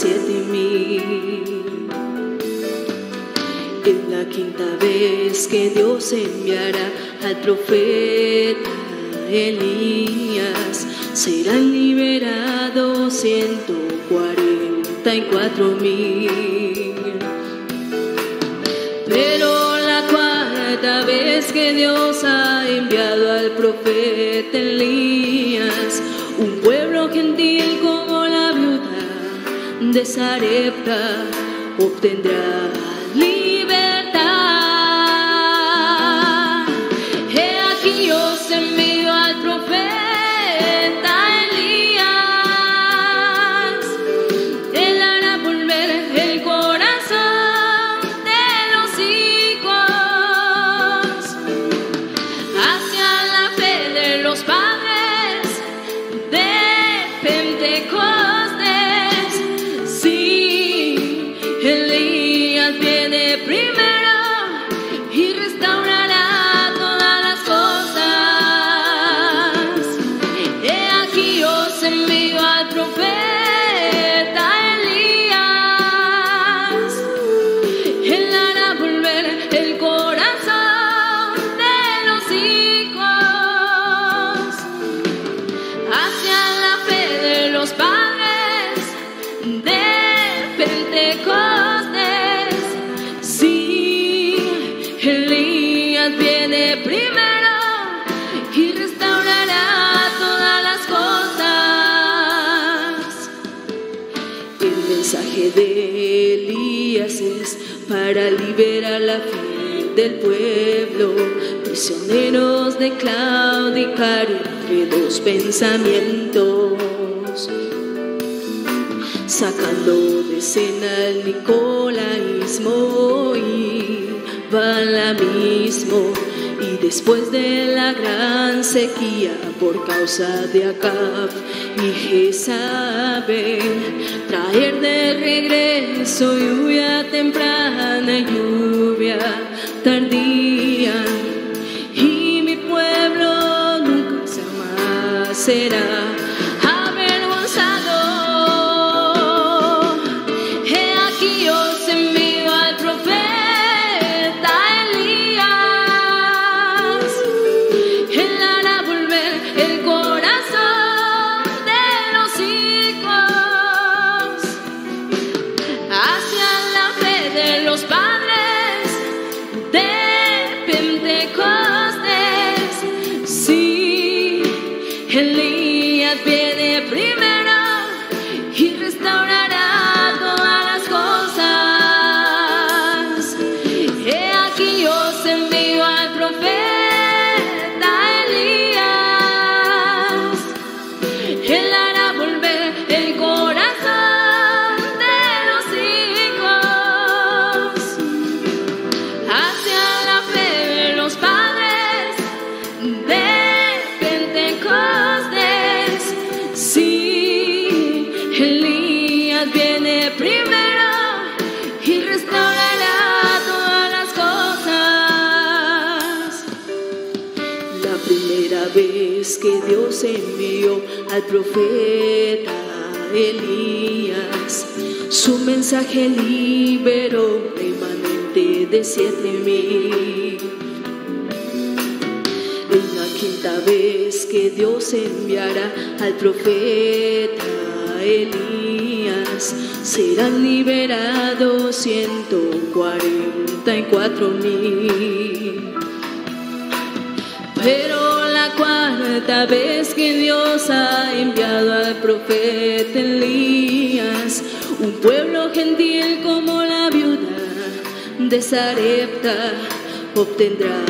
siete mil. Es la quinta vez que Dios enviará al profeta Elías. Serán liberados ciento Sarepta obtendrás. causa de Acab y Jezabel, traer de regreso lluvia temprana obtendrás.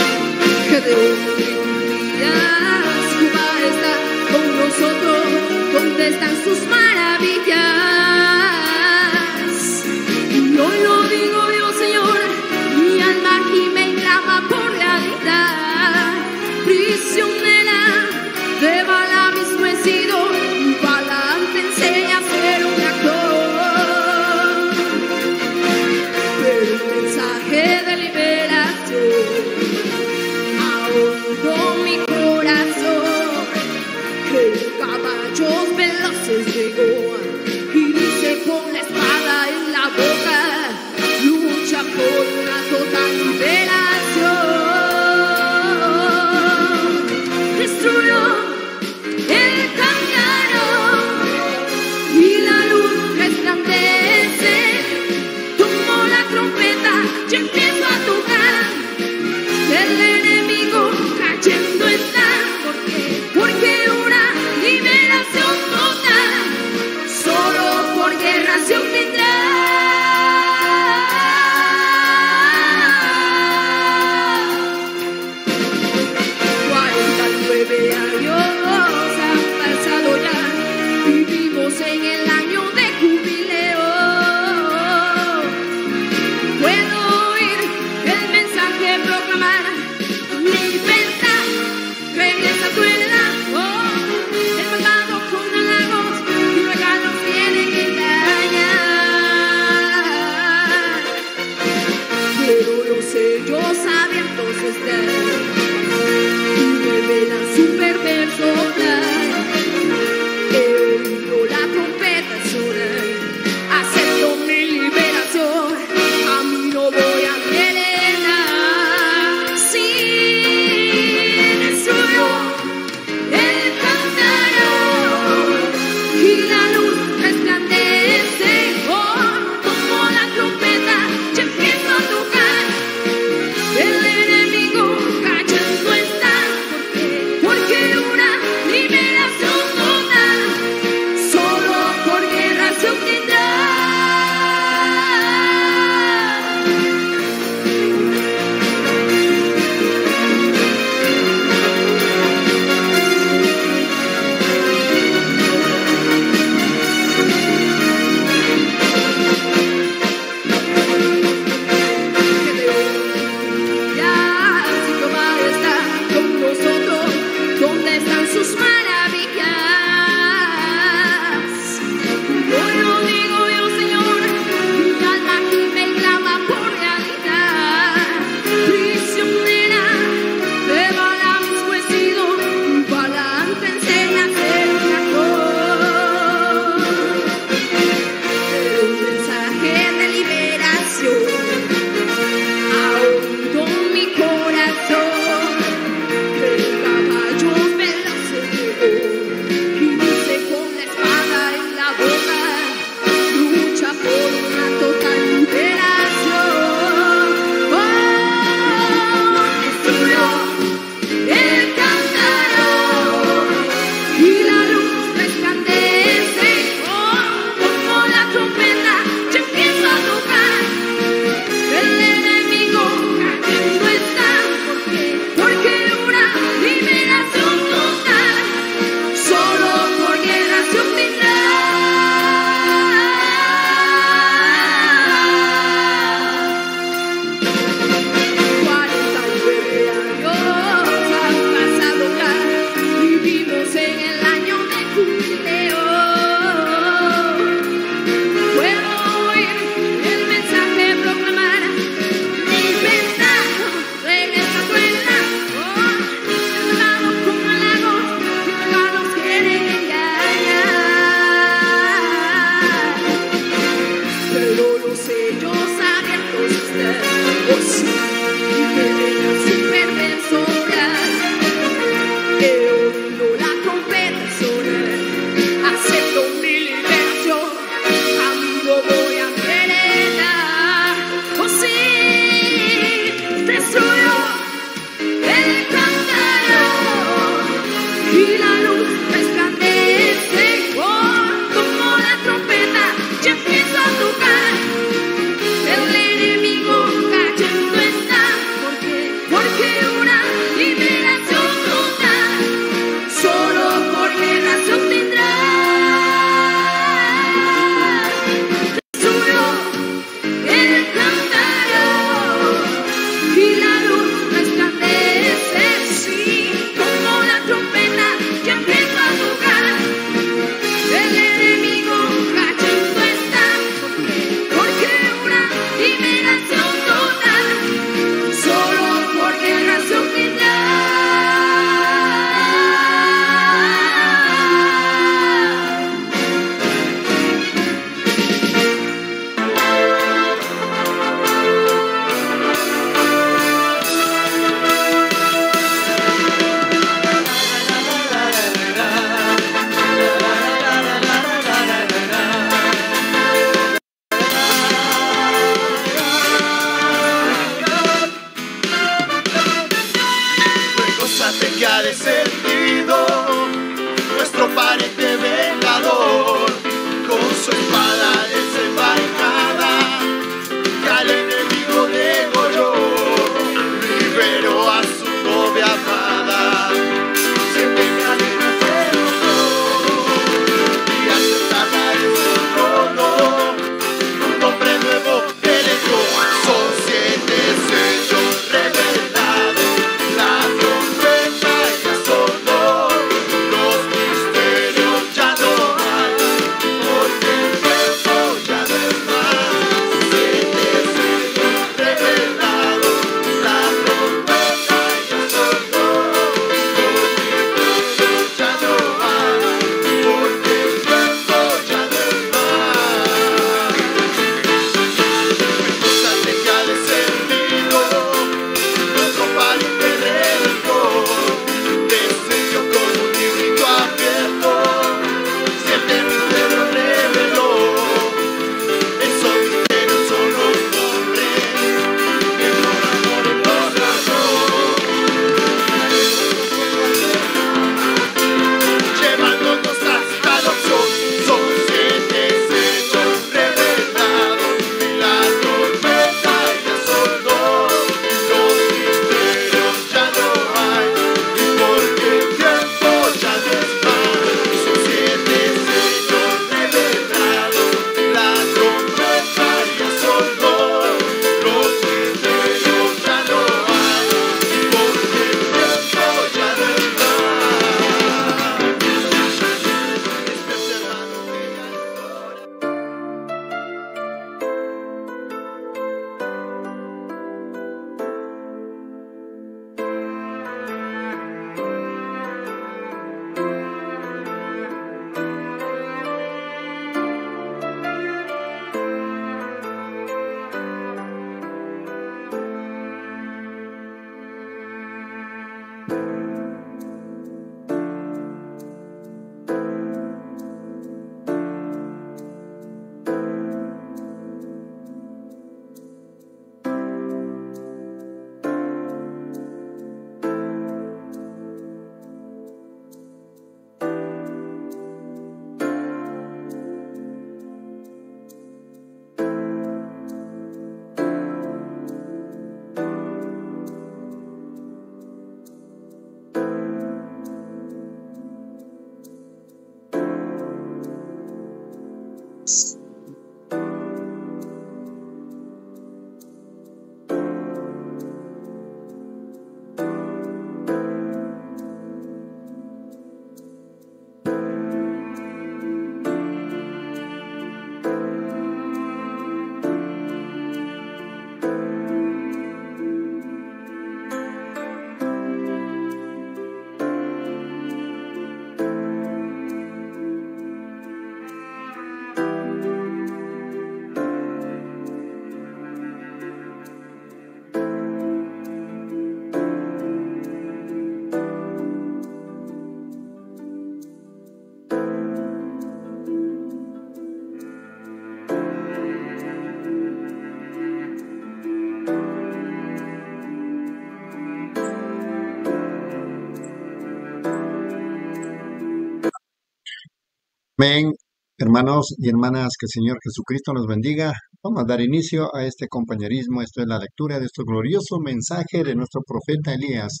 Hermanos y hermanas, que el Señor Jesucristo nos bendiga. Vamos a dar inicio a este compañerismo. Esto es la lectura de este glorioso mensaje de nuestro profeta Elías.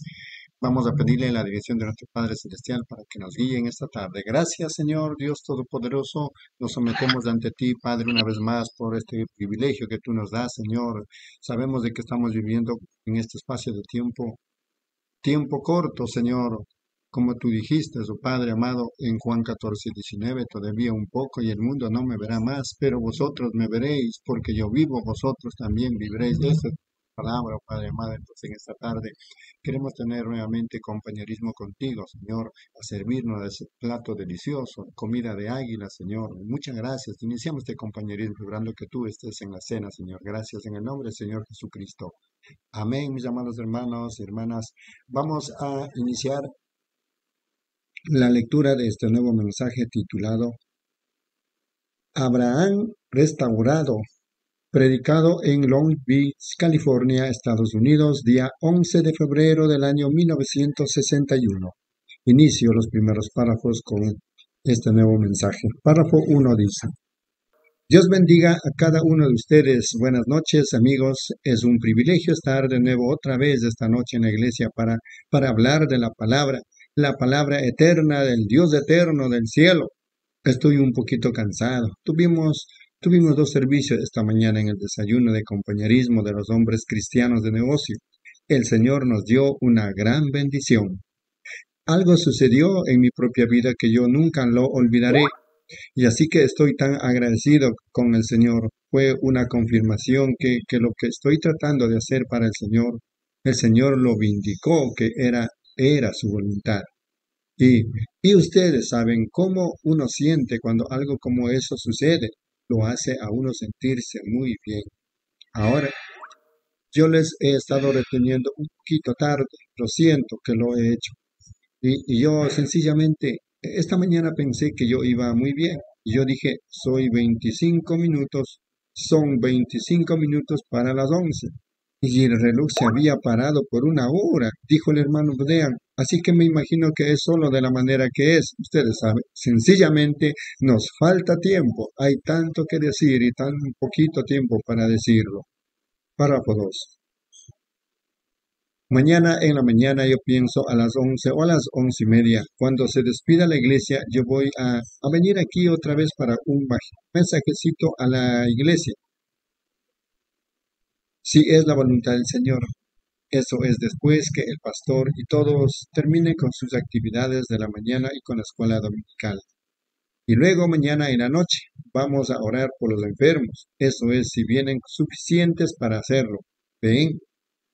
Vamos a pedirle la dirección de nuestro Padre Celestial para que nos guíe en esta tarde. Gracias, Señor Dios Todopoderoso. Nos sometemos ante ti, Padre, una vez más por este privilegio que tú nos das, Señor. Sabemos de que estamos viviendo en este espacio de tiempo, tiempo corto, Señor, como tú dijiste, su Padre amado, en Juan 14, 19, todavía un poco y el mundo no me verá más, pero vosotros me veréis, porque yo vivo, vosotros también viviréis. Esa es palabra, Padre amado. Entonces, en esta tarde queremos tener nuevamente compañerismo contigo, Señor, a servirnos de ese plato delicioso, comida de águila, Señor. Muchas gracias. Iniciamos este compañerismo, logrando que tú estés en la cena, Señor. Gracias en el nombre del Señor Jesucristo. Amén, mis amados hermanos y hermanas. Vamos a iniciar la lectura de este nuevo mensaje titulado Abraham restaurado, predicado en Long Beach, California, Estados Unidos, día 11 de febrero del año 1961. Inicio los primeros párrafos con este nuevo mensaje. Párrafo 1 dice, Dios bendiga a cada uno de ustedes. Buenas noches, amigos. Es un privilegio estar de nuevo otra vez esta noche en la iglesia para, para hablar de la palabra la palabra eterna del Dios eterno del cielo. Estoy un poquito cansado. Tuvimos, tuvimos dos servicios esta mañana en el desayuno de compañerismo de los hombres cristianos de negocio. El Señor nos dio una gran bendición. Algo sucedió en mi propia vida que yo nunca lo olvidaré. Y así que estoy tan agradecido con el Señor. Fue una confirmación que, que lo que estoy tratando de hacer para el Señor, el Señor lo vindicó que era era su voluntad. Y, y ustedes saben cómo uno siente cuando algo como eso sucede. Lo hace a uno sentirse muy bien. Ahora, yo les he estado reteniendo un poquito tarde. Lo siento que lo he hecho. Y, y yo sencillamente, esta mañana pensé que yo iba muy bien. Y yo dije, soy 25 minutos, son 25 minutos para las 11 y el reloj se había parado por una hora, dijo el hermano Brean. Así que me imagino que es solo de la manera que es. Ustedes saben, sencillamente nos falta tiempo. Hay tanto que decir y tan poquito tiempo para decirlo. Párrafo 2. Mañana en la mañana yo pienso a las once o a las once y media. Cuando se despida la iglesia, yo voy a, a venir aquí otra vez para un mensajecito a la iglesia. Si es la voluntad del Señor. Eso es después que el pastor y todos terminen con sus actividades de la mañana y con la escuela dominical. Y luego mañana en la noche vamos a orar por los enfermos. Eso es si vienen suficientes para hacerlo. Ven,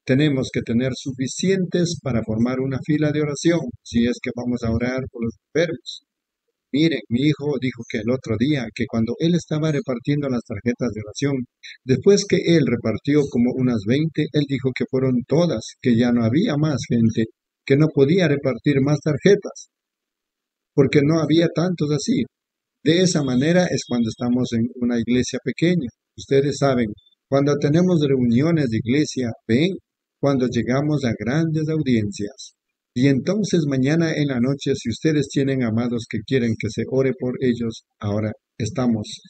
tenemos que tener suficientes para formar una fila de oración si es que vamos a orar por los enfermos. Miren, mi hijo dijo que el otro día, que cuando él estaba repartiendo las tarjetas de oración, después que él repartió como unas 20, él dijo que fueron todas, que ya no había más gente, que no podía repartir más tarjetas, porque no había tantos así. De esa manera es cuando estamos en una iglesia pequeña. Ustedes saben, cuando tenemos reuniones de iglesia, ven, cuando llegamos a grandes audiencias. Y entonces mañana en la noche, si ustedes tienen amados que quieren que se ore por ellos, ahora estamos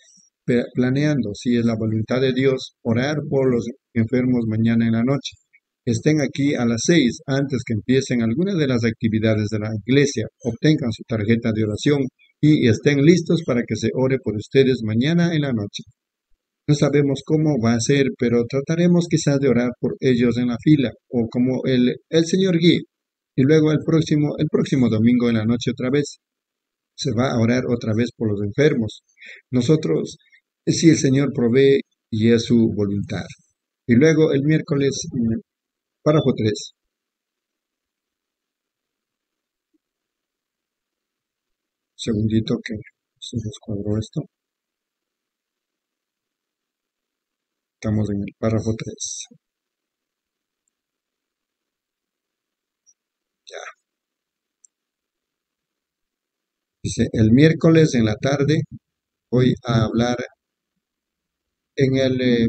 planeando, si es la voluntad de Dios, orar por los enfermos mañana en la noche. Estén aquí a las seis antes que empiecen algunas de las actividades de la iglesia. Obtengan su tarjeta de oración y estén listos para que se ore por ustedes mañana en la noche. No sabemos cómo va a ser, pero trataremos quizás de orar por ellos en la fila o como el, el Señor guíe. Y luego el próximo, el próximo domingo en la noche otra vez. Se va a orar otra vez por los enfermos. Nosotros, si el Señor provee y es su voluntad. Y luego el miércoles, párrafo 3. Segundito que se descuadró esto. Estamos en el párrafo 3. Ya. Dice, el miércoles en la tarde voy a hablar en el eh,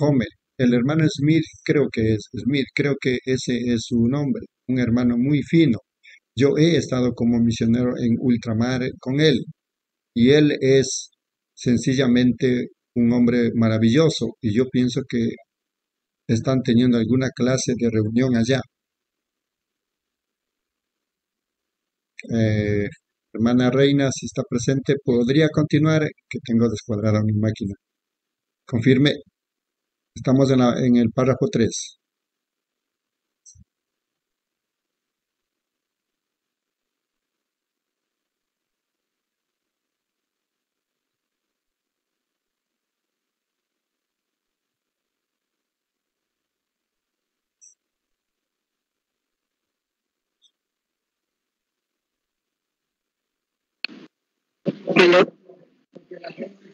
Homer. El hermano Smith, creo que es Smith, creo que ese es su nombre, un hermano muy fino. Yo he estado como misionero en ultramar con él y él es sencillamente un hombre maravilloso y yo pienso que están teniendo alguna clase de reunión allá. Eh, hermana Reina, si está presente, podría continuar, que tengo descuadrada mi máquina. Confirme. Estamos en, en el párrafo 3.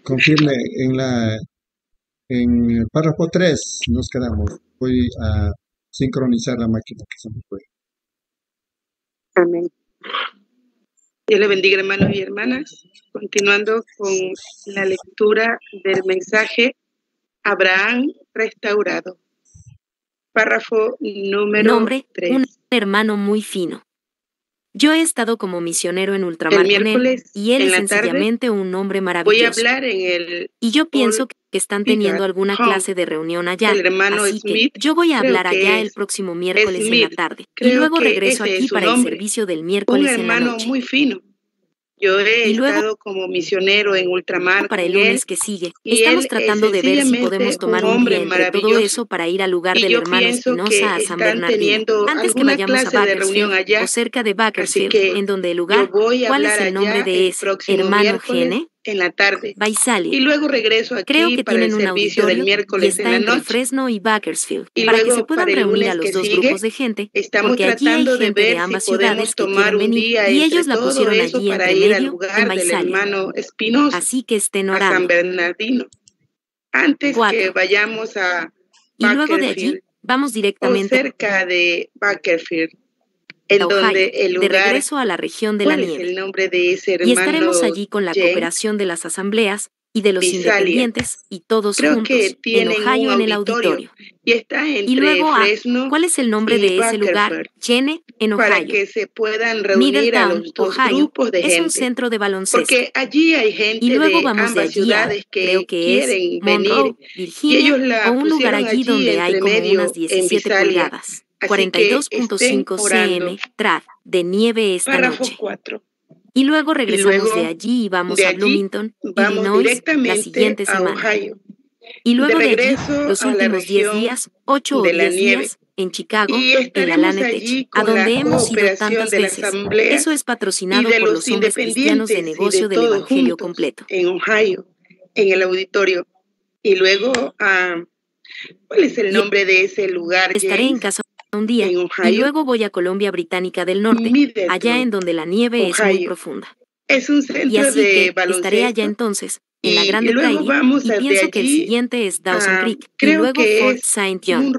Confirme en la en el párrafo 3 nos quedamos. Voy a sincronizar la máquina que se me fue. Amén. Dios le bendiga, hermanos y hermanas. Continuando con la lectura del mensaje Abraham restaurado. Párrafo número Nombre, 3. Un hermano muy fino. Yo he estado como misionero en ultramar con él, y él es sencillamente un hombre maravilloso. Voy a hablar en el y yo pienso que están teniendo alguna clase de reunión allá. así que yo voy a hablar allá el próximo miércoles en la tarde. y luego regreso aquí para el servicio del miércoles en la noche. muy fino. Yo he estado como misionero en ultramar. Para el lunes que sigue, estamos tratando de ver si podemos tomar un, día entre todo eso para ir al lugar del hermano Espinosa a San Bernardino. Antes que vayamos a Bakersfield o cerca de Bakersfield, en donde el lugar, ¿cuál es el nombre de ese hermano Gene? En la tarde. Baisali. Y luego regreso aquí Creo que para tienen el un servicio del miércoles y está en la noche. Fresno y Bakersfield, Y para que se puedan reunir a los dos sigue, grupos de gente, Estamos porque allí hay tratando de gente de ver ambas si podemos tomar un día y ellos la pusieron allí para ir al lugar del hermano Espinosa, Así que estén a San orando. Bernardino. Antes Cuatro. que vayamos a Y luego de allí, Bakersfield vamos o directamente cerca de Bakersfield, en donde el de regreso a la región de la ¿cuál es nieve. el nombre de ese Y estaremos allí con la James? cooperación de las asambleas y de los Visalia. independientes y todos Creo juntos que en Ohio en el auditorio y está entre Y luego a, Fresno ¿cuál es el nombre de ese lugar? Chene, en para Ohio. que se puedan reunir a Middletown, los dos Ohio, grupos de es un centro de baloncesto. Porque allí hay gente Y luego de vamos de allí a, que creo que es Monroe, venir y Virginia, ellos la o un lugar allí allí donde hay como unas en 17 Visalia. pulgadas, 42.5 orando. cm, trad, de nieve esta Párrafo noche. 4. Y luego Y regresamos luego de allí y vamos de a allí Bloomington, vamos Illinois, la directamente siguiente a semana. Ohio. Y De luego de allí, regreso los la últimos 10 región días, 8 o de la 10 nieve. días, en Chicago, en la Lanetech, allí a la donde hemos ido tantas de la veces. Eso es patrocinado de por los hombres cristianos de de negocio del Evangelio completo. en Ohio, en el auditorio. Y luego, ah, ¿cuál es el Y nombre de ese lugar, estaré en casa un día En y Ohio, luego voy a Colombia Británica del Norte, allá en donde la nieve es muy Ohio. profunda. Es un Y centro así de que estaré allá baloncesto entonces, en la Grande Prairie, y pienso que el siguiente es Dawson Creek, y luego Fort St. John.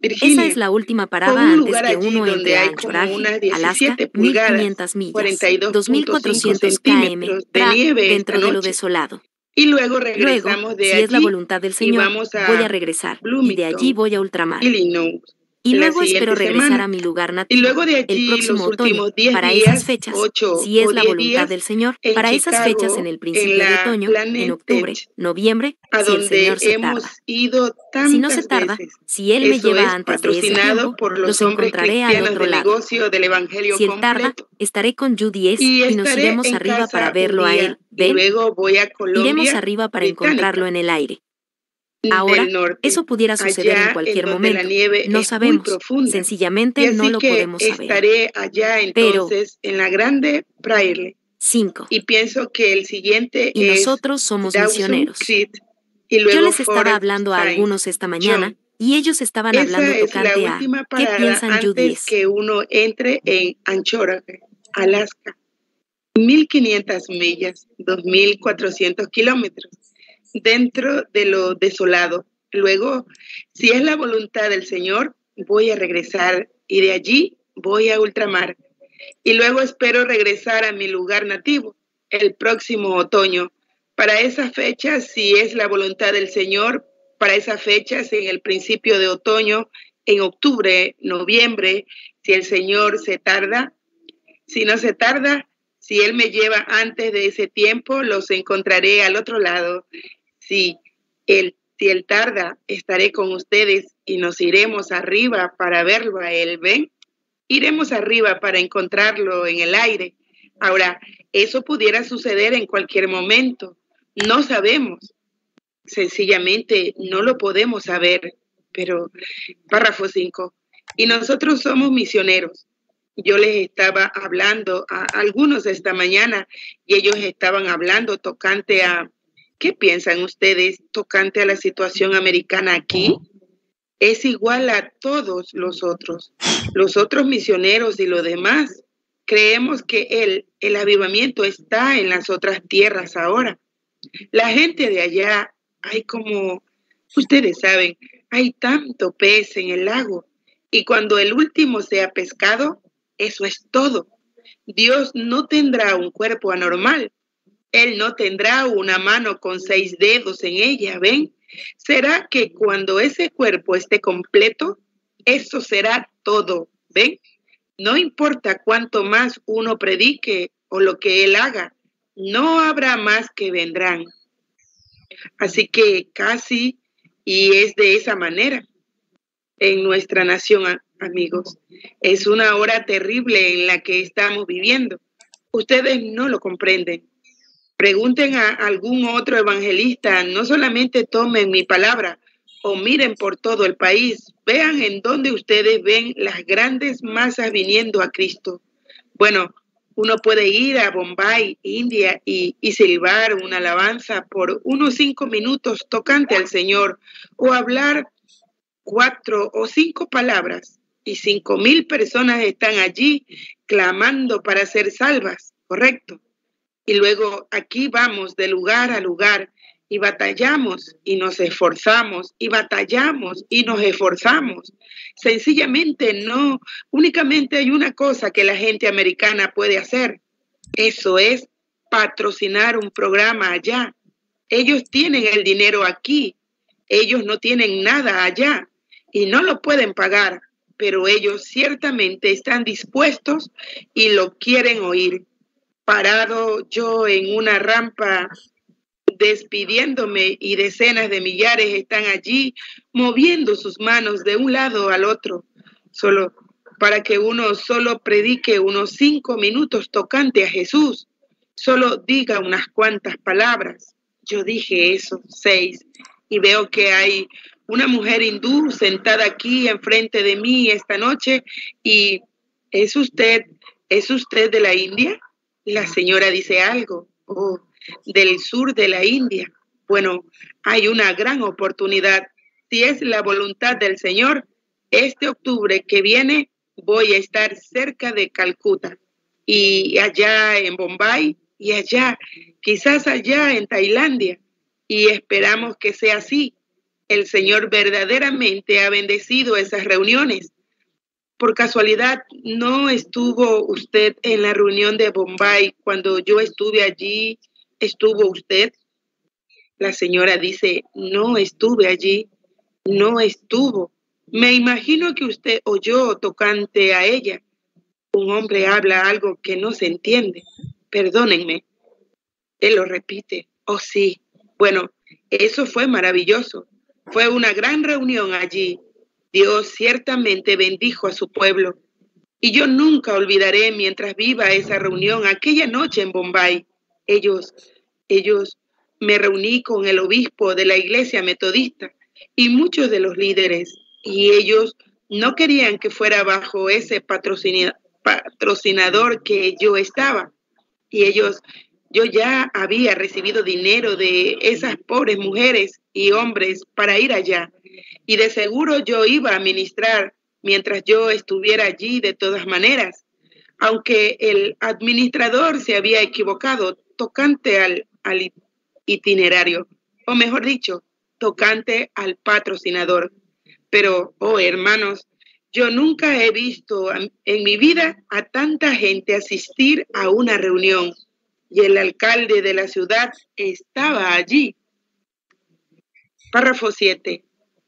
Esa es la última parada antes que uno entre a Anchorage, Alaska, 1500 millas, 2400 km, dentro de lo desolado. Y luego regresamos luego, de si allí es la voluntad del Señor, voy a regresar, y de allí voy a ultramar. Illinois. Y luego espero regresar a mi lugar nativo. Y luego de allí, el próximo otoño, días, para esas fechas, ocho si es la voluntad del Señor, en para esas fechas en el en principio de la otoño, en octubre, noviembre, a si el Señor se tarda. ido Si no se tarda, veces. si Él me Eso lleva es antes de ese tiempo, por los encontraré al otro del lado. negocio del evangelio Si Él tarda, estaré con Judy S. Y y nos iremos en arriba para verlo a Él. ¿Ven? luego voy a Iremos Colombia arriba para encontrarlo en el aire. Ahora, norte. eso pudiera suceder en cualquier en donde la momento. nieve No sabemos. Sencillamente no lo podemos saber. estaré allá Pero- entonces en la grande Prairie 5. y pienso que el siguiente Y es nosotros somos Dawson misioneros. Creek y luego Yo les estaba Fort hablando a algunos esta mañana John. y ellos estaban hablando tocante a ¿qué piensan antes S? que uno entre en Anchorage, Alaska. 1500 millas, 2400 kilómetros, dentro de lo desolado. Luego, si es la voluntad del Señor, voy a regresar y de allí voy a ultramar. Y luego espero regresar a mi lugar nativo el próximo otoño. Para esas fechas, si es la voluntad del Señor, para esas fechas en el principio de otoño, en octubre, noviembre, si el Señor se tarda, si no se tarda, si Él me lleva antes de ese tiempo, los encontraré al otro lado. Si Él, si él tarda, estaré con ustedes y nos iremos arriba para verlo a Él. ¿Ven? Iremos arriba para encontrarlo en el aire. Ahora, eso pudiera suceder en cualquier momento. No sabemos. Sencillamente no lo podemos saber. Pero, párrafo 5. Y nosotros somos misioneros. Yo les estaba hablando a algunos esta mañana y ellos estaban hablando tocante a, ¿qué piensan ustedes tocante a la situación americana aquí? Es igual a todos los otros, los otros misioneros y los demás. Creemos que el, el avivamiento está en las otras tierras ahora. La gente de allá, hay como, ustedes saben, hay tanto pez en el lago y cuando el último sea pescado, eso es todo. Dios no tendrá un cuerpo anormal. Él no tendrá una mano con seis dedos en ella, ¿ven? Será que cuando ese cuerpo esté completo, eso será todo, ¿ven? No importa cuánto más uno predique o lo que él haga, no habrá más que vendrán. Así que casi, y es de esa manera en nuestra nación, amigos. Es una hora terrible en la que estamos viviendo. Ustedes no lo comprenden. Pregunten a algún otro evangelista, no solamente tomen mi palabra o miren por todo el país, vean en dónde ustedes ven las grandes masas viniendo a Cristo. Bueno, uno puede ir a Bombay, India, y, y silbar una alabanza por unos cinco minutos tocante al Señor o hablar cuatro o cinco palabras y cinco mil personas están allí clamando para ser salvas, ¿correcto? Y luego aquí vamos de lugar a lugar y batallamos y nos esforzamos y batallamos y nos esforzamos. Sencillamente no, únicamente hay una cosa que la gente americana puede hacer. Eso es patrocinar un programa allá. Ellos tienen el dinero aquí, ellos no tienen nada allá y no lo pueden pagar, pero ellos ciertamente están dispuestos y lo quieren oír. Parado yo en una rampa despidiéndome y decenas de millares están allí moviendo sus manos de un lado al otro, solo para que uno solo predique unos cinco minutos tocante a Jesús, solo diga unas cuantas palabras. Yo dije eso, seis, y veo que hay una mujer hindú sentada aquí enfrente de mí esta noche y ¿es usted, es usted de la India? La señora dice algo, oh, del sur de la India. Bueno, hay una gran oportunidad. Si es la voluntad del Señor, este octubre que viene voy a estar cerca de Calcuta y allá en Bombay y allá, quizás allá en Tailandia, y esperamos que sea así. El Señor verdaderamente ha bendecido esas reuniones. Por casualidad, ¿no estuvo usted en la reunión de Bombay cuando yo estuve allí? ¿Estuvo usted? La señora dice, no estuve allí, no estuvo. Me imagino que usted oyó tocante a ella. Un hombre habla algo que no se entiende. Perdónenme. Él lo repite. Oh, sí. Bueno, eso fue maravilloso. Fue una gran reunión allí. Dios ciertamente bendijo a su pueblo. Y yo nunca olvidaré mientras viva esa reunión aquella noche en Bombay. Ellos, ellos, me reuní con el obispo de la iglesia metodista y muchos de los líderes y ellos no querían que fuera bajo ese patrocinador que yo estaba. Y ellos, yo ya había recibido dinero de esas pobres mujeres y hombres para ir allá. Y de seguro yo iba a ministrar mientras yo estuviera allí de todas maneras. Aunque el administrador se había equivocado tocante al, itinerario, o mejor dicho, tocante al patrocinador. Pero, oh hermanos, yo nunca he visto en mi vida a tanta gente asistir a una reunión y el alcalde de la ciudad estaba allí. Párrafo 7.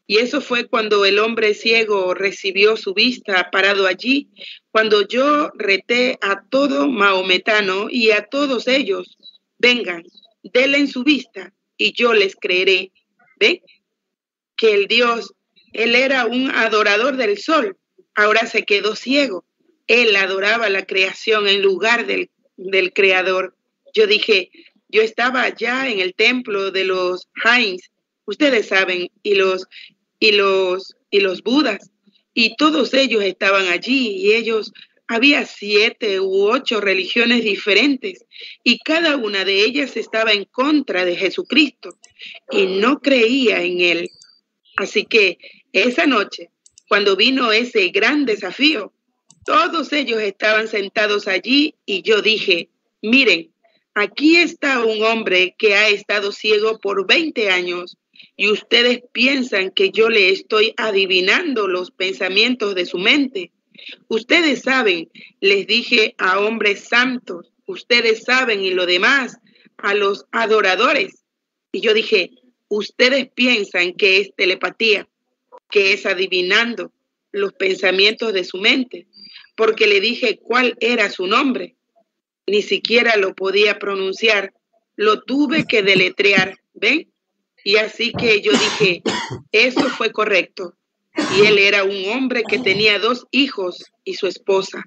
Y eso fue cuando el hombre ciego recibió su vista parado allí, cuando yo reté a todo maometano y a todos ellos, vengan, denle en su vista y yo les creeré. ¿Ve? Que el Dios él era un adorador del sol, ahora se quedó ciego. Él adoraba la creación en lugar del, creador. Yo dije, yo estaba allá en el templo de los Hains, ustedes saben, y los, y los, y los Budas, y todos ellos estaban allí, y ellos, había siete u ocho religiones diferentes, y cada una de ellas estaba en contra de Jesucristo, y no creía en él. Así que esa noche, cuando vino ese gran desafío, todos ellos estaban sentados allí y yo dije, miren, aquí está un hombre que ha estado ciego por 20 años y ustedes piensan que yo le estoy adivinando los pensamientos de su mente. Ustedes saben, les dije a hombres santos, ustedes saben y lo demás, a los adoradores. Y yo dije, ustedes piensan que es telepatía que es adivinando los pensamientos de su mente, porque le dije cuál era su nombre. Ni siquiera lo podía pronunciar, lo tuve que deletrear, ¿ven? Y así que yo dije, eso fue correcto. Y él era un hombre que tenía dos hijos y su esposa.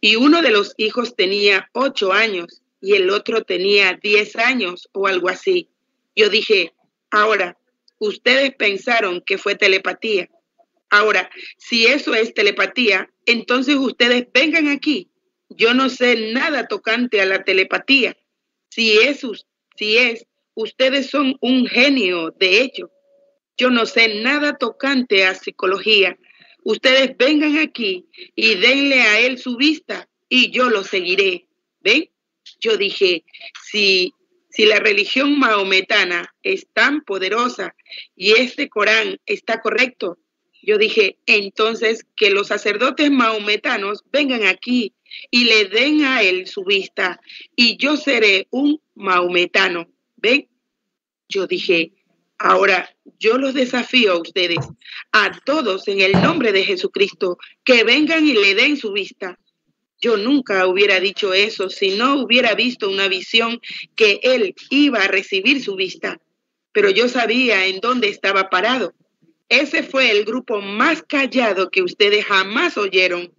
Y uno de los hijos tenía ocho años y el otro tenía diez años o algo así. Yo dije, ahora, ustedes pensaron que fue telepatía. Ahora, si eso es telepatía, entonces ustedes vengan aquí. Yo no sé nada tocante a la telepatía. Si es, si es, ustedes son un genio, de hecho. Yo no sé nada tocante a psicología. Ustedes vengan aquí y denle a él su vista y yo lo seguiré. ¿Ven? Yo dije, si si la religión maometana es tan poderosa y este Corán está correcto, yo dije, entonces que los sacerdotes maometanos vengan aquí y le den a él su vista y yo seré un maometano. Yo dije, ahora yo los desafío a ustedes, a todos en el nombre de Jesucristo, que vengan y le den su vista. Yo nunca hubiera dicho eso si no hubiera visto una visión que él iba a recibir su vista, pero yo sabía en dónde estaba parado. Ese fue el grupo más callado que ustedes jamás oyeron.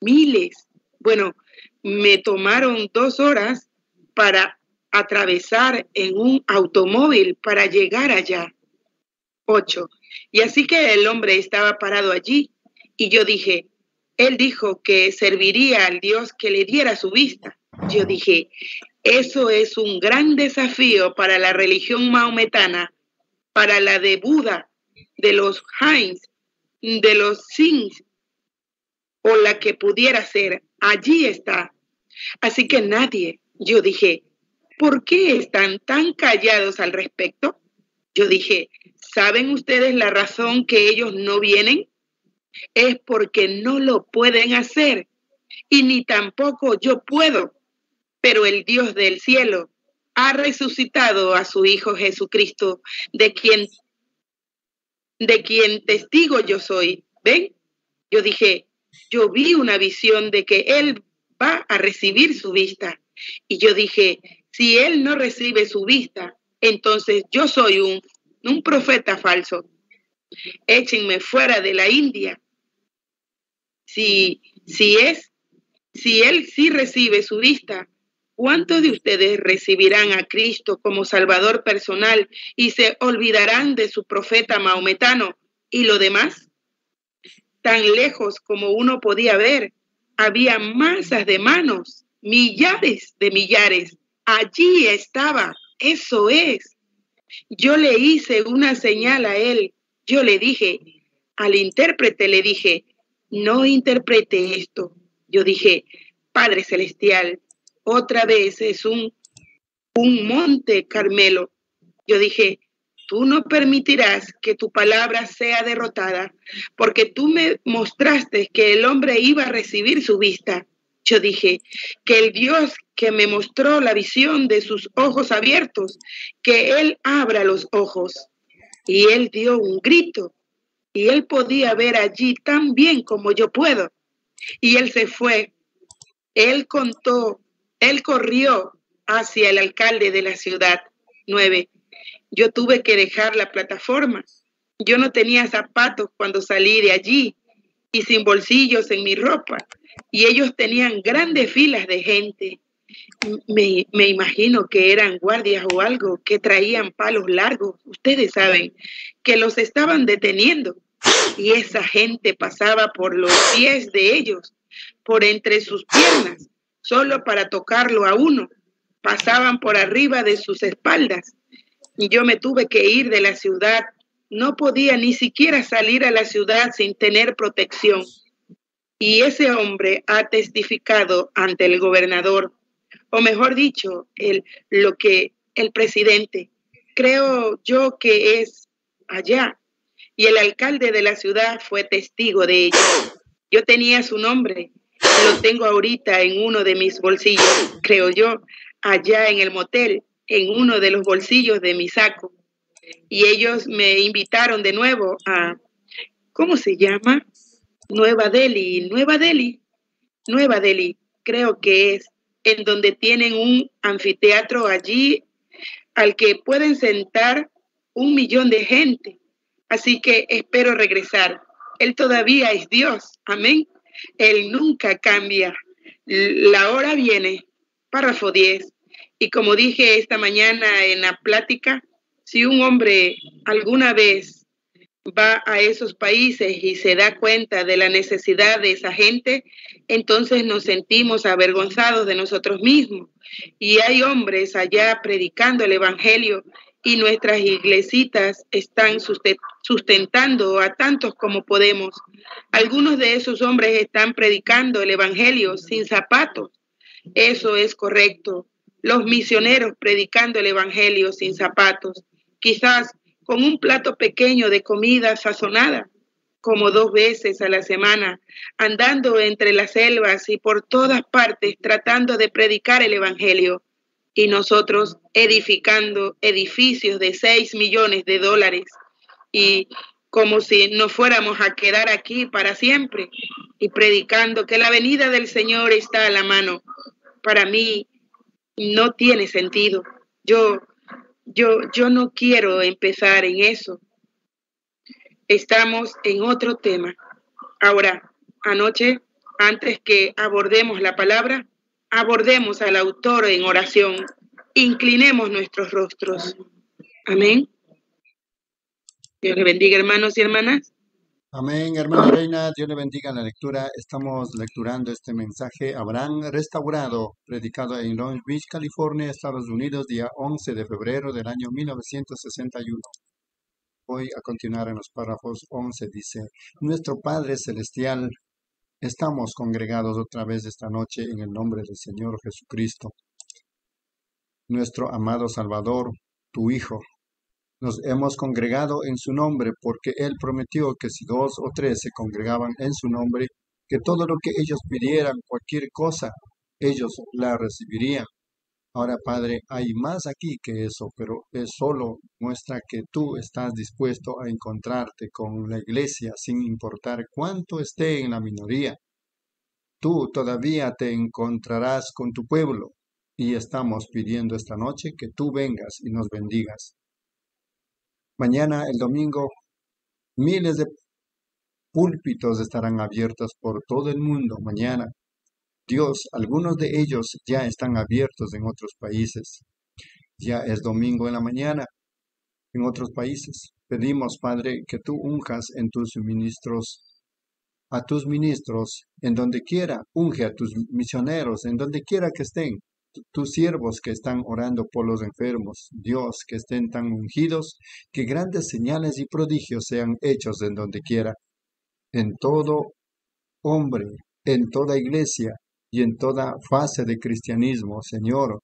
Miles. Bueno, me tomaron dos horas para atravesar en un automóvil para llegar allá. Ocho. Y así que el hombre estaba parado allí y yo dije, él dijo que serviría al Dios que le diera su vista. Yo dije, eso es un gran desafío para la religión maometana, para la de Buda, de los Hains, de los Sins, o la que pudiera ser. Allí está. Así que nadie, yo dije, ¿por qué están tan callados al respecto? Yo dije, ¿saben ustedes la razón que ellos no vienen? Es porque no lo pueden hacer y ni tampoco yo puedo. Pero el Dios del cielo ha resucitado a su Hijo Jesucristo, de quien, de quien testigo yo soy. ¿Ven? Yo dije, yo vi una visión de que Él va a recibir su vista. Y yo dije, si Él no recibe su vista, entonces yo soy un, un profeta falso. Échenme fuera de la India. Si, si es, si Él sí recibe su vista, ¿Cuántos de ustedes recibirán a Cristo como Salvador personal y se olvidarán de su profeta maometano y lo demás? Tan lejos como uno podía ver, había masas de manos, millares de millares. Allí estaba, eso es. Yo le hice una señal a él. Yo le dije, al intérprete le dije, no interprete esto. Yo dije, Padre Celestial, otra vez es un, un monte Carmelo. Yo dije, tú no permitirás que tu palabra sea derrotada, porque tú me mostraste que el hombre iba a recibir su vista. Yo dije, que el Dios que me mostró la visión de sus ojos abiertos, que Él abra los ojos. Y Él dio un grito, y Él podía ver allí tan bien como yo puedo. Y Él se fue. Él contó él corrió hacia el alcalde de la ciudad. Nueve. Yo tuve que dejar la plataforma. Yo no tenía zapatos cuando salí de allí y sin bolsillos en mi ropa. Y ellos tenían grandes filas de gente. Me, me, imagino que eran guardias o algo que traían palos largos. Ustedes saben que los estaban deteniendo. Y esa gente pasaba por los pies de ellos, por entre sus piernas solo para tocarlo a uno. Pasaban por arriba de sus espaldas y yo me tuve que ir de la ciudad. No podía ni siquiera salir a la ciudad sin tener protección. Y ese hombre ha testificado ante el gobernador, o mejor dicho, el, lo que el presidente, creo yo que es allá. Y el alcalde de la ciudad fue testigo de ello. Yo tenía su nombre lo tengo ahorita en uno de mis bolsillos, creo yo, allá en el motel, en uno de los bolsillos de mi saco. Y ellos me invitaron de nuevo a, ¿cómo se llama? Nueva Delhi, Nueva Delhi, Nueva Delhi, creo que es, en donde tienen un anfiteatro allí al que pueden sentar un millón de gente. Así que espero regresar. Él todavía es Dios. Amén. Él nunca cambia. La hora viene, párrafo 10. Y como dije esta mañana en la plática, si un hombre alguna vez va a esos países y se da cuenta de la necesidad de esa gente, entonces nos sentimos avergonzados de nosotros mismos. Y hay hombres allá predicando el Evangelio y nuestras iglesitas están sustentando a tantos como podemos. Algunos de esos hombres están predicando el Evangelio sin zapatos. Eso es correcto. Los misioneros predicando el Evangelio sin zapatos, quizás con un plato pequeño de comida sazonada, como dos veces a la semana, andando entre las selvas y por todas partes tratando de predicar el Evangelio y nosotros edificando edificios de 6 millones de dólares y como si no fuéramos a quedar aquí para siempre y predicando que la venida del Señor está a la mano. Para mí no tiene sentido. Yo yo yo no quiero empezar en eso. Estamos en otro tema. Ahora, anoche antes que abordemos la palabra, abordemos al autor en oración, inclinemos nuestros rostros. Amén. Dios le bendiga, hermanos y hermanas. Amén, hermana Reina, Dios le bendiga la lectura. Estamos lecturando este mensaje, Habrán restaurado, predicado en Long Beach, California, Estados Unidos, día 11 de febrero del año 1961. Voy a continuar en los párrafos 11, dice, Nuestro Padre Celestial, Estamos congregados otra vez esta noche en el nombre del Señor Jesucristo. nuestro amado Salvador, tu Hijo. Nos hemos congregado en su nombre porque Él prometió que si dos o tres se congregaban en su nombre, que todo lo que ellos pidieran, cualquier cosa, ellos la recibirían. Ahora, Padre, hay más aquí que eso, pero es solo muestra que tú estás dispuesto a encontrarte con la iglesia sin importar cuánto esté en la minoría. Tú todavía te encontrarás con tu pueblo y estamos pidiendo esta noche que tú vengas y nos bendigas. Mañana, el domingo, miles de púlpitos estarán abiertos por todo el mundo mañana Dios, algunos de ellos ya están abiertos en otros países. Ya es domingo en la mañana en otros países. Pedimos, Padre, que tú unjas en tus ministros, a tus ministros, en donde quiera, unge a tus misioneros, en donde quiera que estén, tus siervos que están orando por los enfermos, Dios, que estén tan ungidos, que grandes señales y prodigios sean hechos en donde quiera, en todo hombre, en toda iglesia, y en toda fase de cristianismo, Señor,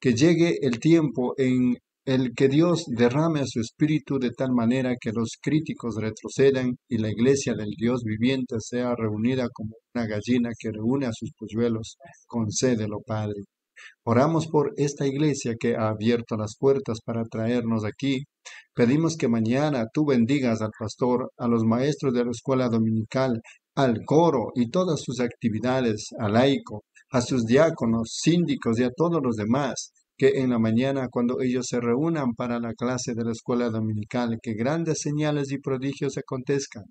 que llegue el tiempo en el que Dios derrame su espíritu de tal manera que los críticos retrocedan y la iglesia del Dios viviente sea reunida como una gallina que reúne a sus polluelos. Concédelo, Padre. Oramos por esta iglesia que ha abierto las puertas para traernos aquí. Pedimos que mañana tú bendigas al pastor, a los maestros de la escuela dominical, al coro y todas sus actividades, al laico, a sus diáconos, síndicos y a todos los demás, que en la mañana cuando ellos se reúnan para la clase de la escuela dominical, que grandes señales y prodigios acontezcan,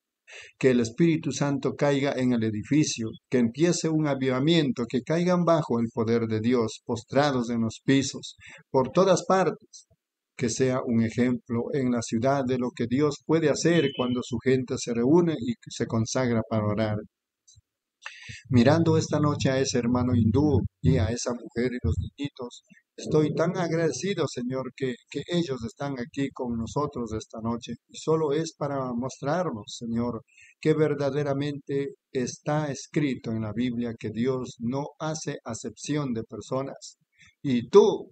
que el Espíritu Santo caiga en el edificio, que empiece un avivamiento, que caigan bajo el poder de Dios, postrados en los pisos, por todas partes, que sea un ejemplo en la ciudad de lo que Dios puede hacer cuando su gente se reúne y se consagra para orar. Mirando esta noche a ese hermano hindú y a esa mujer y los niñitos, estoy tan agradecido, Señor, que, que ellos están aquí con nosotros esta noche. Solo es para mostrarnos, Señor, que verdaderamente está escrito en la Biblia que Dios no hace acepción de personas. Y tú,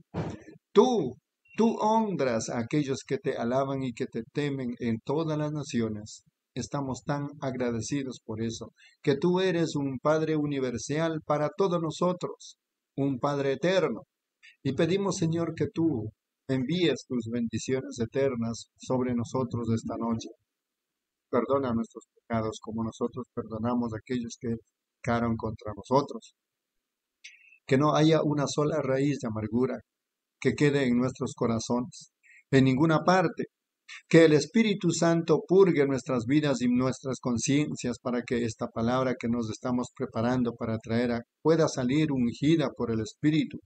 tú Tú honras a aquellos que te alaban y que te temen en todas las naciones. Estamos tan agradecidos por eso, que tú eres un Padre universal para todos nosotros, un Padre eterno. Y pedimos, Señor, que tú envíes tus bendiciones eternas sobre nosotros esta noche. Perdona nuestros pecados como nosotros perdonamos a aquellos que pecaron contra nosotros. Que no haya una sola raíz de amargura, que quede en nuestros corazones, en ninguna parte. Que el Espíritu Santo purgue nuestras vidas y nuestras conciencias para que esta palabra que nos estamos preparando para traer pueda salir ungida por el Espíritu.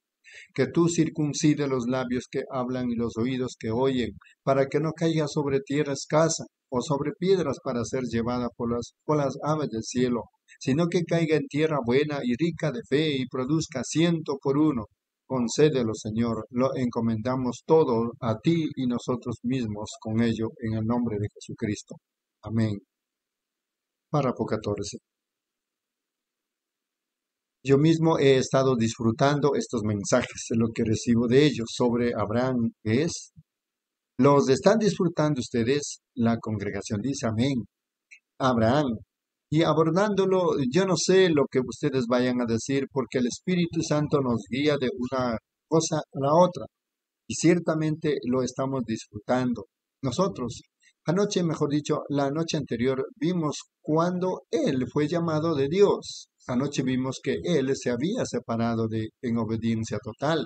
Que tú circuncide los labios que hablan y los oídos que oyen, para que no caiga sobre tierra escasa o sobre piedras para ser llevada por las, por las aves del cielo, sino que caiga en tierra buena y rica de fe y produzca ciento por uno Concédelo, Señor, lo encomendamos todo a ti y nosotros mismos con ello en el nombre de Jesucristo. Amén. Párrafo 14. Yo mismo he estado disfrutando estos mensajes, lo que recibo de ellos sobre Abraham es, los están disfrutando ustedes, la congregación dice amén. Abraham, y abordándolo, yo no sé lo que ustedes vayan a decir porque el Espíritu Santo nos guía de una cosa a la otra y ciertamente lo estamos disfrutando. Nosotros, anoche, mejor dicho, la noche anterior vimos cuando Él fue llamado de Dios. Anoche vimos que Él se había separado de en obediencia total.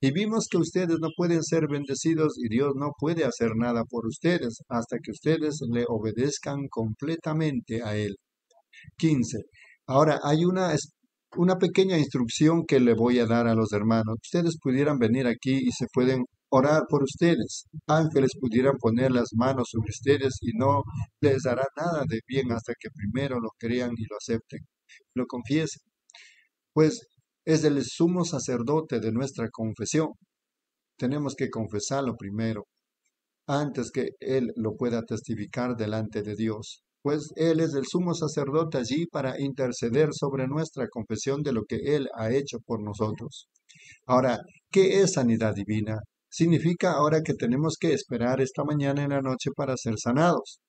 Y vimos que ustedes no pueden ser bendecidos y Dios no puede hacer nada por ustedes hasta que ustedes le obedezcan completamente a Él. 15. Ahora, hay una, una pequeña instrucción que le voy a dar a los hermanos. Ustedes pudieran venir aquí y se pueden orar por ustedes. Ángeles pudieran poner las manos sobre ustedes y no les dará nada de bien hasta que primero lo crean y lo acepten, lo confiesen. Pues es el sumo sacerdote de nuestra confesión. Tenemos que confesarlo primero, antes que Él lo pueda testificar delante de Dios. pues Él es el sumo sacerdote allí para interceder sobre nuestra confesión de lo que Él ha hecho por nosotros. Ahora, ¿qué es sanidad divina? Significa ahora que tenemos que esperar esta mañana en la noche para ser sanados.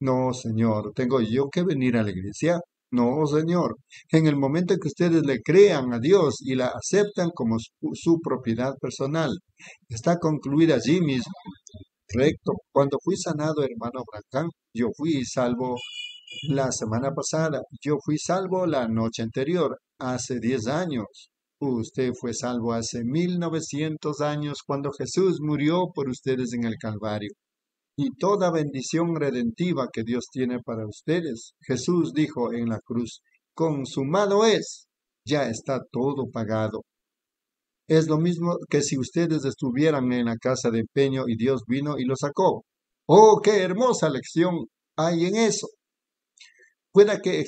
No, Señor, tengo yo que venir a la iglesia. No, Señor. En el momento que ustedes le crean a Dios y la aceptan como su, propiedad personal, está concluida allí mismo. Recto. Cuando fui sanado, hermano Brancán, yo fui salvo la semana pasada. Yo fui salvo la noche anterior, hace diez años. Usted fue salvo hace mil novecientos años cuando Jesús murió por ustedes en el Calvario y toda bendición redentiva que Dios tiene para ustedes. Jesús dijo en la cruz, consumado es, ya está todo pagado. Es lo mismo que si ustedes estuvieran en la casa de empeño y Dios vino y lo sacó. ¡Oh, qué hermosa lección hay en eso! Pueda que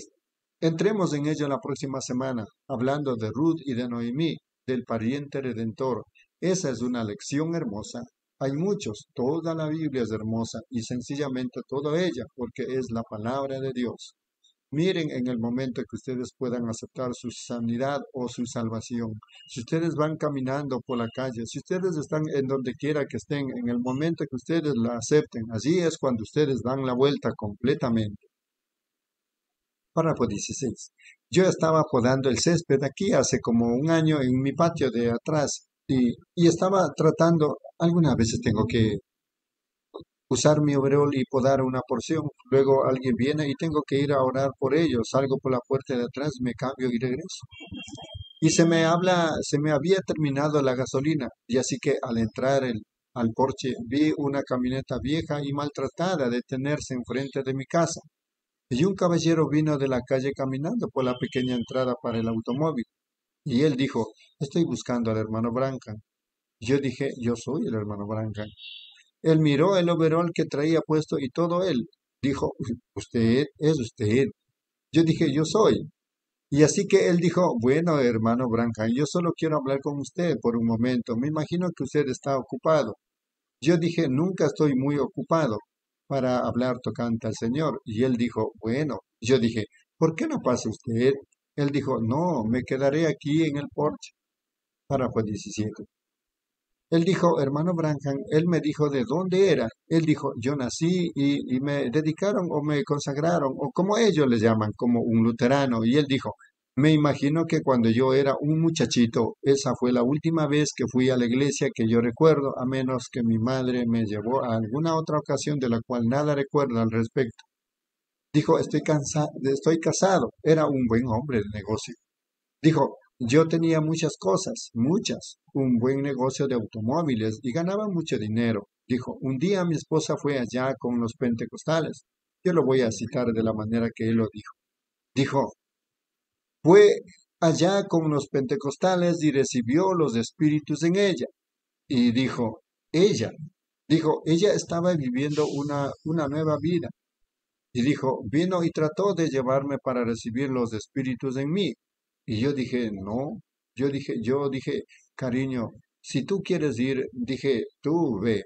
entremos en ello la próxima semana, hablando de Ruth y de Noemí, del pariente redentor. Esa es una lección hermosa hay muchos, toda la Biblia es hermosa y sencillamente toda ella, porque es la palabra de Dios. Miren en el momento que ustedes puedan aceptar su sanidad o su salvación. Si ustedes van caminando por la calle, si ustedes están en donde quiera que estén, en el momento que ustedes la acepten, allí es cuando ustedes dan la vuelta completamente. Párrafo 16. Yo estaba podando el césped aquí hace como un año en mi patio de atrás y, estaba tratando algunas veces tengo que usar mi overol y podar una porción. Luego alguien viene y tengo que ir a orar por ellos. Salgo por la puerta de atrás, me cambio y regreso. Y se me habla, se me había terminado la gasolina. Y así que al entrar al porche vi una camioneta vieja y maltratada detenerse enfrente de mi casa. Y un caballero vino de la calle caminando por la pequeña entrada para el automóvil. Y él dijo, estoy buscando al hermano Branca. Yo dije, yo soy el hermano Branca. Él miró el overol que traía puesto y todo él. Dijo, usted es usted. Yo dije, yo soy. Y así que él dijo, bueno, hermano Branca, yo solo quiero hablar con usted por un momento. Me imagino que usted está ocupado. Yo dije, nunca estoy muy ocupado para hablar tocante al Señor. Y él dijo, bueno. Yo dije, ¿por qué no pasa usted? Él dijo, no, me quedaré aquí en el porche. Párrafo 17. Él dijo, hermano Branham, él me dijo de dónde era. Él dijo, yo nací y, y, me dedicaron o me consagraron, o como ellos le llaman, como un luterano. Y él dijo, me imagino que cuando yo era un muchachito, esa fue la última vez que fui a la iglesia que yo recuerdo, a menos que mi madre me llevó a alguna otra ocasión de la cual nada recuerdo al respecto. Dijo, estoy, cansado, estoy casado. Era un buen hombre de negocio. Dijo, yo tenía muchas cosas, muchas, un buen negocio de automóviles y ganaba mucho dinero. Dijo, un día mi esposa fue allá con los pentecostales. Yo lo voy a citar de la manera que él lo dijo. Dijo, fue allá con los pentecostales y recibió los espíritus en ella. Y dijo, ella, dijo, ella estaba viviendo una, una nueva vida. Y dijo, vino y trató de llevarme para recibir los espíritus en mí, y yo dije, no, yo dije, yo dije, cariño, si tú quieres ir, dije, tú ve.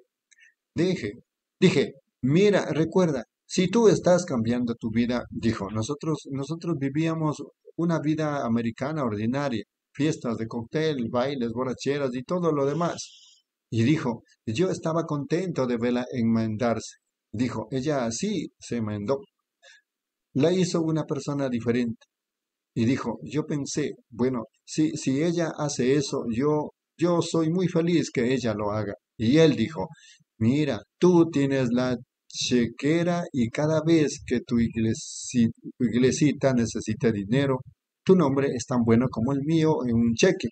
Dije, dije, mira, recuerda, si tú estás cambiando tu vida, dijo, nosotros, nosotros vivíamos una vida americana ordinaria, fiestas de cóctel, bailes, borracheras y todo lo demás. Y dijo, yo estaba contento de verla enmendarse. Dijo, ella así se enmendó. La hizo una persona diferente. Y dijo, yo pensé, bueno, si, si ella hace eso, yo, yo soy muy feliz que ella lo haga. Y él dijo, mira, tú tienes la chequera y cada vez que tu, iglesita necesite dinero, tu nombre es tan bueno como el mío en un cheque.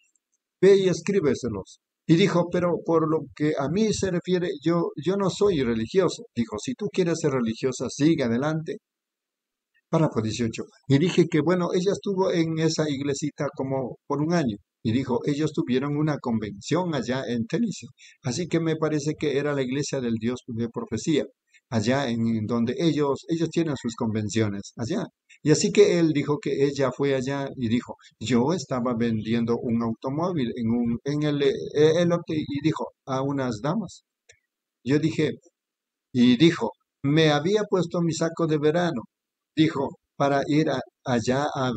Ve y escríbeselos. Y dijo, pero por lo que a mí se refiere, yo, yo no soy religioso. Dijo, si tú quieres ser religiosa, sigue adelante. Párrafo 18. Y dije que, bueno, ella estuvo en esa iglesita como por un año. Y dijo, ellos tuvieron una convención allá en Tennessee. Así que me parece que era la iglesia del Dios de profecía, allá en donde ellos, ellos tienen sus convenciones, allá. Y así que él dijo que ella fue allá y dijo, yo estaba vendiendo un automóvil en, un, en el, eh, el, y dijo a unas damas. Yo dije, y dijo, me había puesto mi saco de verano dijo, para ir allá a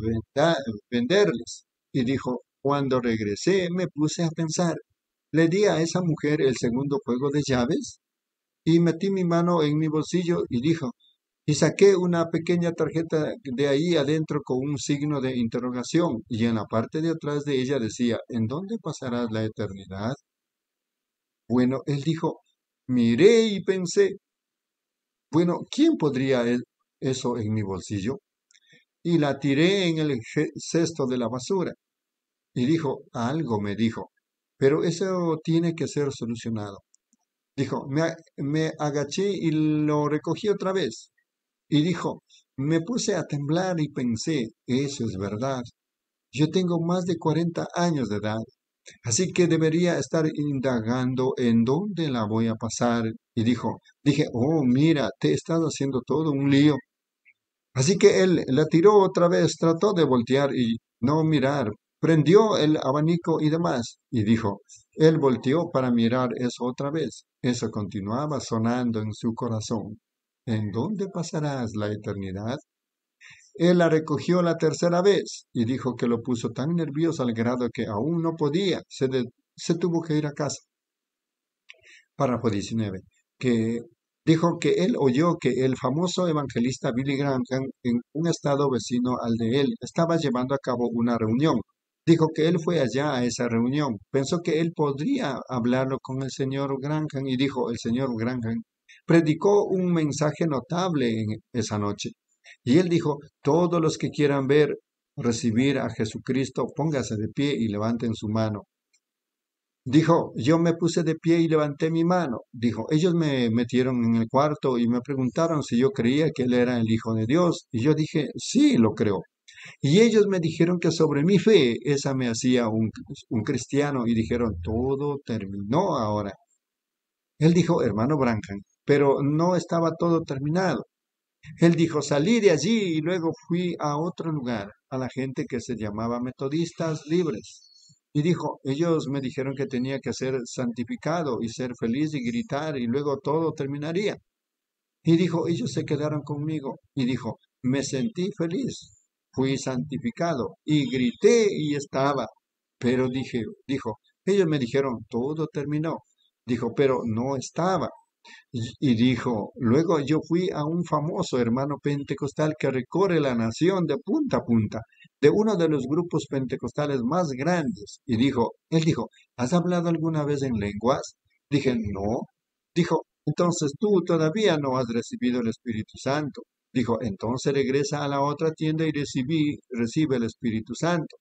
venderles. Y dijo, cuando regresé me puse a pensar, le di a esa mujer el segundo juego de llaves y metí mi mano en mi bolsillo y dijo, y saqué una pequeña tarjeta de ahí adentro con un signo de interrogación y en la parte de atrás de ella decía, ¿en dónde pasarás la eternidad? Bueno, él dijo, miré y pensé, bueno, ¿quién podría e-, eso en mi bolsillo? Y la tiré en el cesto de la basura. Y dijo, algo me dijo, pero eso tiene que ser solucionado. Dijo, me, me agaché y lo recogí otra vez. Y dijo, me puse a temblar y pensé, eso es verdad. Yo tengo más de 40 años de edad, así que debería estar indagando en dónde la voy a pasar. Y dijo, dije, oh, mira, te estás haciendo todo un lío. Así que él la tiró otra vez, trató de voltear y no mirar, prendió el abanico y demás, y dijo, él volteó para mirar eso otra vez. Eso continuaba sonando en su corazón. ¿En dónde pasarás la eternidad? Él la recogió la tercera vez y dijo que lo puso tan nervioso al grado que aún no podía, se, se tuvo que ir a casa. Párrafo 19. Que dijo que él oyó que el famoso evangelista Billy Graham en un estado vecino al de él estaba llevando a cabo una reunión. Dijo que él fue allá a esa reunión. Pensó que él podría hablarlo con el señor Graham y dijo, el señor Graham predicó un mensaje notable en esa noche. Y él dijo, todos los que quieran ver, recibir a Jesucristo, póngase de pie y levanten su mano. Dijo, yo me puse de pie y levanté mi mano. Dijo, ellos me metieron en el cuarto y me preguntaron si yo creía que él era el Hijo de Dios. Y yo dije, sí, lo creo. Y ellos me dijeron que sobre mi fe esa me hacía un, un cristiano y dijeron, todo terminó ahora. Él dijo, hermano Branham, pero no estaba todo terminado. Él dijo, salí de allí y luego fui a otro lugar, a la gente que se llamaba Metodistas Libres. Y dijo, ellos me dijeron que tenía que ser santificado y ser feliz y gritar y luego todo terminaría. Y dijo, ellos se quedaron conmigo. Y dijo, me sentí feliz, fui santificado y grité y estaba. Pero dije, dijo, ellos me dijeron, todo terminó. Dijo, pero no estaba. Y dijo, luego yo fui a un famoso hermano pentecostal que recorre la nación de punta a punta, de uno de los grupos pentecostales más grandes. Y dijo, él dijo, ¿has hablado alguna vez en lenguas? Dije, no. Dijo, entonces tú todavía no has recibido el Espíritu Santo. Dijo, entonces regresa a la otra tienda y recibí, recibe el Espíritu Santo.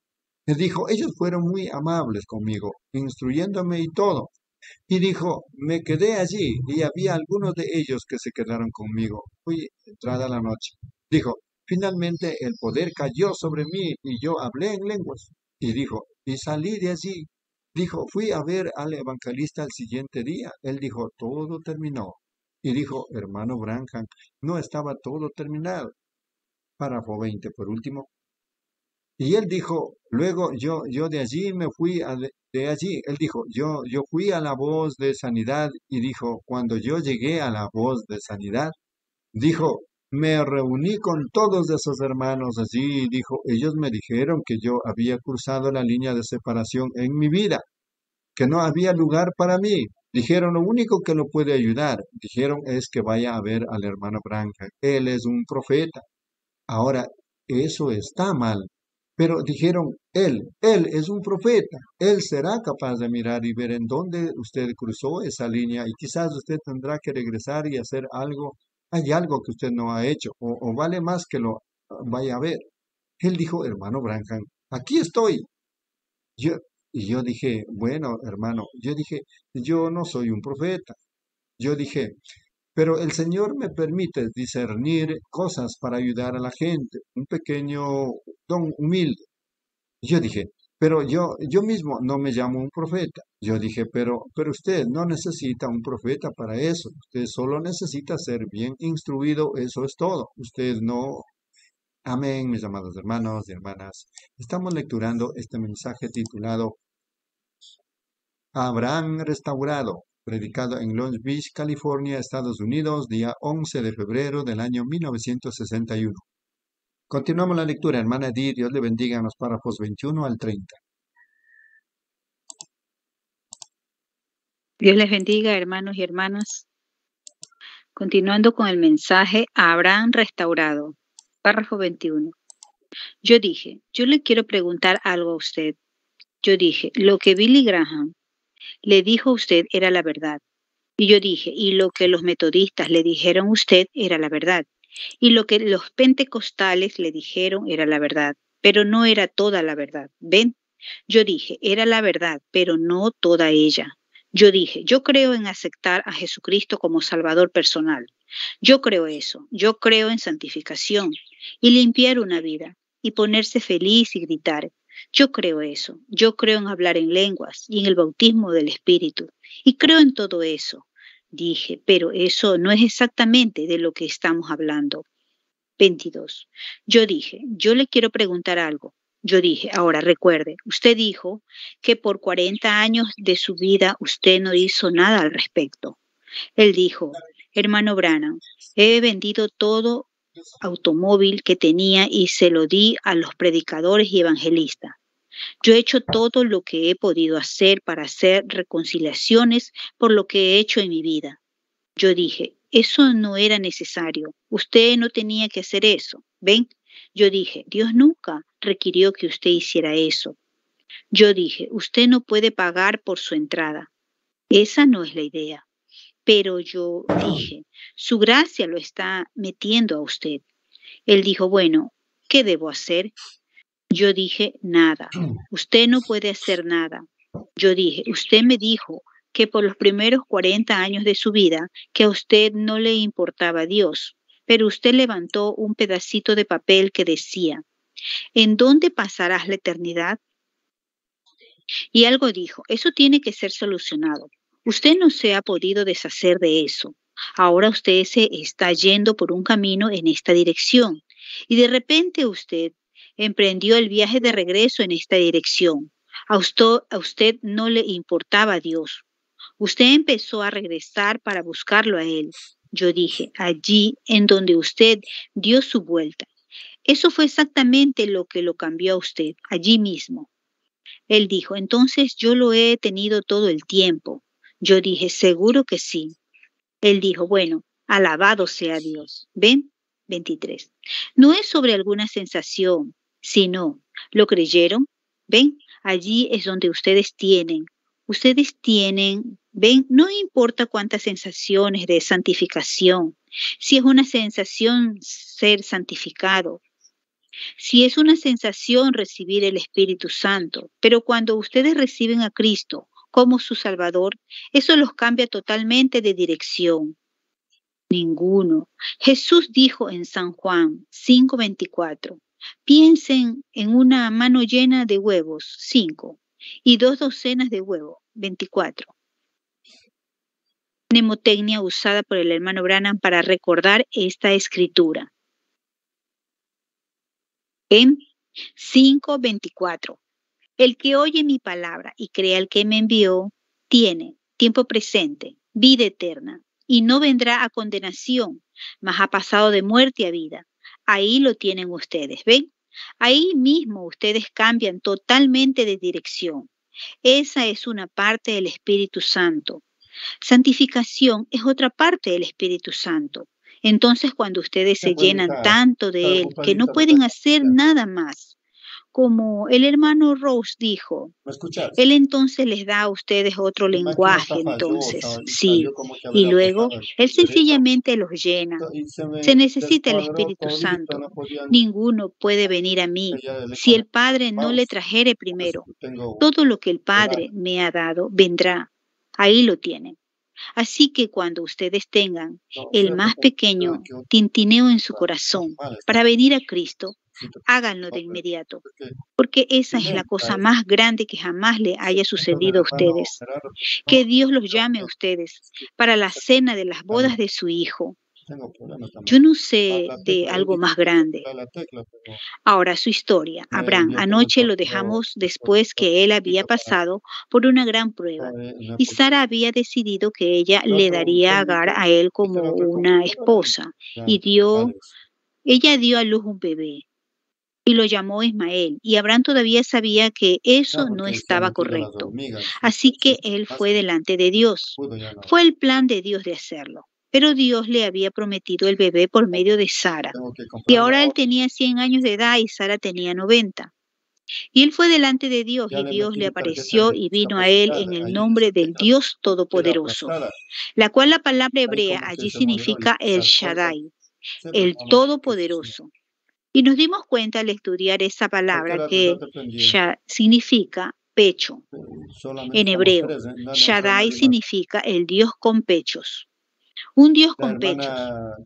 Él dijo, ellos fueron muy amables conmigo, instruyéndome y todo. Y dijo, me quedé allí y había algunos de ellos que se quedaron conmigo. Fui entrada la noche. Dijo, finalmente el poder cayó sobre mí y yo hablé en lenguas. Y dijo, y salí de allí. Dijo, fui a ver al evangelista el siguiente día. Él dijo, todo terminó. Y dijo, hermano Branham, no estaba todo terminado. Párrafo 20, por último. Y él dijo, luego yo, yo de allí me fui a, de allí. Él dijo, yo, yo fui a la voz de sanidad y dijo, cuando yo llegué a la voz de sanidad, dijo, me reuní con todos esos hermanos allí y dijo, ellos me dijeron que yo había cruzado la línea de separación en mi vida, que no había lugar para mí. Dijeron, lo único que lo puede ayudar, dijeron, es que vaya a ver al hermano Branca. Él es un profeta. Ahora, eso está mal. Pero dijeron, él, él es un profeta, él será capaz de mirar y ver en dónde usted cruzó esa línea y quizás usted tendrá que regresar y hacer algo, hay algo que usted no ha hecho o, vale más que lo vaya a ver. Él dijo, hermano Branham, aquí estoy. Yo, y yo dije, bueno, hermano, yo dije, yo no soy un profeta. Yo dije, pero el Señor me permite discernir cosas para ayudar a la gente, un pequeño don humilde. Yo dije, pero yo, yo mismo no me llamo un profeta. Yo dije, pero, pero usted no necesita un profeta para eso. Usted solo necesita ser bien instruido, eso es todo. Usted no... Amén, mis amados hermanos y hermanas. Estamos lecturando este mensaje titulado Abraham restaurado, predicado en Long Beach, California, Estados Unidos, día 11 de febrero del año 1961. Continuamos la lectura, hermana Di, Dios le bendiga en los párrafos 21 al 30. Dios les bendiga, hermanos y hermanas. Continuando con el mensaje Abraham restaurado, párrafo 21. Yo dije, yo le quiero preguntar algo a usted. Yo dije, lo que Billy Graham le dijo a usted era la verdad. Y yo dije, y lo que los metodistas le dijeron a usted era la verdad. Y lo que los pentecostales le dijeron era la verdad, pero no era toda la verdad. ¿Ven? Yo dije, era la verdad, pero no toda ella. Yo dije, yo creo en aceptar a Jesucristo como Salvador personal. Yo creo eso. Yo creo en santificación y limpiar una vida y ponerse feliz y gritar. Yo creo eso. Yo creo en hablar en lenguas y en el bautismo del Espíritu. Y creo en todo eso. Dije, pero eso no es exactamente de lo que estamos hablando. 22. Yo dije, yo le quiero preguntar algo. Yo dije, ahora recuerde, usted dijo que por 40 años de su vida usted no hizo nada al respecto. Él dijo, hermano Branham, he vendido todo automóvil que tenía y se lo di a los predicadores y evangelistas. Yo he hecho todo lo que he podido hacer para hacer reconciliaciones por lo que he hecho en mi vida. Yo dije, eso no era necesario. Usted no tenía que hacer eso. ¿Ven? Yo dije, Dios nunca requirió que usted hiciera eso. Yo dije, usted no puede pagar por su entrada. Esa no es la idea. Pero yo dije, su gracia lo está metiendo a usted. Él dijo, bueno, ¿qué debo hacer? Yo dije, nada. Usted no puede hacer nada. Yo dije, usted me dijo que por los primeros 40 años de su vida que a usted no le importaba Dios, pero usted levantó un pedacito de papel que decía, ¿en dónde pasarás la eternidad? Y algo dijo, eso tiene que ser solucionado. Usted no se ha podido deshacer de eso. Ahora usted se está yendo por un camino en esta dirección. Y de repente usted emprendió el viaje de regreso en esta dirección. A usted, no le importaba a Dios. Usted empezó a regresar para buscarlo a Él. Yo dije, allí en donde usted dio su vuelta. Eso fue exactamente lo que lo cambió a usted, allí mismo. Él dijo, entonces yo lo he tenido todo el tiempo. Yo dije, seguro que sí. Él dijo, bueno, alabado sea Dios. ¿Ven? 23. No es sobre alguna sensación, si no, ¿lo creyeron? ¿Ven? Allí es donde ustedes tienen. Ustedes tienen, ven, no importa cuántas sensaciones de santificación, si es una sensación ser santificado, si es una sensación recibir el Espíritu Santo, pero cuando ustedes reciben a Cristo como su Salvador, eso los cambia totalmente de dirección. Ninguno. Jesús dijo en San Juan 5:24, Piensen en una mano llena de huevos, cinco, y dos docenas de huevos, veinticuatro. Mnemotecnia usada por el hermano Branham para recordar esta escritura. En 5.24. El que oye mi palabra y crea el que me envió, tiene tiempo presente, vida eterna, y no vendrá a condenación, mas ha pasado de muerte a vida ahí lo tienen ustedes, ¿ven? Ahí mismo ustedes cambian totalmente de dirección. Esa es una parte del Espíritu Santo. Santificación es otra parte del Espíritu Santo. Entonces, cuando ustedes se llenan tanto de Él que no pueden hacer nada más, como el hermano Rose dijo, él entonces les da a ustedes otro lenguaje, entonces, sí, y luego él sencillamente los llena. Se necesita el Espíritu Santo. Ninguno puede venir a mí si el Padre no le trajere primero. Todo lo que el Padre me ha dado vendrá. Ahí lo tienen. Así que cuando ustedes tengan el más pequeño tintineo en su corazón para venir a Cristo, háganlo de inmediato, porque esa es la cosa más grande que jamás le haya sucedido a ustedes. Que Dios los llame a ustedes para la cena de las bodas de su hijo. Yo no sé de algo más grande. Ahora su historia. Abraham, anoche lo dejamos después que él había pasado por una gran prueba y Sara había decidido que ella le daría a Agar a él como una esposa y dio, ella dio a luz un bebé. Y lo llamó Ismael. Y Abraham todavía sabía que eso no estaba correcto. Así que él fue delante de Dios. Fue el plan de Dios de hacerlo. Pero Dios le había prometido el bebé por medio de Sara. Y ahora él tenía 100 años de edad y Sara tenía 90. Y él fue delante de Dios y Dios le apareció y vino a él en el nombre del Dios Todopoderoso, la cual la palabra hebrea allí significa el Shaddai, el Todopoderoso. Y nos dimos cuenta al estudiar esa palabra que significa pecho en hebreo. Shaddai significa el Dios con pechos. Un Dios con pechos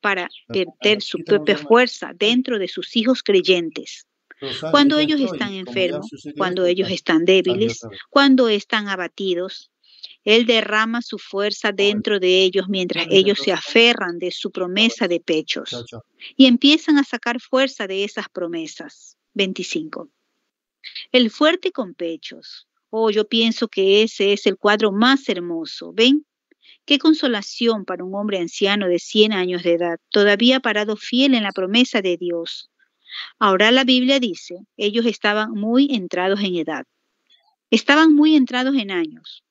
para verter su propia fuerza dentro de sus hijos creyentes. Cuando ellos están enfermos, cuando ellos están débiles, cuando están abatidos, él derrama su fuerza dentro de ellos mientras ellos se aferran de su promesa de pechos y empiezan a sacar fuerza de esas promesas. 25. El fuerte con pechos. Oh, yo pienso que ese es el cuadro más hermoso. ¿Ven? Qué consolación para un hombre anciano de 100 años de edad, todavía parado fiel en la promesa de Dios. Ahora la Biblia dice, ellos estaban muy entrados en edad. Estaban muy entrados en años.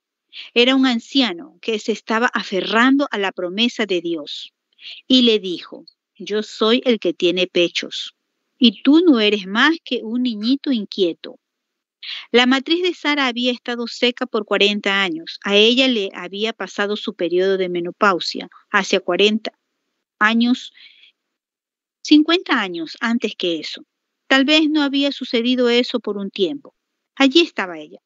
Era un anciano que se estaba aferrando a la promesa de Dios y le dijo, yo soy el que tiene pechos y tú no eres más que un niñito inquieto. La matriz de Sara había estado seca por 40 años. A ella le había pasado su periodo de menopausia hacia 40 años, 50 años antes que eso. Tal vez no había sucedido eso por un tiempo. Allí estaba ella,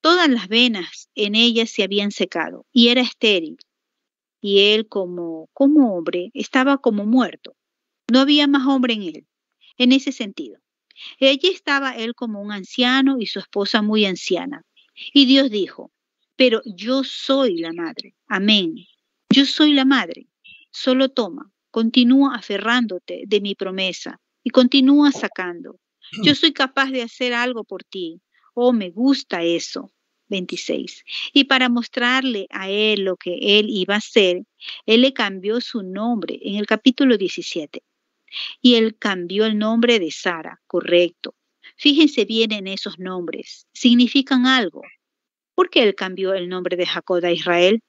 Todas las venas en ella se habían secado y era estéril. Y él como, como hombre estaba como muerto. No había más hombre en él, en ese sentido. Allí estaba él como un anciano y su esposa muy anciana. Y Dios dijo, pero yo soy la madre. Amén. Yo soy la madre. Solo toma, continúa aferrándote de mi promesa y continúa sacando. Yo soy capaz de hacer algo por ti. Oh, me gusta eso. 26. Y para mostrarle a él lo que él iba a hacer, él le cambió su nombre en el capítulo 17. Y él cambió el nombre de Sara, correcto. Fíjense bien en esos nombres. Significan algo. ¿Por qué él cambió el nombre de Jacob a Israel?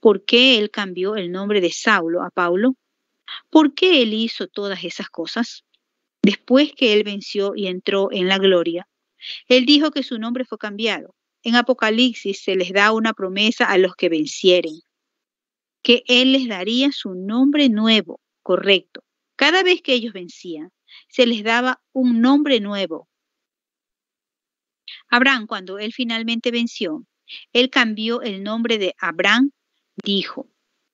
¿Por qué él cambió el nombre de Saulo a Paulo? ¿Por qué él hizo todas esas cosas? Después que él venció y entró en la gloria, él dijo que su nombre fue cambiado. En Apocalipsis se les da una promesa a los que vencieren, que Él les daría su nombre nuevo, correcto. Cada vez que ellos vencían, se les daba un nombre nuevo. Abraham, cuando él finalmente venció, él cambió el nombre de Abraham, dijo,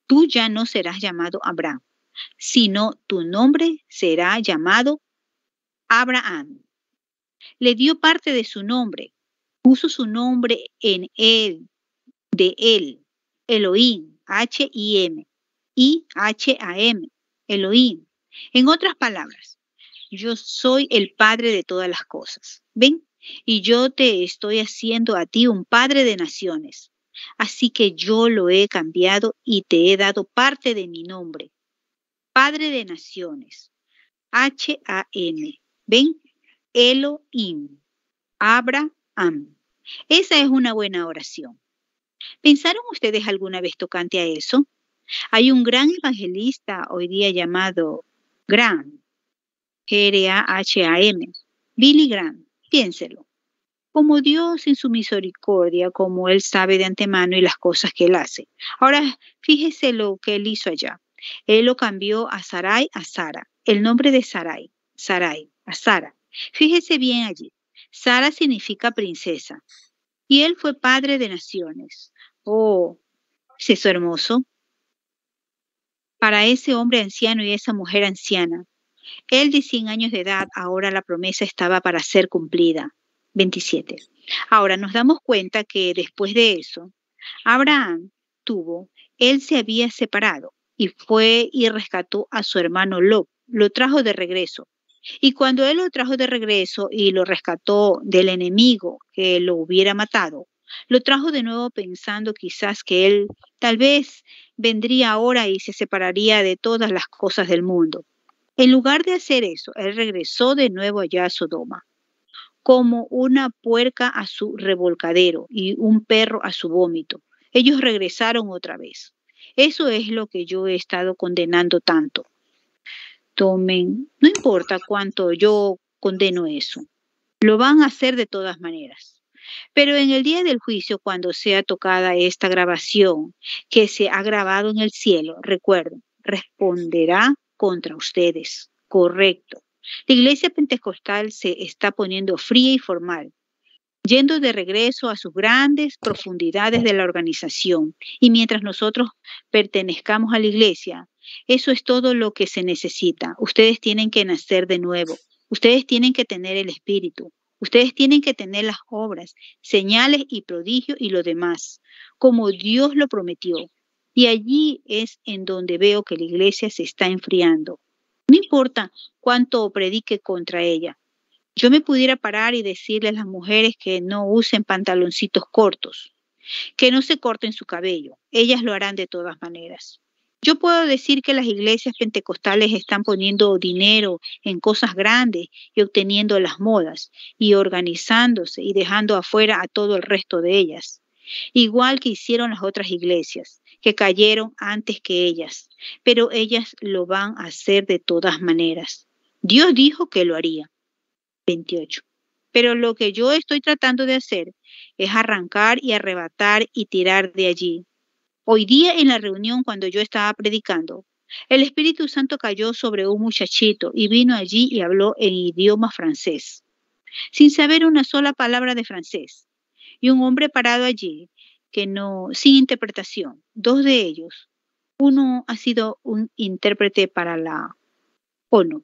tú ya no serás llamado Abraham, sino tu nombre será llamado Abraham le dio parte de su nombre, puso su nombre en él, de él, Elohim, H-I-M, y H-A-M, Elohim. En otras palabras, yo soy el Padre de todas las cosas. ¿Ven? Y yo te estoy haciendo a ti un Padre de naciones. Así que yo lo he cambiado y te he dado parte de mi nombre. Padre de naciones. H-A-M. ¿Ven? Elohim, Abraham. Esa es una buena oración. ¿Pensaron ustedes alguna vez tocante a eso? Hay un gran evangelista hoy día llamado Graham, G-R-A-H-A-M, Billy Graham. Piénselo. Como Dios en su misericordia, como Él sabe de antemano y las cosas que Él hace. Ahora, fíjese lo que Él hizo allá. Él lo cambió a Sarai a Sara. El nombre de Sarai, Sarai, a Sara. Fíjese bien allí. Sara significa princesa y él fue padre de naciones. Oh, ¿es eso hermoso? Para ese hombre anciano y esa mujer anciana, él de 100 años de edad, ahora la promesa estaba para ser cumplida. 27. Ahora nos damos cuenta que después de eso, Abraham tuvo, él se había separado y fue y rescató a su hermano Lot, lo trajo de regreso y cuando él lo trajo de regreso y lo rescató del enemigo que lo hubiera matado, lo trajo de nuevo pensando quizás que él tal vez vendría ahora y se separaría de todas las cosas del mundo. En lugar de hacer eso, él regresó de nuevo allá a Sodoma, como una puerca a su revolcadero y un perro a su vómito. Ellos regresaron otra vez. Eso es lo que yo he estado condenando tanto. Tomen, no importa cuánto yo condeno eso, lo van a hacer de todas maneras. Pero en el día del juicio, cuando sea tocada esta grabación que se ha grabado en el cielo, recuerden, responderá contra ustedes. Correcto. La iglesia pentecostal se está poniendo fría y formal, yendo de regreso a sus grandes profundidades de la organización. Y mientras nosotros pertenezcamos a la iglesia, eso es todo lo que se necesita. Ustedes tienen que nacer de nuevo. Ustedes tienen que tener el espíritu. Ustedes tienen que tener las obras, señales y prodigios y lo demás, como Dios lo prometió. Y allí es en donde veo que la iglesia se está enfriando. No importa cuánto predique contra ella. Yo me pudiera parar y decirle a las mujeres que no usen pantaloncitos cortos, que no se corten su cabello. Ellas lo harán de todas maneras. Yo puedo decir que las iglesias pentecostales están poniendo dinero en cosas grandes y obteniendo las modas y organizándose y dejando afuera a todo el resto de ellas, igual que hicieron las otras iglesias, que cayeron antes que ellas, pero ellas lo van a hacer de todas maneras. Dios dijo que lo haría. 28. Pero lo que yo estoy tratando de hacer es arrancar y arrebatar y tirar de allí Hoy día en la reunión cuando yo estaba predicando, el Espíritu Santo cayó sobre un muchachito y vino allí y habló en idioma francés, sin saber una sola palabra de francés. Y un hombre parado allí, que no, sin interpretación, dos de ellos, uno ha sido un intérprete para la ONU,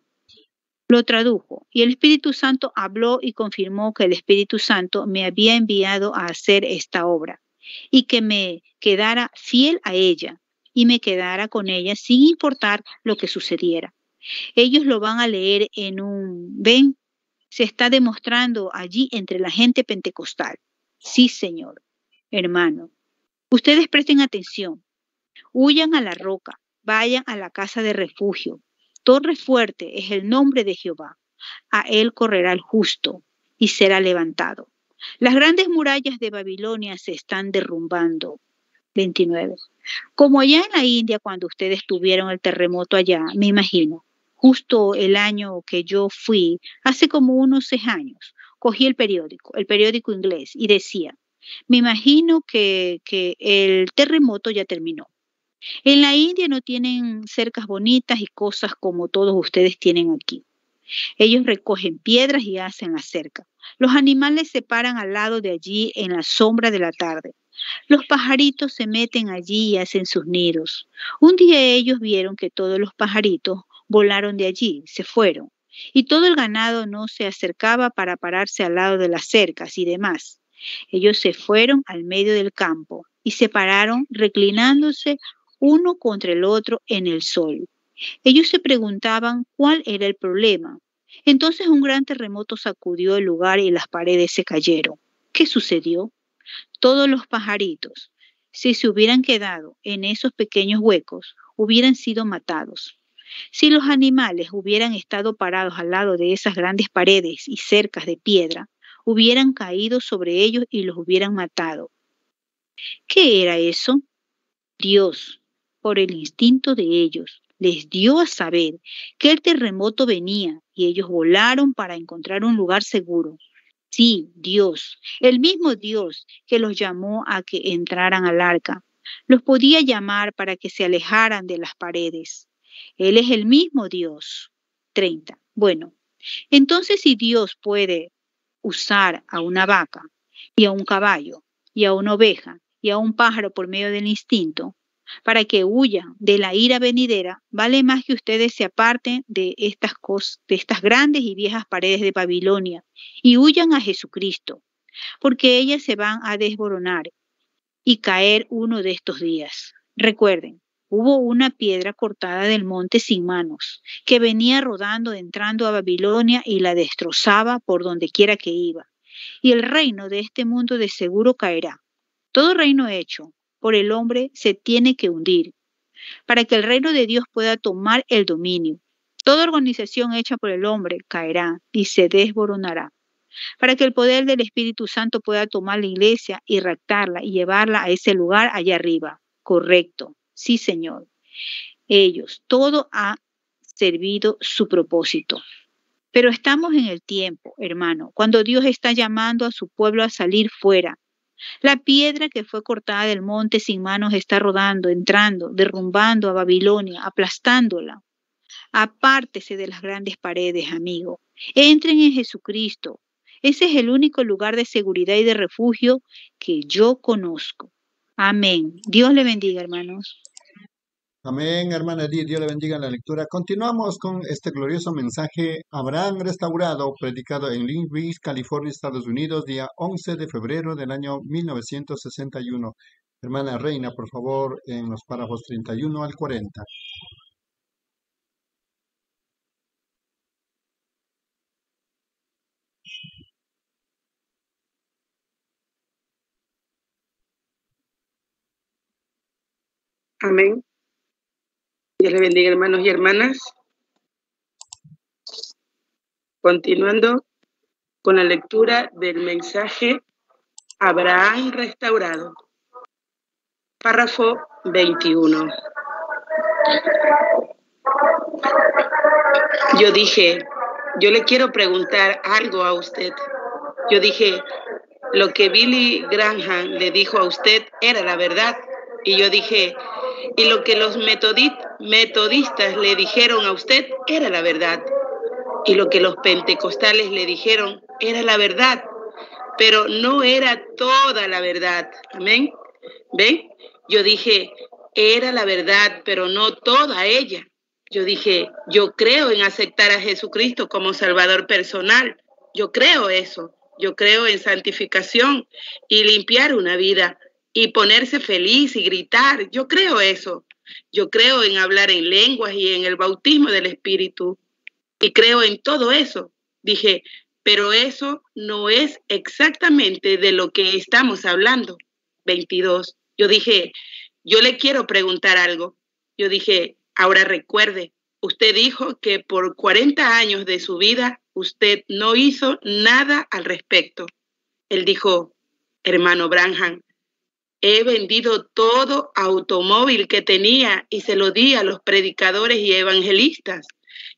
lo tradujo y el Espíritu Santo habló y confirmó que el Espíritu Santo me había enviado a hacer esta obra y que me quedara fiel a ella y me quedara con ella sin importar lo que sucediera. Ellos lo van a leer en un, ven, se está demostrando allí entre la gente pentecostal. Sí, Señor, hermano. Ustedes presten atención. Huyan a la roca, vayan a la casa de refugio. Torre fuerte es el nombre de Jehová. A él correrá el justo y será levantado. Las grandes murallas de Babilonia se están derrumbando. 29. Como allá en la India, cuando ustedes tuvieron el terremoto allá, me imagino, justo el año que yo fui, hace como unos seis años, cogí el periódico, el periódico inglés, y decía, me imagino que, que el terremoto ya terminó. En la India no tienen cercas bonitas y cosas como todos ustedes tienen aquí. Ellos recogen piedras y hacen la cerca. Los animales se paran al lado de allí en la sombra de la tarde. Los pajaritos se meten allí y hacen sus nidos. Un día ellos vieron que todos los pajaritos volaron de allí, se fueron, y todo el ganado no se acercaba para pararse al lado de las cercas y demás. Ellos se fueron al medio del campo y se pararon reclinándose uno contra el otro en el sol. Ellos se preguntaban cuál era el problema. Entonces un gran terremoto sacudió el lugar y las paredes se cayeron. ¿Qué sucedió? Todos los pajaritos, si se hubieran quedado en esos pequeños huecos, hubieran sido matados. Si los animales hubieran estado parados al lado de esas grandes paredes y cercas de piedra, hubieran caído sobre ellos y los hubieran matado. ¿Qué era eso? Dios, por el instinto de ellos, les dio a saber que el terremoto venía y ellos volaron para encontrar un lugar seguro. Sí, Dios, el mismo Dios que los llamó a que entraran al arca, los podía llamar para que se alejaran de las paredes. Él es el mismo Dios. 30. Bueno, entonces si Dios puede usar a una vaca y a un caballo y a una oveja y a un pájaro por medio del instinto, para que huyan de la ira venidera, vale más que ustedes se aparten de estas cosas, de estas grandes y viejas paredes de Babilonia y huyan a Jesucristo, porque ellas se van a desboronar y caer uno de estos días. Recuerden, hubo una piedra cortada del monte sin manos, que venía rodando entrando a Babilonia y la destrozaba por donde quiera que iba. Y el reino de este mundo de seguro caerá. Todo reino hecho por el hombre se tiene que hundir para que el reino de Dios pueda tomar el dominio. Toda organización hecha por el hombre caerá y se desboronará para que el poder del Espíritu Santo pueda tomar la iglesia y raptarla y llevarla a ese lugar allá arriba. Correcto. Sí, Señor. Ellos, todo ha servido su propósito. Pero estamos en el tiempo, hermano, cuando Dios está llamando a su pueblo a salir fuera. La piedra que fue cortada del monte sin manos está rodando, entrando, derrumbando a Babilonia, aplastándola. Apártese de las grandes paredes, amigo. Entren en Jesucristo. Ese es el único lugar de seguridad y de refugio que yo conozco. Amén. Dios le bendiga, hermanos. Amén, hermana Edith, Dios le bendiga en la lectura. Continuamos con este glorioso mensaje, Abraham restaurado, predicado en Lynn California, Estados Unidos, día 11 de febrero del año 1961. Hermana Reina, por favor, en los párrafos 31 al 40. Amén. Dios le bendiga, hermanos y hermanas. Continuando con la lectura del mensaje Abraham restaurado. Párrafo 21. Yo dije, yo le quiero preguntar algo a usted. Yo dije, lo que Billy Graham le dijo a usted era la verdad. Y yo dije, y lo que los metodistas le dijeron a usted era la verdad. Y lo que los pentecostales le dijeron era la verdad. Pero no era toda la verdad. Amén. ¿Ven? Yo dije, era la verdad, pero no toda ella. Yo dije, yo creo en aceptar a Jesucristo como Salvador personal. Yo creo eso. Yo creo en santificación y limpiar una vida y ponerse feliz y gritar. Yo creo eso. Yo creo en hablar en lenguas y en el bautismo del Espíritu. Y creo en todo eso. Dije, pero eso no es exactamente de lo que estamos hablando. 22. Yo dije, yo le quiero preguntar algo. Yo dije, ahora recuerde, usted dijo que por 40 años de su vida usted no hizo nada al respecto. Él dijo, hermano Branham, He vendido todo automóvil que tenía y se lo di a los predicadores y evangelistas.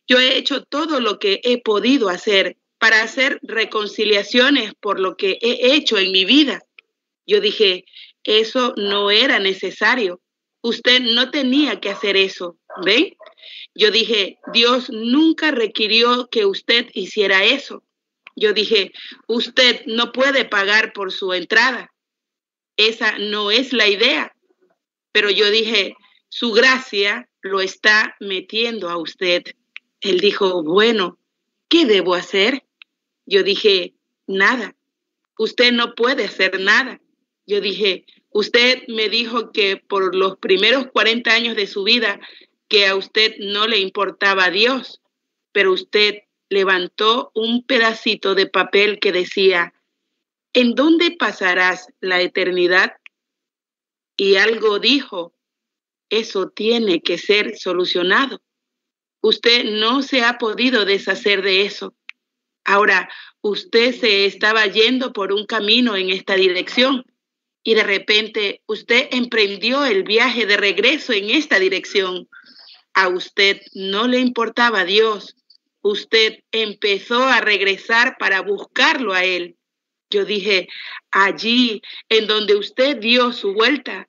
Yo he hecho todo lo que he podido hacer para hacer reconciliaciones por lo que he hecho en mi vida. Yo dije, eso no era necesario. Usted no tenía que hacer eso. ¿Ven? Yo dije, Dios nunca requirió que usted hiciera eso. Yo dije, usted no puede pagar por su entrada. Esa no es la idea. Pero yo dije, su gracia lo está metiendo a usted. Él dijo, bueno, ¿qué debo hacer? Yo dije, nada. Usted no puede hacer nada. Yo dije, usted me dijo que por los primeros 40 años de su vida que a usted no le importaba Dios, pero usted levantó un pedacito de papel que decía, ¿en dónde pasarás la eternidad? Y algo dijo, eso tiene que ser solucionado. Usted no se ha podido deshacer de eso. Ahora, usted se estaba yendo por un camino en esta dirección y de repente usted emprendió el viaje de regreso en esta dirección. A usted no le importaba Dios. Usted empezó a regresar para buscarlo a Él. Yo dije, allí en donde usted dio su vuelta,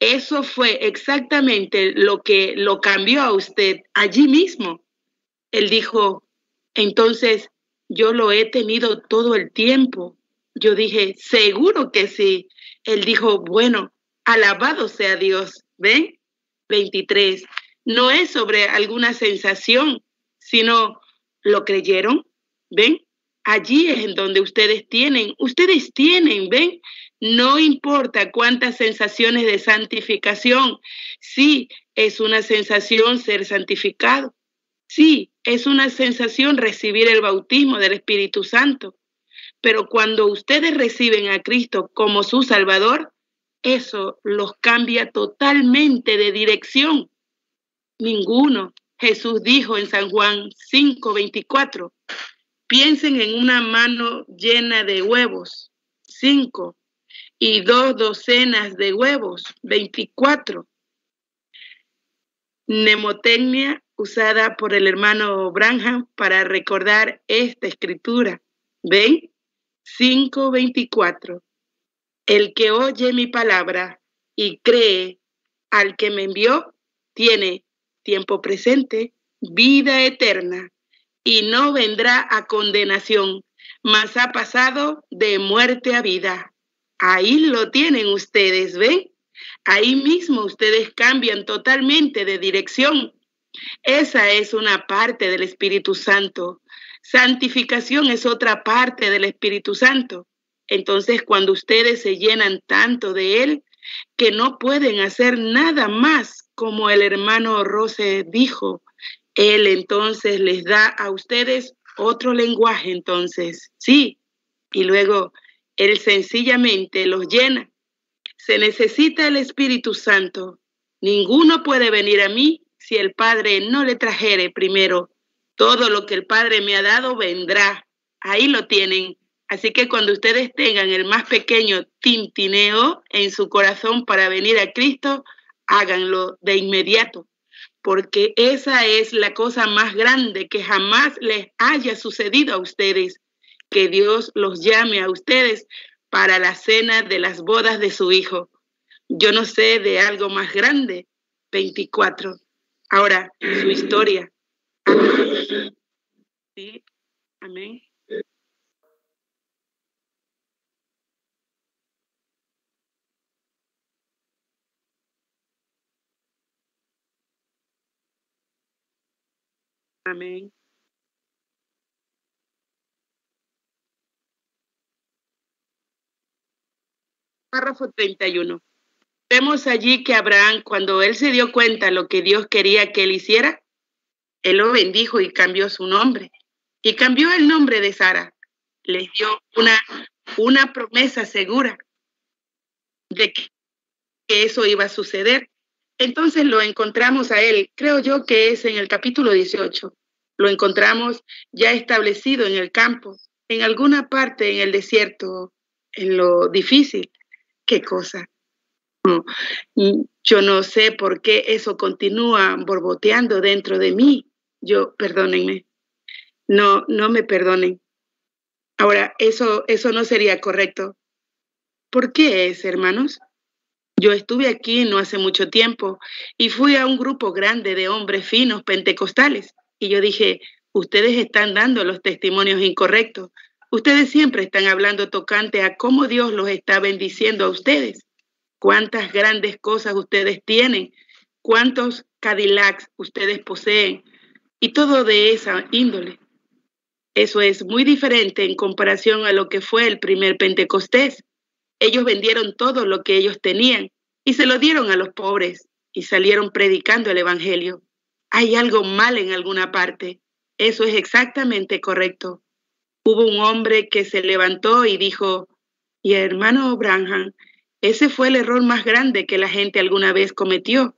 eso fue exactamente lo que lo cambió a usted allí mismo. Él dijo, entonces yo lo he tenido todo el tiempo. Yo dije, seguro que sí. Él dijo, bueno, alabado sea Dios. ¿Ven? 23. No es sobre alguna sensación, sino lo creyeron. ¿Ven? Allí es en donde ustedes tienen, ustedes tienen, ¿ven? No importa cuántas sensaciones de santificación, sí, es una sensación ser santificado, sí, es una sensación recibir el bautismo del Espíritu Santo, pero cuando ustedes reciben a Cristo como su Salvador, eso los cambia totalmente de dirección. Ninguno, Jesús dijo en San Juan 5:24, piensen en una mano llena de huevos, 5, y dos docenas de huevos, 24. Mnemotecnia usada por el hermano Branham para recordar esta escritura. ¿Ven? 5:24. El que oye mi palabra y cree al que me envió, tiene tiempo presente, vida eterna, y no vendrá a condenación, mas ha pasado de muerte a vida. Ahí lo tienen ustedes, ¿ven? Ahí mismo ustedes cambian totalmente de dirección. Esa es una parte del Espíritu Santo. Santificación es otra parte del Espíritu Santo. Entonces, cuando ustedes se llenan tanto de Él, que no pueden hacer nada más, como el hermano Rose dijo, Él entonces les da a ustedes otro lenguaje, entonces, sí, y luego Él sencillamente los llena. Se necesita el Espíritu Santo. Ninguno puede venir a mí si el Padre no le trajere primero. Todo lo que el Padre me ha dado vendrá. Ahí lo tienen. Así que cuando ustedes tengan el más pequeño tintineo en su corazón para venir a Cristo, háganlo de inmediato, porque esa es la cosa más grande que jamás les haya sucedido a ustedes, que Dios los llame a ustedes para la cena de las bodas de su Hijo. Yo no sé de algo más grande. 24. Ahora, su historia. Sí, amén. Amén. Párrafo 31. Vemos allí que Abraham, cuando él se dio cuenta lo que Dios quería que él hiciera, él lo bendijo y cambió su nombre. Y cambió el nombre de Sara. Le dio una, una promesa segura de que eso iba a suceder. Entonces lo encontramos a él, creo yo que es en el capítulo 18. Lo encontramos ya establecido en el campo, en alguna parte en el desierto, en lo difícil. ¿Qué cosa? yo no sé por qué eso continúa borboteando dentro de mí. Yo, perdónenme. No, no me perdonen. Ahora, eso, eso no sería correcto. ¿Por qué es, hermanos? Yo estuve aquí no hace mucho tiempo y fui a un grupo grande de hombres finos pentecostales y yo dije, ustedes están dando los testimonios incorrectos. Ustedes siempre están hablando tocante a cómo Dios los está bendiciendo a ustedes. Cuántas grandes cosas ustedes tienen, cuántos Cadillacs ustedes poseen y todo de esa índole. Eso es muy diferente en comparación a lo que fue el primer Pentecostés. Ellos vendieron todo lo que ellos tenían y se lo dieron a los pobres y salieron predicando el Evangelio. Hay algo mal en alguna parte. Eso es exactamente correcto. Hubo un hombre que se levantó y dijo, y hermano Branham, ese fue el error más grande que la gente alguna vez cometió.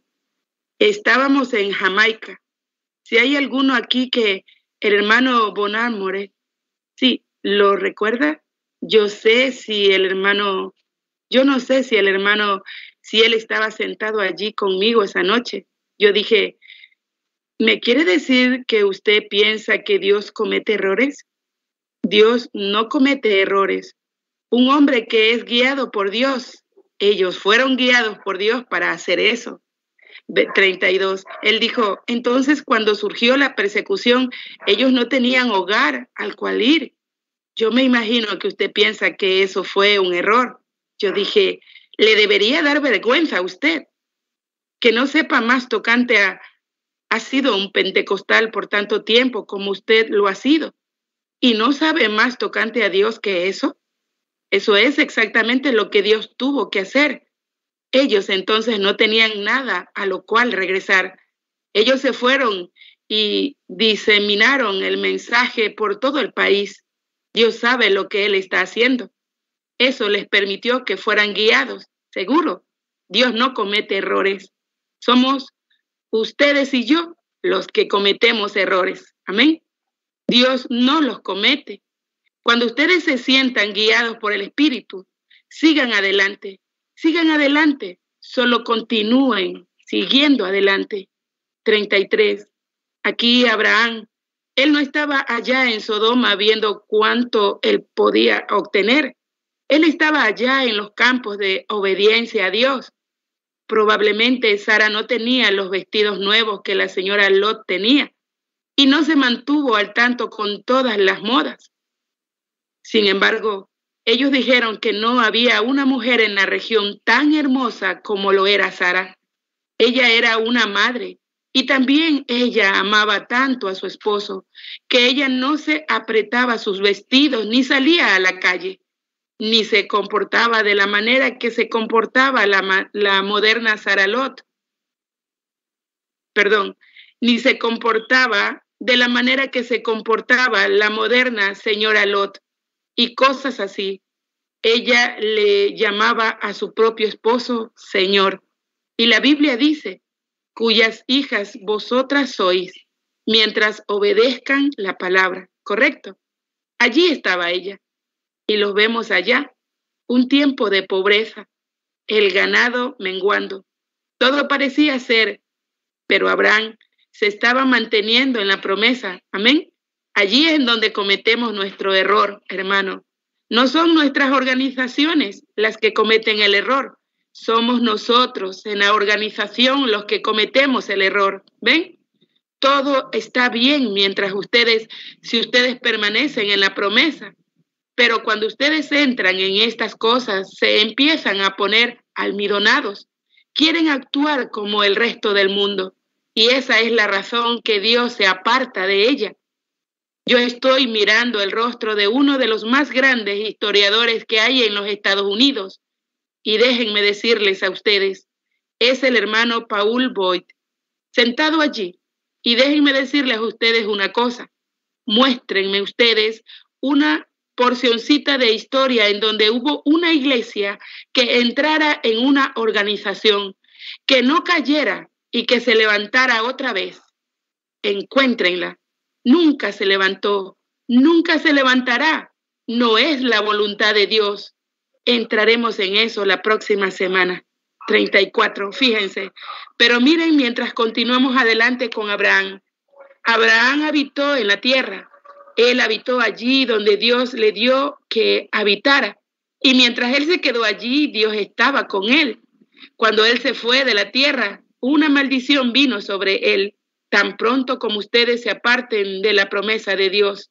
Estábamos en Jamaica. Si hay alguno aquí que el hermano Bonamore, sí, ¿lo recuerda? Yo sé si el hermano, yo no sé si el hermano, si él estaba sentado allí conmigo esa noche. Yo dije, ¿me quiere decir que usted piensa que Dios comete errores? Dios no comete errores. Un hombre que es guiado por Dios, ellos fueron guiados por Dios para hacer eso. 32. Él dijo, entonces cuando surgió la persecución, ellos no tenían hogar al cual ir. Yo me imagino que usted piensa que eso fue un error. Yo dije, le debería dar vergüenza a usted que no sepa más tocante a, ha sido un pentecostal por tanto tiempo como usted lo ha sido y no sabe más tocante a Dios que eso. Eso es exactamente lo que Dios tuvo que hacer. Ellos entonces no tenían nada a lo cual regresar. Ellos se fueron y diseminaron el mensaje por todo el país. Dios sabe lo que Él está haciendo. Eso les permitió que fueran guiados, seguro. Dios no comete errores. Somos ustedes y yo los que cometemos errores. Amén. Dios no los comete. Cuando ustedes se sientan guiados por el Espíritu, sigan adelante, sigan adelante, solo continúen siguiendo adelante. 33. Aquí Abraham, él no estaba allá en Sodoma viendo cuánto él podía obtener. Él estaba allá en los campos de obediencia a Dios. Probablemente Sara no tenía los vestidos nuevos que la señora Lot tenía y no se mantuvo al tanto con todas las modas. Sin embargo, ellos dijeron que no había una mujer en la región tan hermosa como lo era Sara. Ella era una madre y también ella amaba tanto a su esposo que ella no se apretaba sus vestidos ni salía a la calle ni se comportaba de la manera que se comportaba la, la moderna Saralot. Perdón, ni se comportaba de la manera que se comportaba la moderna señora Lot y cosas así. Ella le llamaba a su propio esposo Señor. Y la Biblia dice, cuyas hijas vosotras sois, mientras obedezcan la palabra. ¿Correcto? Allí estaba ella y los vemos allá. Un tiempo de pobreza, el ganado menguando. Todo parecía ser, pero Abraham se estaba manteniendo en la promesa. Amén. Allí es en donde cometemos nuestro error, hermano. No son nuestras organizaciones las que cometen el error. Somos nosotros en la organización los que cometemos el error. ¿Ven? Todo está bien mientras ustedes, si ustedes permanecen en la promesa. Pero cuando ustedes entran en estas cosas, se empiezan a poner almidonados. Quieren actuar como el resto del mundo. Y esa es la razón que Dios se aparta de ella. Yo estoy mirando el rostro de uno de los más grandes historiadores que hay en los Estados Unidos. Y déjenme decirles a ustedes, es el hermano Paul Boyd, sentado allí. Y déjenme decirles a ustedes una cosa. Muéstrenme ustedes una porcioncita de historia en donde hubo una iglesia que entrara en una organización, que no cayera y que se levantara otra vez. Encuéntrenla. Nunca se levantó, nunca se levantará. No es la voluntad de Dios. Entraremos en eso la próxima semana. 34, fíjense. Pero miren mientras continuamos adelante con Abraham. Abraham habitó en la tierra él habitó allí donde Dios le dio que habitara. Y mientras él se quedó allí, Dios estaba con él. Cuando él se fue de la tierra, una maldición vino sobre él, tan pronto como ustedes se aparten de la promesa de Dios.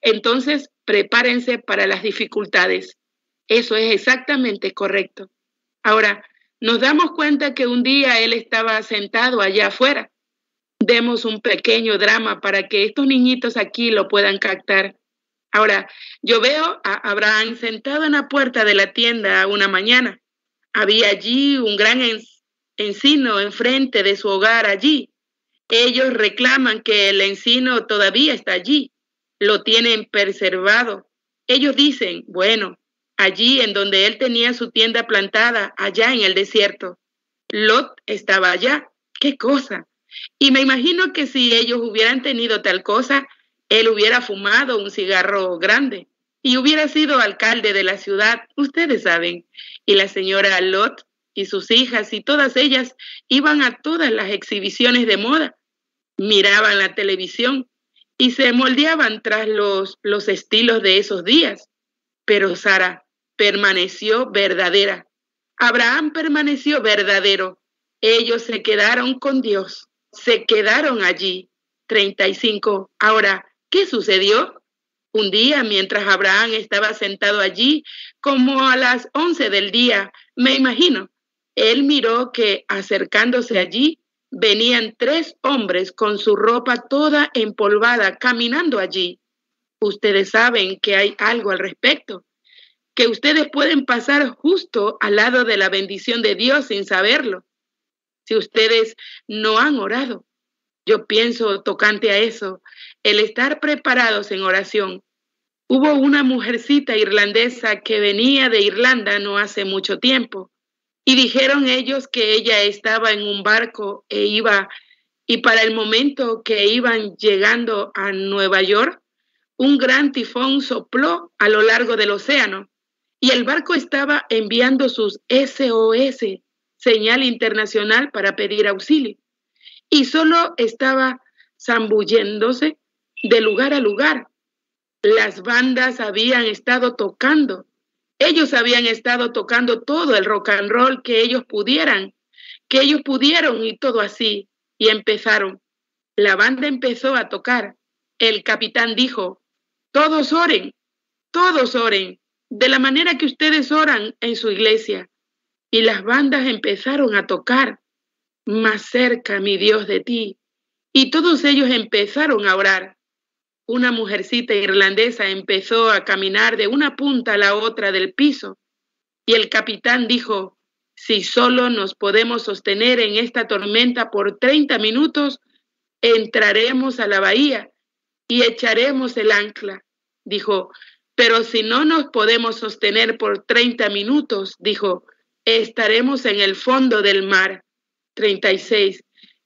Entonces, prepárense para las dificultades. Eso es exactamente correcto. Ahora, nos damos cuenta que un día él estaba sentado allá afuera demos un pequeño drama para que estos niñitos aquí lo puedan captar. Ahora, yo veo a Abraham sentado en la puerta de la tienda una mañana. Había allí un gran encino enfrente de su hogar allí. Ellos reclaman que el encino todavía está allí. Lo tienen preservado. Ellos dicen, bueno, allí en donde él tenía su tienda plantada, allá en el desierto. Lot estaba allá. ¿Qué cosa? Y me imagino que si ellos hubieran tenido tal cosa, él hubiera fumado un cigarro grande y hubiera sido alcalde de la ciudad, ustedes saben. Y la señora Lot y sus hijas y todas ellas iban a todas las exhibiciones de moda, miraban la televisión y se moldeaban tras los, los estilos de esos días. Pero Sara permaneció verdadera. Abraham permaneció verdadero. Ellos se quedaron con Dios se quedaron allí. 35. Ahora, ¿qué sucedió? Un día, mientras Abraham estaba sentado allí, como a las 11 del día, me imagino, él miró que acercándose allí venían tres hombres con su ropa toda empolvada caminando allí. Ustedes saben que hay algo al respecto, que ustedes pueden pasar justo al lado de la bendición de Dios sin saberlo si ustedes no han orado. Yo pienso tocante a eso, el estar preparados en oración. Hubo una mujercita irlandesa que venía de Irlanda no hace mucho tiempo y dijeron ellos que ella estaba en un barco e iba y para el momento que iban llegando a Nueva York, un gran tifón sopló a lo largo del océano y el barco estaba enviando sus SOS, señal internacional para pedir auxilio, y solo estaba zambulléndose de lugar a lugar. Las bandas habían estado tocando, ellos habían estado tocando todo el rock and roll que ellos pudieran, que ellos pudieron y todo así, y empezaron. La banda empezó a tocar. El capitán dijo, todos oren, todos oren, de la manera que ustedes oran en su iglesia. Y las bandas empezaron a tocar, más cerca, mi Dios, de ti. Y todos ellos empezaron a orar. Una mujercita irlandesa empezó a caminar de una punta a la otra del piso. Y el capitán dijo, si solo nos podemos sostener en esta tormenta por 30 minutos, entraremos a la bahía y echaremos el ancla. Dijo, pero si no nos podemos sostener por 30 minutos, dijo, estaremos en el fondo del mar. 36.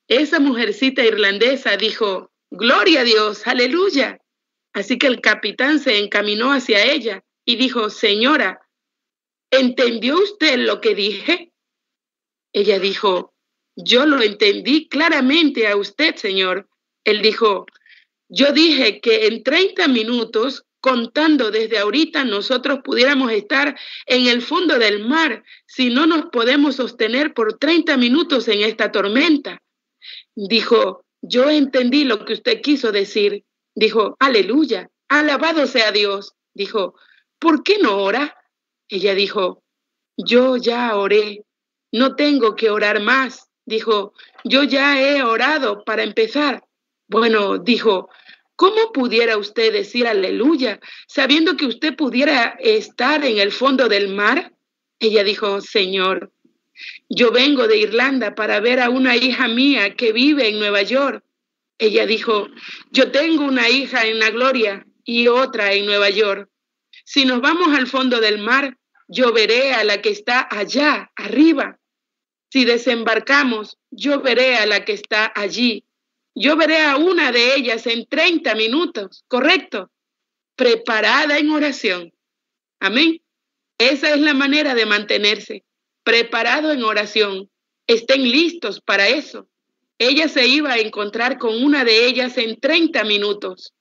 Esa mujercita irlandesa dijo, Gloria a Dios, aleluya. Así que el capitán se encaminó hacia ella y dijo, Señora, ¿entendió usted lo que dije? Ella dijo, yo lo entendí claramente a usted, Señor. Él dijo, yo dije que en 30 minutos, contando desde ahorita, nosotros pudiéramos estar en el fondo del mar si no nos podemos sostener por 30 minutos en esta tormenta. Dijo, yo entendí lo que usted quiso decir. Dijo, aleluya, alabado sea Dios. Dijo, ¿por qué no ora? Ella dijo, yo ya oré, no tengo que orar más. Dijo, yo ya he orado para empezar. Bueno, dijo, ¿cómo pudiera usted decir aleluya sabiendo que usted pudiera estar en el fondo del mar? Ella dijo, Señor, yo vengo de Irlanda para ver a una hija mía que vive en Nueva York. Ella dijo, yo tengo una hija en la gloria y otra en Nueva York. Si nos vamos al fondo del mar, yo veré a la que está allá, arriba. Si desembarcamos, yo veré a la que está allí, yo veré a una de ellas en 30 minutos, ¿correcto? Preparada en oración. Amén. Esa es la manera de mantenerse, preparado en oración. Estén listos para eso. Ella se iba a encontrar con una de ellas en 30 minutos.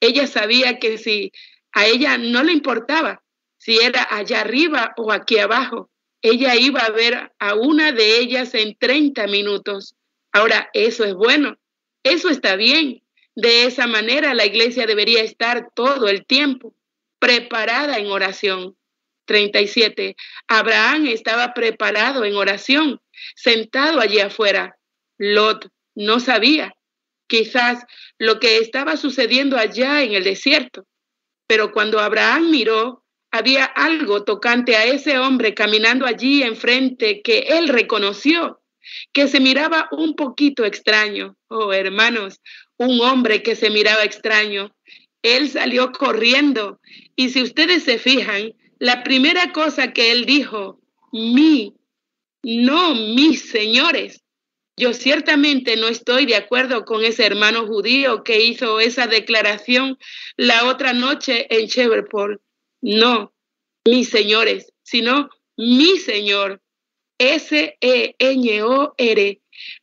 Ella sabía que si a ella no le importaba si era allá arriba o aquí abajo, ella iba a ver a una de ellas en 30 minutos. Ahora, eso es bueno eso está bien. De esa manera la iglesia debería estar todo el tiempo preparada en oración. 37. Abraham estaba preparado en oración, sentado allí afuera. Lot no sabía quizás lo que estaba sucediendo allá en el desierto. Pero cuando Abraham miró, había algo tocante a ese hombre caminando allí enfrente que él reconoció que se miraba un poquito extraño. Oh, hermanos, un hombre que se miraba extraño. Él salió corriendo y si ustedes se fijan, la primera cosa que él dijo, mi, no mis señores. Yo ciertamente no estoy de acuerdo con ese hermano judío que hizo esa declaración la otra noche en Cheverport. No, mis señores, sino mi Señor. S-E-N-O-R,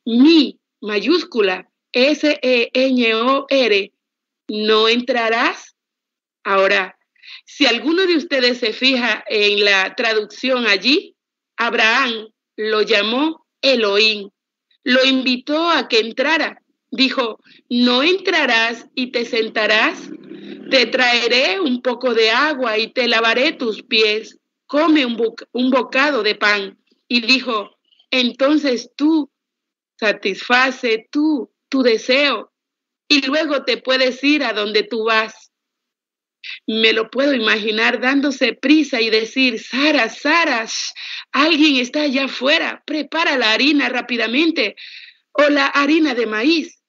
mi mayúscula, S-E-N-O-R, ¿no entrarás? Ahora, si alguno de ustedes se fija en la traducción allí, Abraham lo llamó Elohim, lo invitó a que entrara. Dijo, no entrarás y te sentarás, te traeré un poco de agua y te lavaré tus pies, come un bocado de pan y dijo, entonces tú satisface tú tu deseo y luego te puedes ir a donde tú vas. Me lo puedo imaginar dándose prisa y decir, Sara, Sara, alguien está allá afuera, prepara la harina rápidamente o la harina de maíz.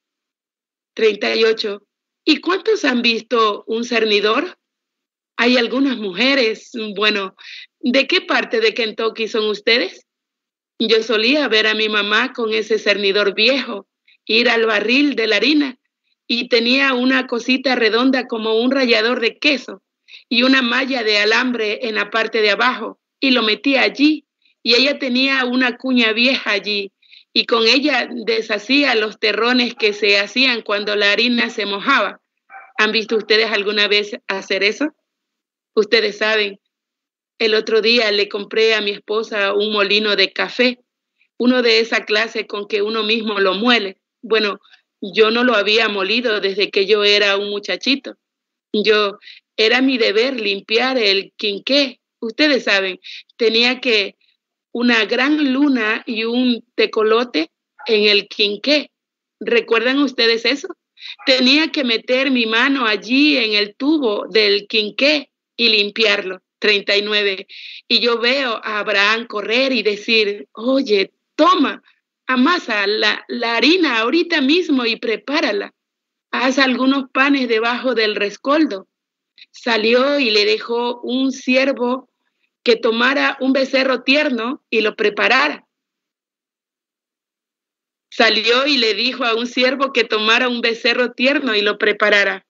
38. ¿Y cuántos han visto un cernidor? Hay algunas mujeres, bueno, ¿de qué parte de Kentucky son ustedes? Yo solía ver a mi mamá con ese cernidor viejo ir al barril de la harina y tenía una cosita redonda como un rallador de queso y una malla de alambre en la parte de abajo y lo metía allí y ella tenía una cuña vieja allí y con ella deshacía los terrones que se hacían cuando la harina se mojaba. ¿Han visto ustedes alguna vez hacer eso? Ustedes saben, el otro día le compré a mi esposa un molino de café, uno de esa clase con que uno mismo lo muele. Bueno, yo no lo había molido desde que yo era un muchachito. Yo era mi deber limpiar el quinqué. Ustedes saben, tenía que una gran luna y un tecolote en el quinqué. ¿Recuerdan ustedes eso? Tenía que meter mi mano allí en el tubo del quinqué y limpiarlo. 39. Y yo veo a Abraham correr y decir, oye, toma, amasa la, la harina ahorita mismo y prepárala. Haz algunos panes debajo del rescoldo. Salió y le dejó un siervo que tomara un becerro tierno y lo preparara. Salió y le dijo a un siervo que tomara un becerro tierno y lo preparara.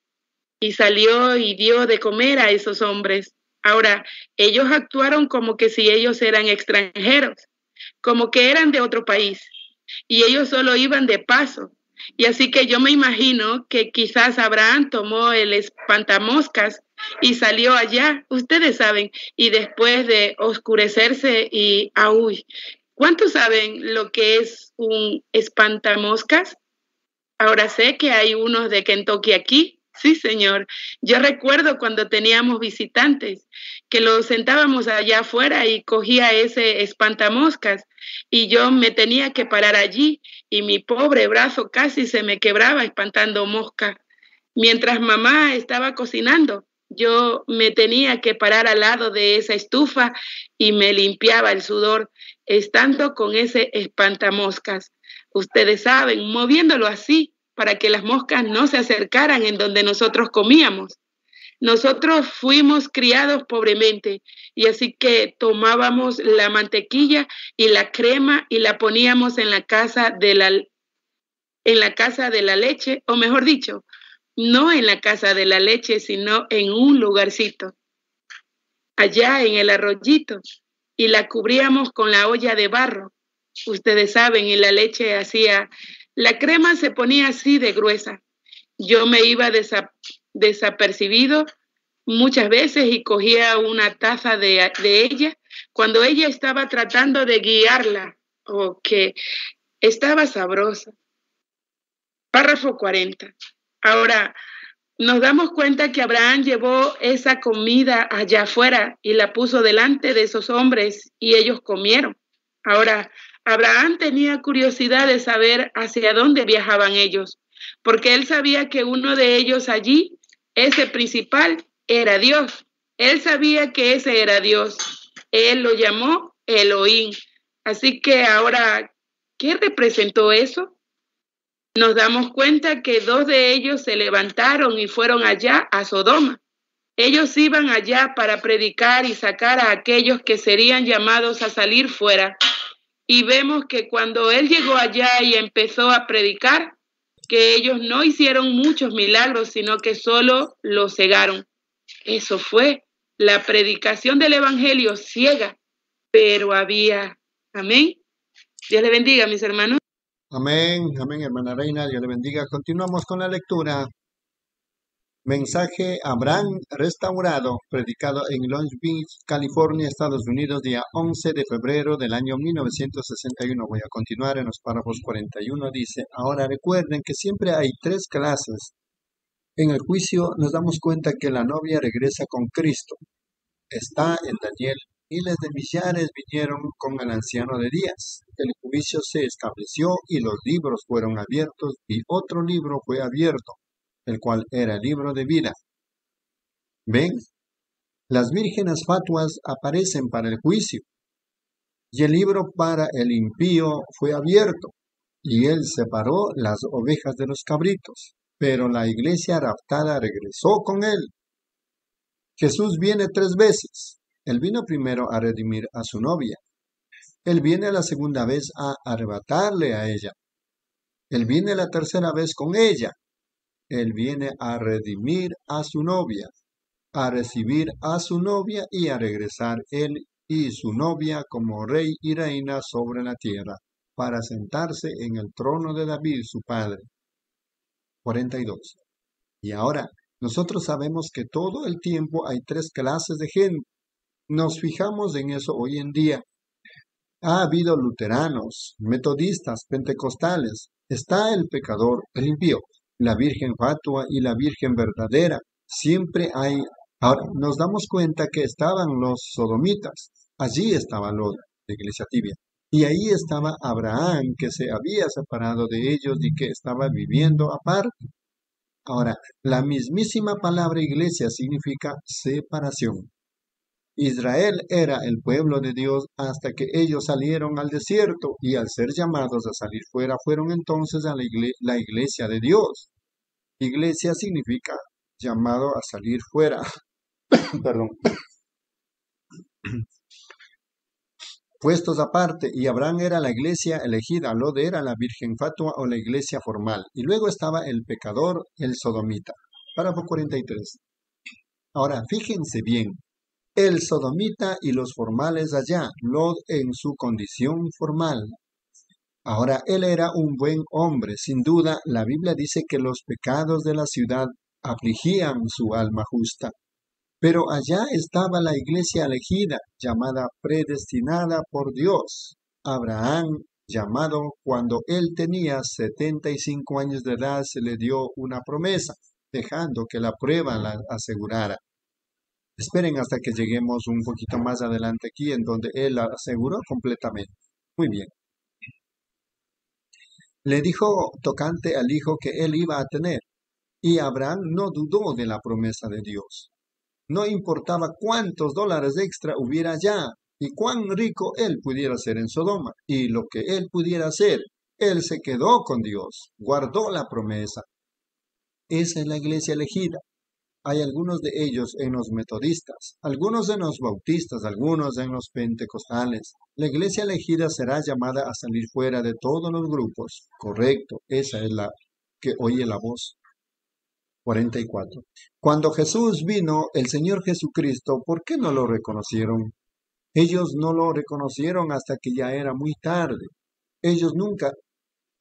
Y salió y dio de comer a esos hombres. Ahora, ellos actuaron como que si ellos eran extranjeros, como que eran de otro país, y ellos solo iban de paso. Y así que yo me imagino que quizás Abraham tomó el espantamoscas y salió allá, ustedes saben, y después de oscurecerse y, ¡ay! ¿cuántos saben lo que es un espantamoscas? Ahora sé que hay unos de Kentucky aquí, Sí, señor. Yo recuerdo cuando teníamos visitantes que los sentábamos allá afuera y cogía ese espantamoscas y yo me tenía que parar allí y mi pobre brazo casi se me quebraba espantando moscas. Mientras mamá estaba cocinando, yo me tenía que parar al lado de esa estufa y me limpiaba el sudor estando con ese espantamoscas. Ustedes saben, moviéndolo así para que las moscas no se acercaran en donde nosotros comíamos. Nosotros fuimos criados pobremente y así que tomábamos la mantequilla y la crema y la poníamos en la casa de la en la casa de la leche, o mejor dicho, no en la casa de la leche, sino en un lugarcito, allá en el arroyito, y la cubríamos con la olla de barro. Ustedes saben, y la leche hacía la crema se ponía así de gruesa. Yo me iba desapercibido muchas veces y cogía una taza de, ella cuando ella estaba tratando de guiarla o que estaba sabrosa. Párrafo 40. Ahora, nos damos cuenta que Abraham llevó esa comida allá afuera y la puso delante de esos hombres y ellos comieron. Ahora, Abraham tenía curiosidad de saber hacia dónde viajaban ellos, porque él sabía que uno de ellos allí, ese principal, era Dios. Él sabía que ese era Dios. Él lo llamó Elohim. Así que ahora, ¿qué representó eso? Nos damos cuenta que dos de ellos se levantaron y fueron allá a Sodoma. Ellos iban allá para predicar y sacar a aquellos que serían llamados a salir fuera y vemos que cuando él llegó allá y empezó a predicar, que ellos no hicieron muchos milagros, sino que solo lo cegaron. Eso fue la predicación del Evangelio ciega, pero había. Amén. Dios le bendiga, mis hermanos. Amén, amén, hermana Reina, Dios le bendiga. Continuamos con la lectura. Mensaje Abraham restaurado, predicado en Long Beach, California, Estados Unidos, día 11 de febrero del año 1961. Voy a continuar en los párrafos 41. Dice, ahora recuerden que siempre hay tres clases. En el juicio nos damos cuenta que la novia regresa con Cristo. Está en Daniel. Miles de millares vinieron con el anciano de días. El juicio se estableció y los libros fueron abiertos y otro libro fue abierto el cual era el libro de vida. ¿Ven? Las vírgenes fatuas aparecen para el juicio, y el libro para el impío fue abierto, y él separó las ovejas de los cabritos, pero la iglesia raptada regresó con él. Jesús viene tres veces. Él vino primero a redimir a su novia. Él viene la segunda vez a arrebatarle a ella. Él viene la tercera vez con ella. Él viene a redimir a su novia, a recibir a su novia y a regresar él y su novia como rey y reina sobre la tierra, para sentarse en el trono de David, su padre. 42. Y ahora, nosotros sabemos que todo el tiempo hay tres clases de gente. Nos fijamos en eso hoy en día. Ha habido luteranos, metodistas, pentecostales. Está el pecador, el impío, la virgen fatua y la virgen verdadera. Siempre hay... Ahora, nos damos cuenta que estaban los sodomitas. Allí estaba Lot, la iglesia tibia. Y ahí estaba Abraham, que se había separado de ellos y que estaba viviendo aparte. Ahora, la mismísima palabra iglesia significa separación. Israel era el pueblo de Dios hasta que ellos salieron al desierto y al ser llamados a salir fuera fueron entonces a la, iglesia de Dios. Iglesia significa llamado a salir fuera. Perdón puestos aparte, y Abraham era la iglesia elegida, Lot era la virgen fatua o la iglesia formal, y luego estaba el pecador, el sodomita. Párrafo 43. Ahora, fíjense bien, el sodomita y los formales allá, Lot en su condición formal. Ahora, él era un buen hombre, sin duda, la Biblia dice que los pecados de la ciudad afligían su alma justa. Pero allá estaba la iglesia elegida, llamada predestinada por Dios. Abraham, llamado cuando él tenía 75 años de edad, se le dio una promesa, dejando que la prueba la asegurara. Esperen hasta que lleguemos un poquito más adelante aquí, en donde él aseguró completamente. Muy bien. Le dijo tocante al hijo que él iba a tener, y Abraham no dudó de la promesa de Dios. No importaba cuántos dólares extra hubiera allá y cuán rico él pudiera ser en Sodoma y lo que él pudiera hacer. Él se quedó con Dios, guardó la promesa. Esa es la iglesia elegida. Hay algunos de ellos en los metodistas, algunos en los bautistas, algunos en los pentecostales. La iglesia elegida será llamada a salir fuera de todos los grupos. Correcto, esa es la que oye la voz. 44. Cuando Jesús vino, el Señor Jesucristo, ¿por qué no lo reconocieron? Ellos no lo reconocieron hasta que ya era muy tarde. Ellos nunca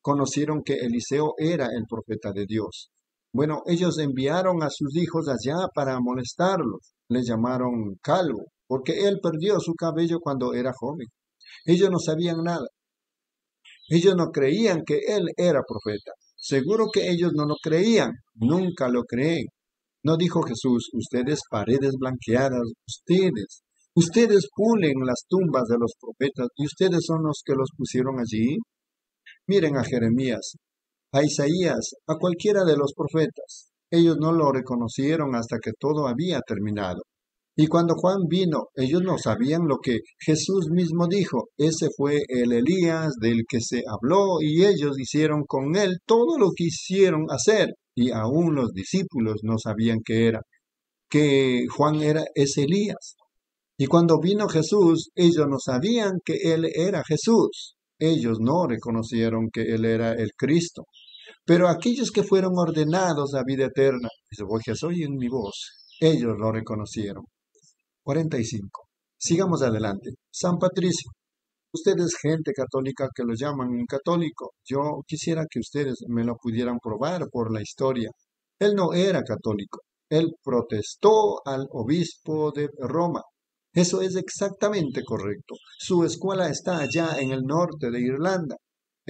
conocieron que Eliseo era el profeta de Dios. Bueno, ellos enviaron a sus hijos allá para molestarlos. Le llamaron calvo, porque él perdió su cabello cuando era joven. Ellos no sabían nada. Ellos no creían que él era profeta. Seguro que ellos no lo creían, nunca lo creen. No dijo Jesús, ustedes paredes blanqueadas, ustedes, ustedes pulen las tumbas de los profetas y ustedes son los que los pusieron allí. Miren a Jeremías, a Isaías, a cualquiera de los profetas. Ellos no lo reconocieron hasta que todo había terminado. Y cuando Juan vino, ellos no sabían lo que Jesús mismo dijo. Ese fue el Elías del que se habló y ellos hicieron con él todo lo que hicieron hacer. Y aún los discípulos no sabían que era, que Juan era ese Elías. Y cuando vino Jesús, ellos no sabían que él era Jesús. Ellos no reconocieron que él era el Cristo. Pero aquellos que fueron ordenados a vida eterna, dice, soy en mi voz, ellos lo reconocieron. 45. Sigamos adelante. San Patricio. Ustedes, gente católica que lo llaman católico, yo quisiera que ustedes me lo pudieran probar por la historia. Él no era católico. Él protestó al obispo de Roma. Eso es exactamente correcto. Su escuela está allá en el norte de Irlanda.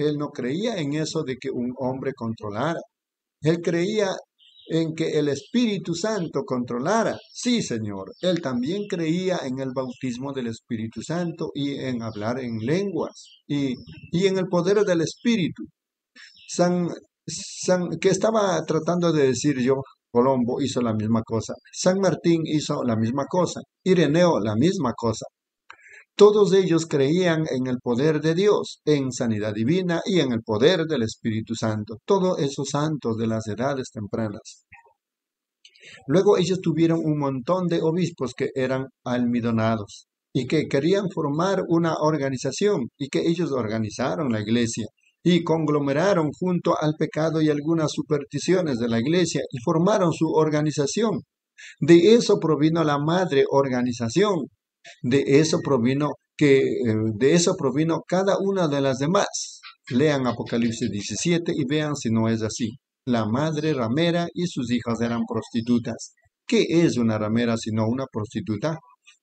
Él no creía en eso de que un hombre controlara. Él creía en que el Espíritu Santo controlara. Sí, Señor. Él también creía en el bautismo del Espíritu Santo y en hablar en lenguas y, y en el poder del Espíritu. San, San, que estaba tratando de decir yo, Colombo hizo la misma cosa. San Martín hizo la misma cosa. Ireneo la misma cosa. Todos ellos creían en el poder de Dios, en sanidad divina y en el poder del Espíritu Santo, todos esos santos de las edades tempranas. Luego ellos tuvieron un montón de obispos que eran almidonados y que querían formar una organización y que ellos organizaron la iglesia. y conglomeraron junto al pecado y algunas supersticiones de la iglesia y formaron su organización. De eso provino la madre organización. De eso provino que eh, de eso provino cada una de las demás. Lean Apocalipsis 17 y vean si no es así. La madre ramera y sus hijas eran prostitutas. ¿Qué es una ramera sino una prostituta?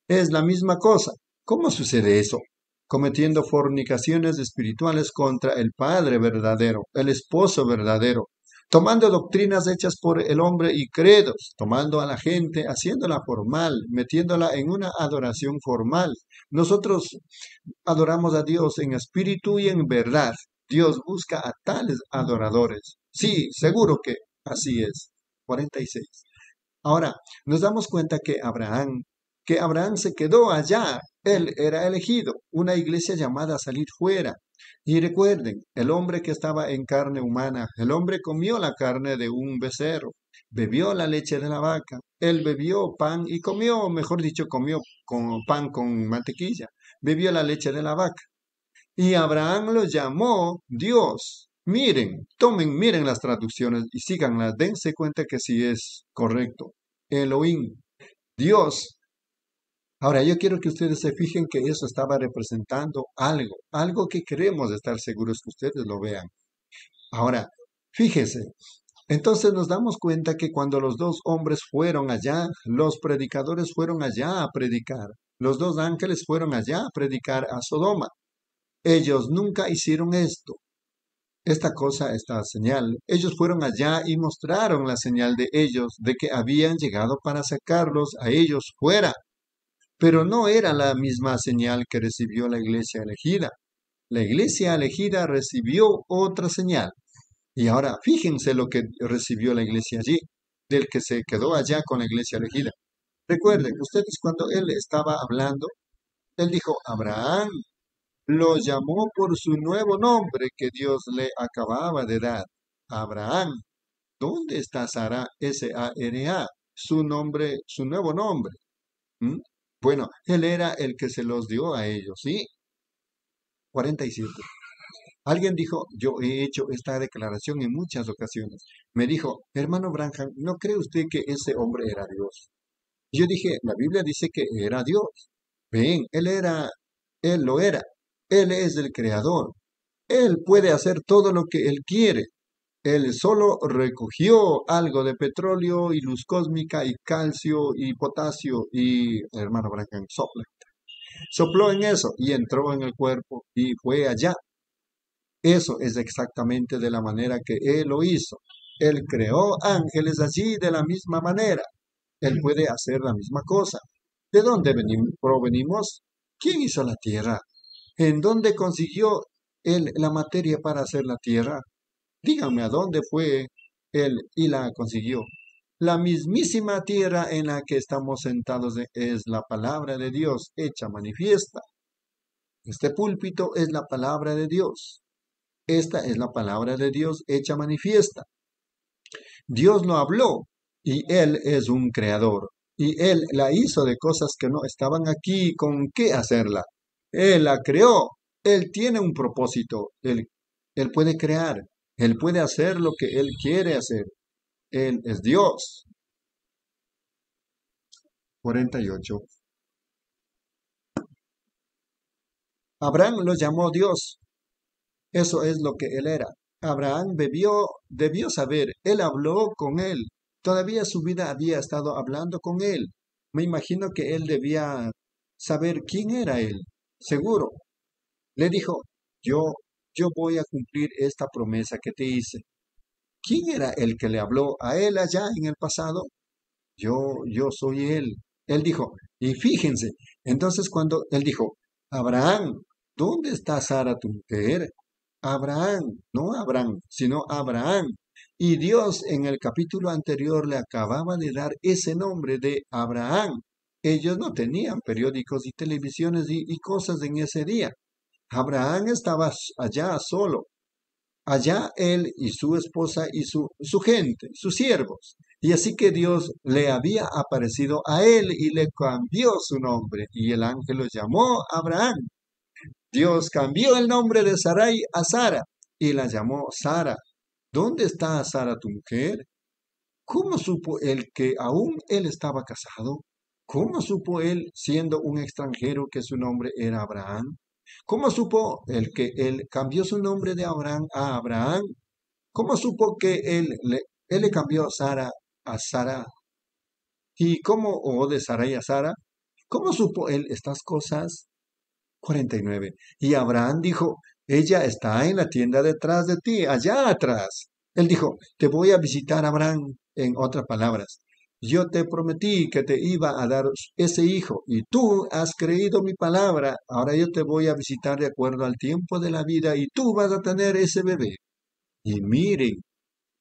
Es la misma cosa. ¿Cómo sucede eso? Cometiendo fornicaciones espirituales contra el Padre verdadero, el esposo verdadero, tomando doctrinas hechas por el hombre y credos, tomando a la gente, haciéndola formal, metiéndola en una adoración formal. Nosotros adoramos a Dios en espíritu y en verdad. Dios busca a tales adoradores. Sí, seguro que así es. 46. Ahora, nos damos cuenta que Abraham, que Abraham se quedó allá. Él era elegido, una iglesia llamada a salir fuera. Y recuerden, el hombre que estaba en carne humana, el hombre comió la carne de un becerro, bebió la leche de la vaca, él bebió pan y comió, mejor dicho, comió con pan con mantequilla, bebió la leche de la vaca. Y Abraham lo llamó Dios. Miren, tomen, miren las traducciones y síganlas, dense cuenta que sí es correcto. Elohim, Dios, Ahora, yo quiero que ustedes se fijen que eso estaba representando algo, algo que queremos estar seguros que ustedes lo vean. Ahora, fíjese, entonces nos damos cuenta que cuando los dos hombres fueron allá, los predicadores fueron allá a predicar, los dos ángeles fueron allá a predicar a Sodoma. Ellos nunca hicieron esto. Esta cosa, esta señal, ellos fueron allá y mostraron la señal de ellos de que habían llegado para sacarlos a ellos fuera pero no era la misma señal que recibió la iglesia elegida. La iglesia elegida recibió otra señal. Y ahora fíjense lo que recibió la iglesia allí, del que se quedó allá con la iglesia elegida. Recuerden, ustedes cuando él estaba hablando, él dijo, Abraham lo llamó por su nuevo nombre que Dios le acababa de dar. Abraham. ¿Dónde está Sara? S-A-R-A. Su nombre, su nuevo nombre. ¿Mm? Bueno, él era el que se los dio a ellos, ¿sí? 47. Alguien dijo, yo he hecho esta declaración en muchas ocasiones. Me dijo, hermano Branham, ¿no cree usted que ese hombre era Dios? Yo dije, la Biblia dice que era Dios. Ven, él era, él lo era. Él es el creador. Él puede hacer todo lo que él quiere. Él solo recogió algo de petróleo y luz cósmica y calcio y potasio y hermano Branham sopla. Sopló en eso y entró en el cuerpo y fue allá. Eso es exactamente de la manera que Él lo hizo. Él creó ángeles allí de la misma manera. Él puede hacer la misma cosa. ¿De dónde venimos, provenimos? ¿Quién hizo la tierra? ¿En dónde consiguió Él la materia para hacer la tierra? Díganme a dónde fue él y la consiguió. La mismísima tierra en la que estamos sentados es la palabra de Dios hecha manifiesta. Este púlpito es la palabra de Dios. Esta es la palabra de Dios hecha manifiesta. Dios lo habló y Él es un creador. Y Él la hizo de cosas que no estaban aquí con qué hacerla. Él la creó. Él tiene un propósito. Él, él puede crear. Él puede hacer lo que Él quiere hacer. Él es Dios. 48. Abraham lo llamó Dios. Eso es lo que él era. Abraham bebió, debió saber, él habló con él. Todavía su vida había estado hablando con él. Me imagino que él debía saber quién era él. Seguro. Le dijo, yo yo voy a cumplir esta promesa que te hice. ¿Quién era el que le habló a él allá en el pasado? Yo, yo soy él. Él dijo, y fíjense, entonces cuando él dijo, Abraham, ¿dónde está Sara tu mujer? Abraham, no Abraham, sino Abraham. Y Dios en el capítulo anterior le acababa de dar ese nombre de Abraham. Ellos no tenían periódicos y televisiones y cosas en ese día. Abraham estaba allá solo. Allá él y su esposa y su, su gente, sus siervos. Y así que Dios le había aparecido a él y le cambió su nombre. Y el ángel lo llamó Abraham. Dios cambió el nombre de Sarai a Sara. y la llamó Sara. ¿Dónde está Sara tu mujer? ¿Cómo supo él que aún él estaba casado? ¿Cómo supo él, siendo un extranjero, que su nombre era Abraham? ¿Cómo supo él que él cambió su nombre de Abraham a Abraham? ¿Cómo supo que él le, él le cambió Sara a Sara? ¿Y cómo, o de Sara y a Sara? ¿Cómo supo él estas cosas? 49. Y Abraham dijo, ella está en la tienda detrás de ti, allá atrás. Él dijo, te voy a visitar, Abraham. En otras palabras, yo te prometí que te iba a dar ese hijo y tú has creído mi palabra. Ahora yo te voy a visitar de acuerdo al tiempo de la vida y tú vas a tener ese bebé. Y miren,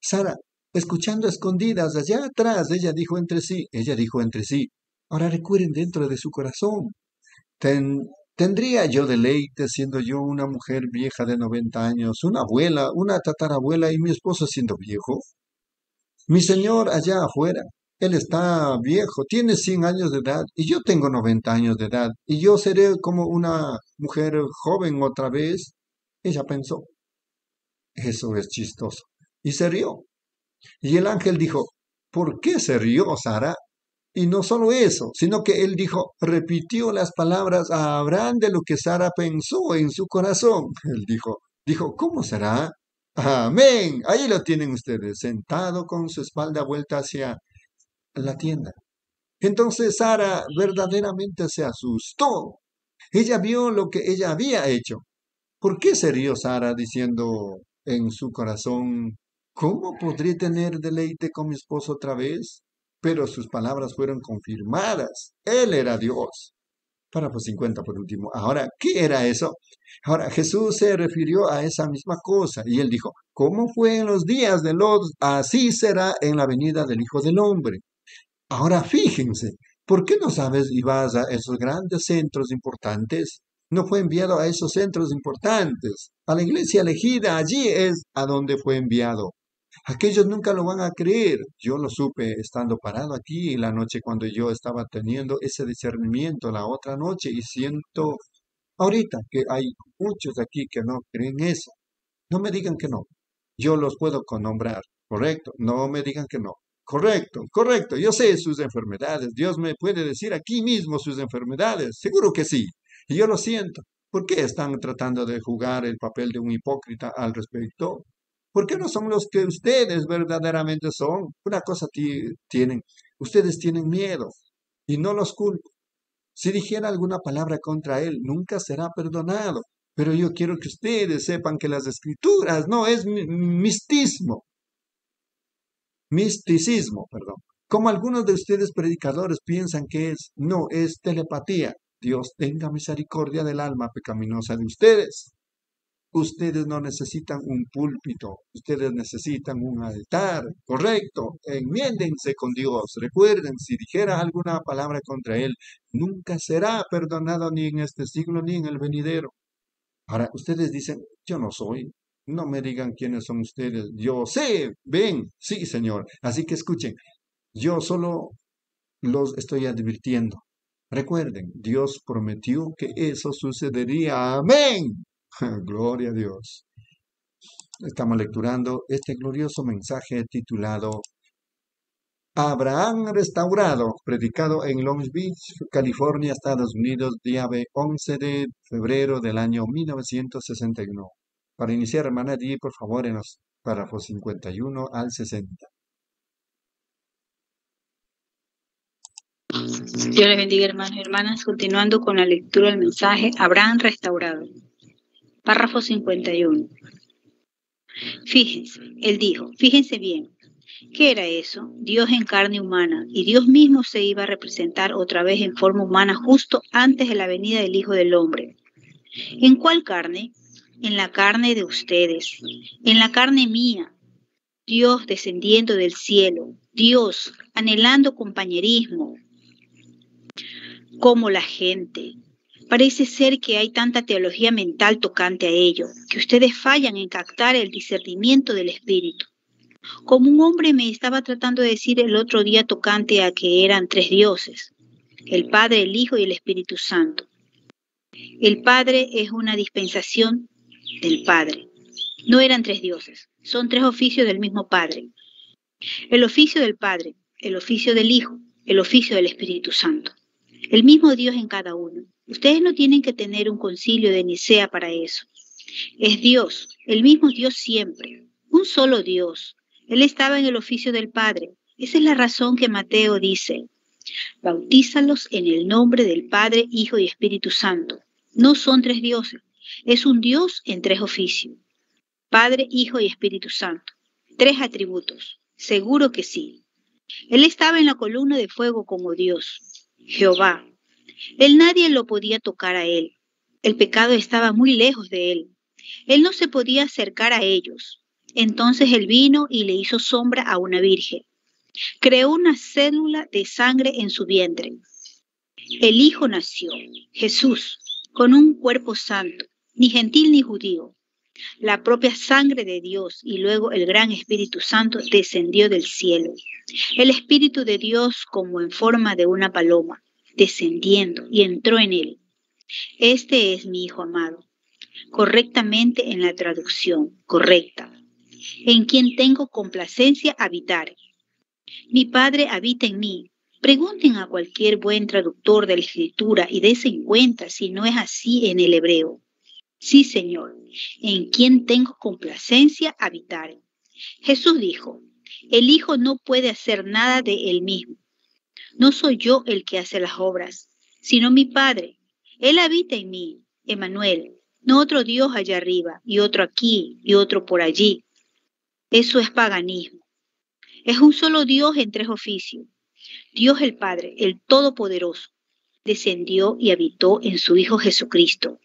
Sara, escuchando escondidas allá atrás, ella dijo entre sí, ella dijo entre sí, ahora recuerden dentro de su corazón. ¿Tendría yo deleite siendo yo una mujer vieja de 90 años, una abuela, una tatarabuela y mi esposo siendo viejo? Mi señor allá afuera, él está viejo, tiene 100 años de edad y yo tengo 90 años de edad y yo seré como una mujer joven otra vez. Ella pensó, eso es chistoso. Y se rió. Y el ángel dijo, ¿por qué se rió Sara? Y no solo eso, sino que él dijo, repitió las palabras a Abraham de lo que Sara pensó en su corazón. Él dijo, dijo, ¿cómo será? Amén. Ahí lo tienen ustedes, sentado con su espalda vuelta hacia la tienda. Entonces Sara verdaderamente se asustó. Ella vio lo que ella había hecho. ¿Por qué se rió Sara diciendo en su corazón, ¿cómo podré tener deleite con mi esposo otra vez? Pero sus palabras fueron confirmadas. Él era Dios. Párrafo 50 por último. Ahora, ¿qué era eso? Ahora, Jesús se refirió a esa misma cosa y él dijo, ¿cómo fue en los días de los, así será en la venida del Hijo del Hombre. Ahora fíjense, ¿por qué no sabes y vas a esos grandes centros importantes? No fue enviado a esos centros importantes. A la iglesia elegida, allí es a donde fue enviado. Aquellos nunca lo van a creer. Yo lo supe estando parado aquí la noche cuando yo estaba teniendo ese discernimiento la otra noche y siento ahorita que hay muchos aquí que no creen eso. No me digan que no. Yo los puedo nombrar, ¿correcto? No me digan que no. Correcto, correcto. Yo sé sus enfermedades. Dios me puede decir aquí mismo sus enfermedades. Seguro que sí. Y yo lo siento. ¿Por qué están tratando de jugar el papel de un hipócrita al respecto? ¿Por qué no son los que ustedes verdaderamente son? Una cosa tienen. Ustedes tienen miedo. Y no los culpo. Si dijera alguna palabra contra él, nunca será perdonado. Pero yo quiero que ustedes sepan que las escrituras no es mistismo misticismo, perdón. Como algunos de ustedes predicadores piensan que es, no, es telepatía. Dios tenga misericordia del alma pecaminosa de ustedes. Ustedes no necesitan un púlpito, ustedes necesitan un altar, correcto. Enmiéndense con Dios. Recuerden, si dijera alguna palabra contra Él, nunca será perdonado ni en este siglo ni en el venidero. Ahora, ustedes dicen, yo no soy, no me digan quiénes son ustedes. Yo sé, ven, sí, Señor. Así que escuchen, yo solo los estoy advirtiendo. Recuerden, Dios prometió que eso sucedería. Amén. Gloria a Dios. Estamos lecturando este glorioso mensaje titulado Abraham restaurado, predicado en Long Beach, California, Estados Unidos, día 11 de febrero del año 1961. Para iniciar, hermana di por favor, en los párrafos 51 al 60. Dios les bendiga, hermanos y hermanas. Continuando con la lectura del mensaje, Abraham restaurado. Párrafo 51. Fíjense, él dijo, fíjense bien, ¿qué era eso? Dios en carne humana, y Dios mismo se iba a representar otra vez en forma humana justo antes de la venida del Hijo del Hombre. ¿En cuál carne? En la carne de ustedes, en la carne mía. Dios descendiendo del cielo, Dios anhelando compañerismo, como la gente. Parece ser que hay tanta teología mental tocante a ello, que ustedes fallan en captar el discernimiento del Espíritu. Como un hombre me estaba tratando de decir el otro día tocante a que eran tres dioses, el Padre, el Hijo y el Espíritu Santo. El Padre es una dispensación del Padre. No eran tres dioses, son tres oficios del mismo Padre. El oficio del Padre, el oficio del Hijo, el oficio del Espíritu Santo. El mismo Dios en cada uno. Ustedes no tienen que tener un concilio de Nicea para eso. Es Dios, el mismo Dios siempre, un solo Dios. Él estaba en el oficio del Padre. Esa es la razón que Mateo dice, bautízalos en el nombre del Padre, Hijo y Espíritu Santo. No son tres dioses, es un Dios en tres oficios. Padre, Hijo y Espíritu Santo. Tres atributos. Seguro que sí. Él estaba en la columna de fuego como Dios, Jehová. Él nadie lo podía tocar a él. El pecado estaba muy lejos de él. Él no se podía acercar a ellos. Entonces él vino y le hizo sombra a una virgen. Creó una célula de sangre en su vientre. El Hijo nació, Jesús, con un cuerpo santo, ni gentil ni judío. La propia sangre de Dios y luego el gran Espíritu Santo descendió del cielo. El Espíritu de Dios como en forma de una paloma, descendiendo y entró en él. Este es mi Hijo amado, correctamente en la traducción, correcta, en quien tengo complacencia habitar. Mi Padre habita en mí. Pregunten a cualquier buen traductor de la escritura y desen cuenta si no es así en el hebreo. Sí, Señor, en quien tengo complacencia habitar. Jesús dijo, el Hijo no puede hacer nada de él mismo. No soy yo el que hace las obras, sino mi Padre. Él habita en mí, Emanuel, no otro Dios allá arriba y otro aquí y otro por allí. Eso es paganismo. Es un solo Dios en tres oficios. Dios el Padre, el Todopoderoso, descendió y habitó en su Hijo Jesucristo.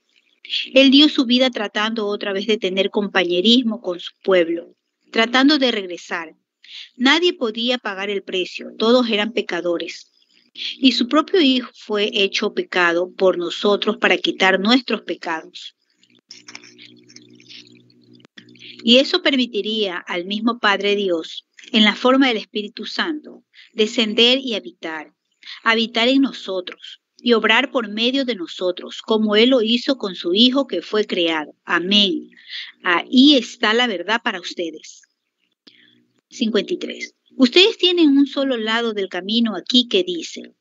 Él dio su vida tratando otra vez de tener compañerismo con su pueblo, tratando de regresar. Nadie podía pagar el precio, todos eran pecadores. Y su propio Hijo fue hecho pecado por nosotros para quitar nuestros pecados. Y eso permitiría al mismo Padre Dios, en la forma del Espíritu Santo, descender y habitar, habitar en nosotros, y obrar por medio de nosotros, como Él lo hizo con su Hijo que fue creado. Amén. Ahí está la verdad para ustedes. 53. Ustedes tienen un solo lado del camino aquí que dice,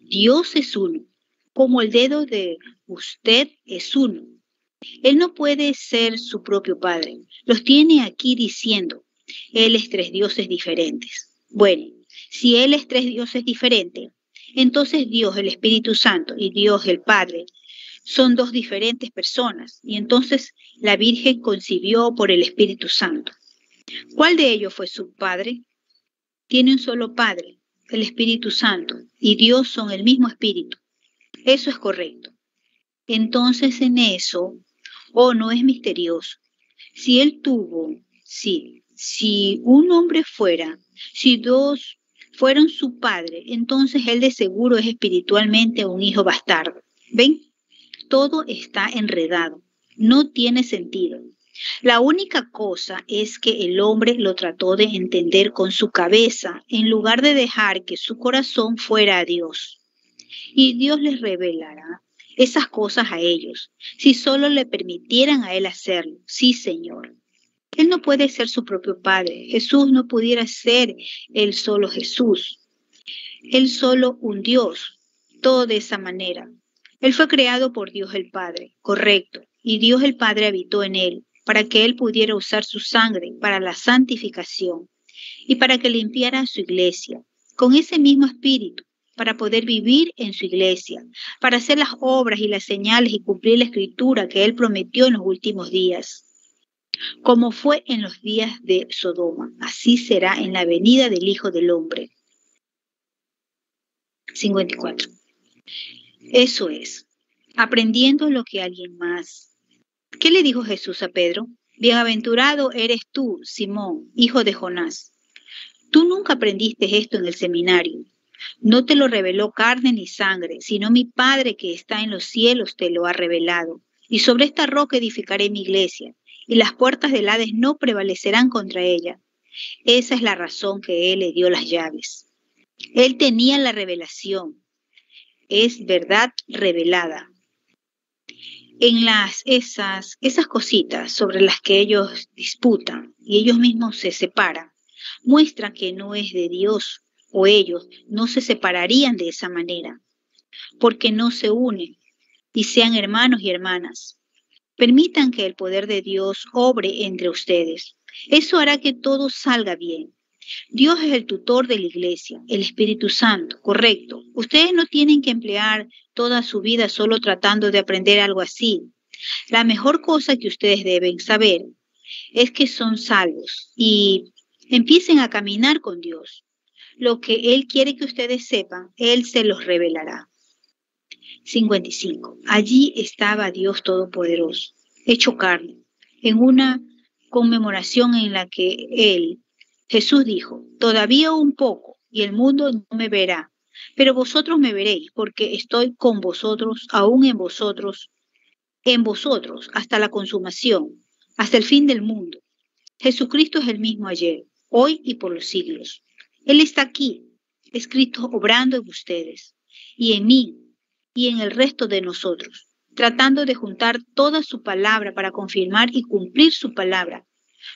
Dios es uno, como el dedo de usted es uno. Él no puede ser su propio Padre. Los tiene aquí diciendo, Él es tres dioses diferentes. Bueno, si Él es tres dioses diferentes, entonces Dios el Espíritu Santo y Dios el Padre son dos diferentes personas y entonces la Virgen concibió por el Espíritu Santo. ¿Cuál de ellos fue su Padre? Tiene un solo Padre, el Espíritu Santo, y Dios son el mismo Espíritu. Eso es correcto. Entonces en eso, oh, no es misterioso. Si él tuvo, sí, si un hombre fuera, si dos fueron su padre, entonces él de seguro es espiritualmente un hijo bastardo. ¿Ven? Todo está enredado, no tiene sentido. La única cosa es que el hombre lo trató de entender con su cabeza en lugar de dejar que su corazón fuera a Dios. Y Dios les revelará esas cosas a ellos, si solo le permitieran a él hacerlo. Sí, Señor. Él no puede ser su propio Padre. Jesús no pudiera ser él solo Jesús. Él solo un Dios. Todo de esa manera. Él fue creado por Dios el Padre, correcto. Y Dios el Padre habitó en él para que él pudiera usar su sangre para la santificación y para que limpiara su iglesia con ese mismo espíritu para poder vivir en su iglesia, para hacer las obras y las señales y cumplir la escritura que él prometió en los últimos días como fue en los días de Sodoma, así será en la venida del Hijo del Hombre. 54. Eso es, aprendiendo lo que alguien más. ¿Qué le dijo Jesús a Pedro? Bienaventurado eres tú, Simón, hijo de Jonás. Tú nunca aprendiste esto en el seminario. No te lo reveló carne ni sangre, sino mi Padre que está en los cielos te lo ha revelado. Y sobre esta roca edificaré mi iglesia, y las puertas del Hades no prevalecerán contra ella. Esa es la razón que Él le dio las llaves. Él tenía la revelación. Es verdad revelada. en las esas esas cositas sobre las que ellos disputan y ellos mismos se separan, muestra que no es de Dios o ellos no se separarían de esa manera, porque no se unen y sean hermanos y hermanas. Permitan que el poder de Dios obre entre ustedes. Eso hará que todo salga bien. Dios es el tutor de la iglesia, el Espíritu Santo, correcto. Ustedes no tienen que emplear toda su vida solo tratando de aprender algo así. La mejor cosa que ustedes deben saber es que son salvos y empiecen a caminar con Dios. Lo que Él quiere que ustedes sepan, Él se los revelará. 55. Allí estaba Dios Todopoderoso, hecho carne, en una conmemoración en la que Él, Jesús dijo, todavía un poco y el mundo no me verá, pero vosotros me veréis porque estoy con vosotros, aún en vosotros, en vosotros, hasta la consumación, hasta el fin del mundo. Jesucristo es el mismo ayer, hoy y por los siglos. Él está aquí, escrito obrando en ustedes y en mí y en el resto de nosotros, tratando de juntar toda su palabra para confirmar y cumplir su palabra.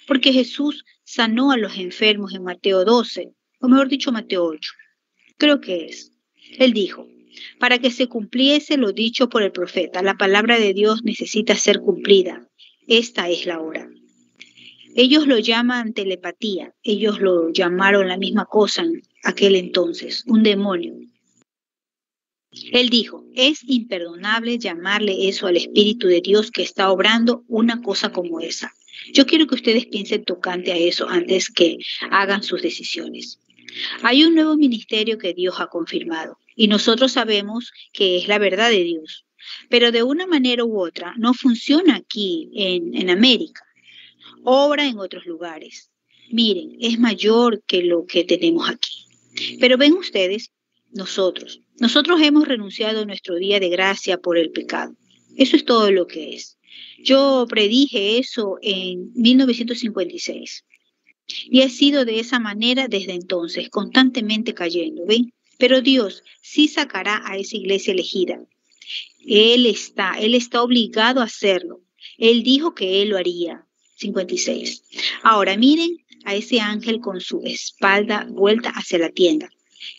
Porque Jesús sanó a los enfermos en Mateo 12, o mejor dicho Mateo 8. Creo que es. Él dijo, para que se cumpliese lo dicho por el profeta, la palabra de Dios necesita ser cumplida. Esta es la hora. Ellos lo llaman telepatía, ellos lo llamaron la misma cosa en aquel entonces, un demonio. Él dijo, es imperdonable llamarle eso al Espíritu de Dios que está obrando una cosa como esa. Yo quiero que ustedes piensen tocante a eso antes que hagan sus decisiones. Hay un nuevo ministerio que Dios ha confirmado y nosotros sabemos que es la verdad de Dios, pero de una manera u otra no funciona aquí en, en América, obra en otros lugares. Miren, es mayor que lo que tenemos aquí. Pero ven ustedes, nosotros, nosotros hemos renunciado a nuestro día de gracia por el pecado. Eso es todo lo que es. Yo predije eso en 1956 y he sido de esa manera desde entonces, constantemente cayendo, ¿ven? Pero Dios sí sacará a esa iglesia elegida. Él está, Él está obligado a hacerlo. Él dijo que Él lo haría. 56. Ahora miren a ese ángel con su espalda vuelta hacia la tienda.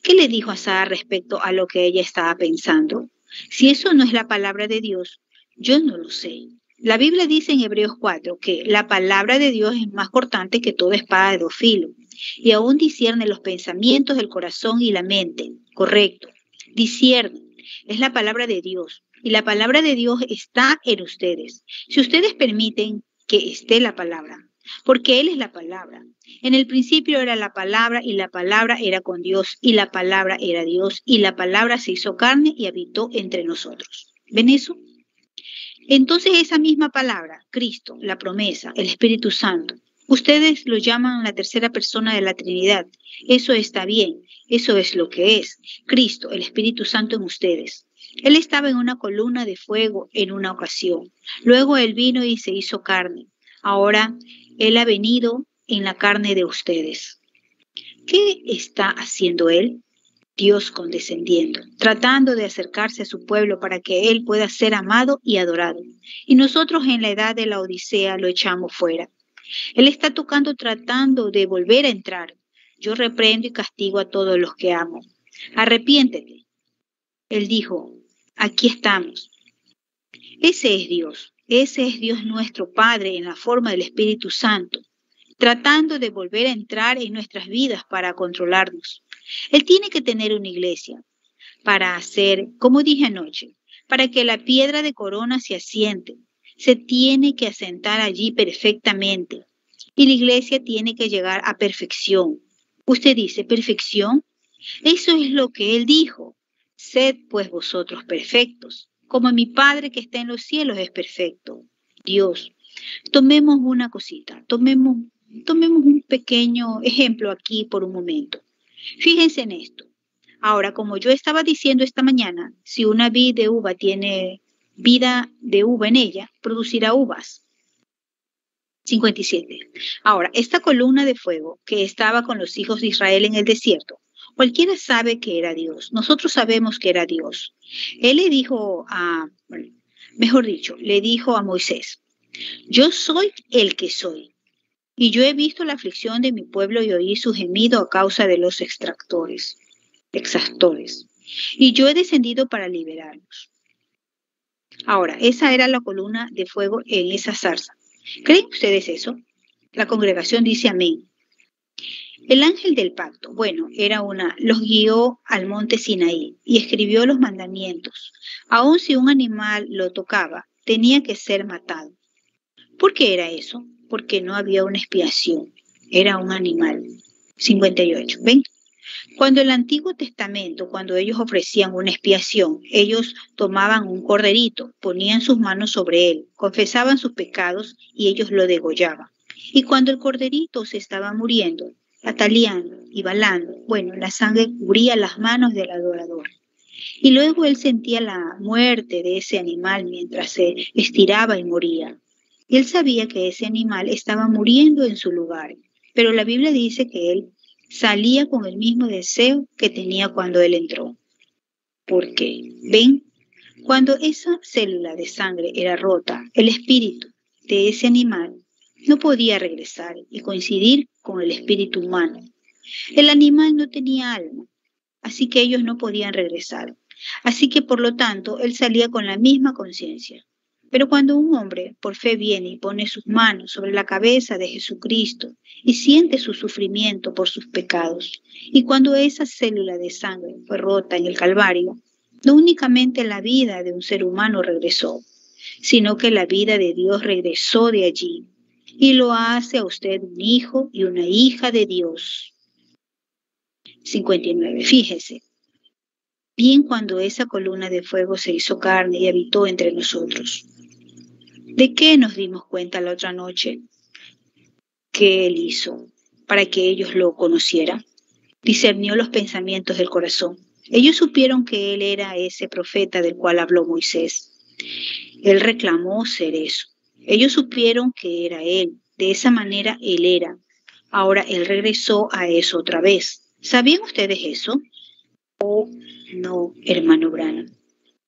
¿Qué le dijo a Sara respecto a lo que ella estaba pensando? Si eso no es la palabra de Dios, yo no lo sé. La Biblia dice en Hebreos 4 que la palabra de Dios es más cortante que toda espada de dos filos y aún discierne los pensamientos del corazón y la mente. Correcto. Discierne. Es la palabra de Dios. Y la palabra de Dios está en ustedes. Si ustedes permiten que esté la palabra, porque Él es la palabra. En el principio era la palabra y la palabra era con Dios y la palabra era Dios y la palabra se hizo carne y habitó entre nosotros. ¿Ven eso? Entonces esa misma palabra, Cristo, la promesa, el Espíritu Santo, ustedes lo llaman la tercera persona de la Trinidad. Eso está bien, eso es lo que es. Cristo, el Espíritu Santo en ustedes. Él estaba en una columna de fuego en una ocasión. Luego Él vino y se hizo carne. Ahora él ha venido en la carne de ustedes. ¿Qué está haciendo Él? Dios condescendiendo, tratando de acercarse a su pueblo para que Él pueda ser amado y adorado. Y nosotros en la edad de la Odisea lo echamos fuera. Él está tocando tratando de volver a entrar. Yo reprendo y castigo a todos los que amo. Arrepiéntete. Él dijo, aquí estamos. Ese es Dios. Ese es Dios nuestro Padre en la forma del Espíritu Santo, tratando de volver a entrar en nuestras vidas para controlarnos. Él tiene que tener una iglesia para hacer, como dije anoche, para que la piedra de corona se asiente. Se tiene que asentar allí perfectamente. Y la iglesia tiene que llegar a perfección. Usted dice, ¿perfección? Eso es lo que él dijo. Sed pues vosotros perfectos, como mi Padre que está en los cielos es perfecto. Dios, tomemos una cosita, tomemos, tomemos un pequeño ejemplo aquí por un momento. Fíjense en esto. Ahora, como yo estaba diciendo esta mañana, si una vid de uva tiene vida de uva en ella, producirá uvas. 57. Ahora, esta columna de fuego que estaba con los hijos de Israel en el desierto Cualquiera sabe que era Dios. Nosotros sabemos que era Dios. Él le dijo a, mejor dicho, le dijo a Moisés, yo soy el que soy. Y yo he visto la aflicción de mi pueblo y oí su gemido a causa de los extractores, exactores. Y yo he descendido para liberarlos. Ahora, esa era la columna de fuego en esa zarza. ¿Creen ustedes eso? La congregación dice amén. El ángel del pacto, bueno, era una, los guió al monte Sinaí y escribió los mandamientos. Aun si un animal lo tocaba, tenía que ser matado. ¿Por qué era eso? Porque no había una expiación, era un animal. 58. ¿Ven? Cuando el Antiguo Testamento, cuando ellos ofrecían una expiación, ellos tomaban un corderito, ponían sus manos sobre él, confesaban sus pecados y ellos lo degollaban. Y cuando el corderito se estaba muriendo, ataleando y balando, bueno, la sangre cubría las manos del adorador. Y luego él sentía la muerte de ese animal mientras se estiraba y moría. Él sabía que ese animal estaba muriendo en su lugar, pero la Biblia dice que él salía con el mismo deseo que tenía cuando él entró. Porque, ven, cuando esa célula de sangre era rota, el espíritu de ese animal no podía regresar y coincidir con el espíritu humano. El animal no tenía alma, así que ellos no podían regresar. Así que por lo tanto él salía con la misma conciencia. Pero cuando un hombre por fe viene y pone sus manos sobre la cabeza de Jesucristo y siente su sufrimiento por sus pecados, y cuando esa célula de sangre fue rota en el Calvario, no únicamente la vida de un ser humano regresó, sino que la vida de Dios regresó de allí y lo hace a usted un hijo y una hija de Dios. 59. Fíjese, bien cuando esa columna de fuego se hizo carne y habitó entre nosotros. ¿De qué nos dimos cuenta la otra noche? Que Él hizo para que ellos lo conocieran. Discernió los pensamientos del corazón. Ellos supieron que Él era ese profeta del cual habló Moisés. Él reclamó ser eso. Ellos supieron que era Él. De esa manera Él era. Ahora Él regresó a eso otra vez. ¿Sabían ustedes eso? Oh, no, hermano Branham.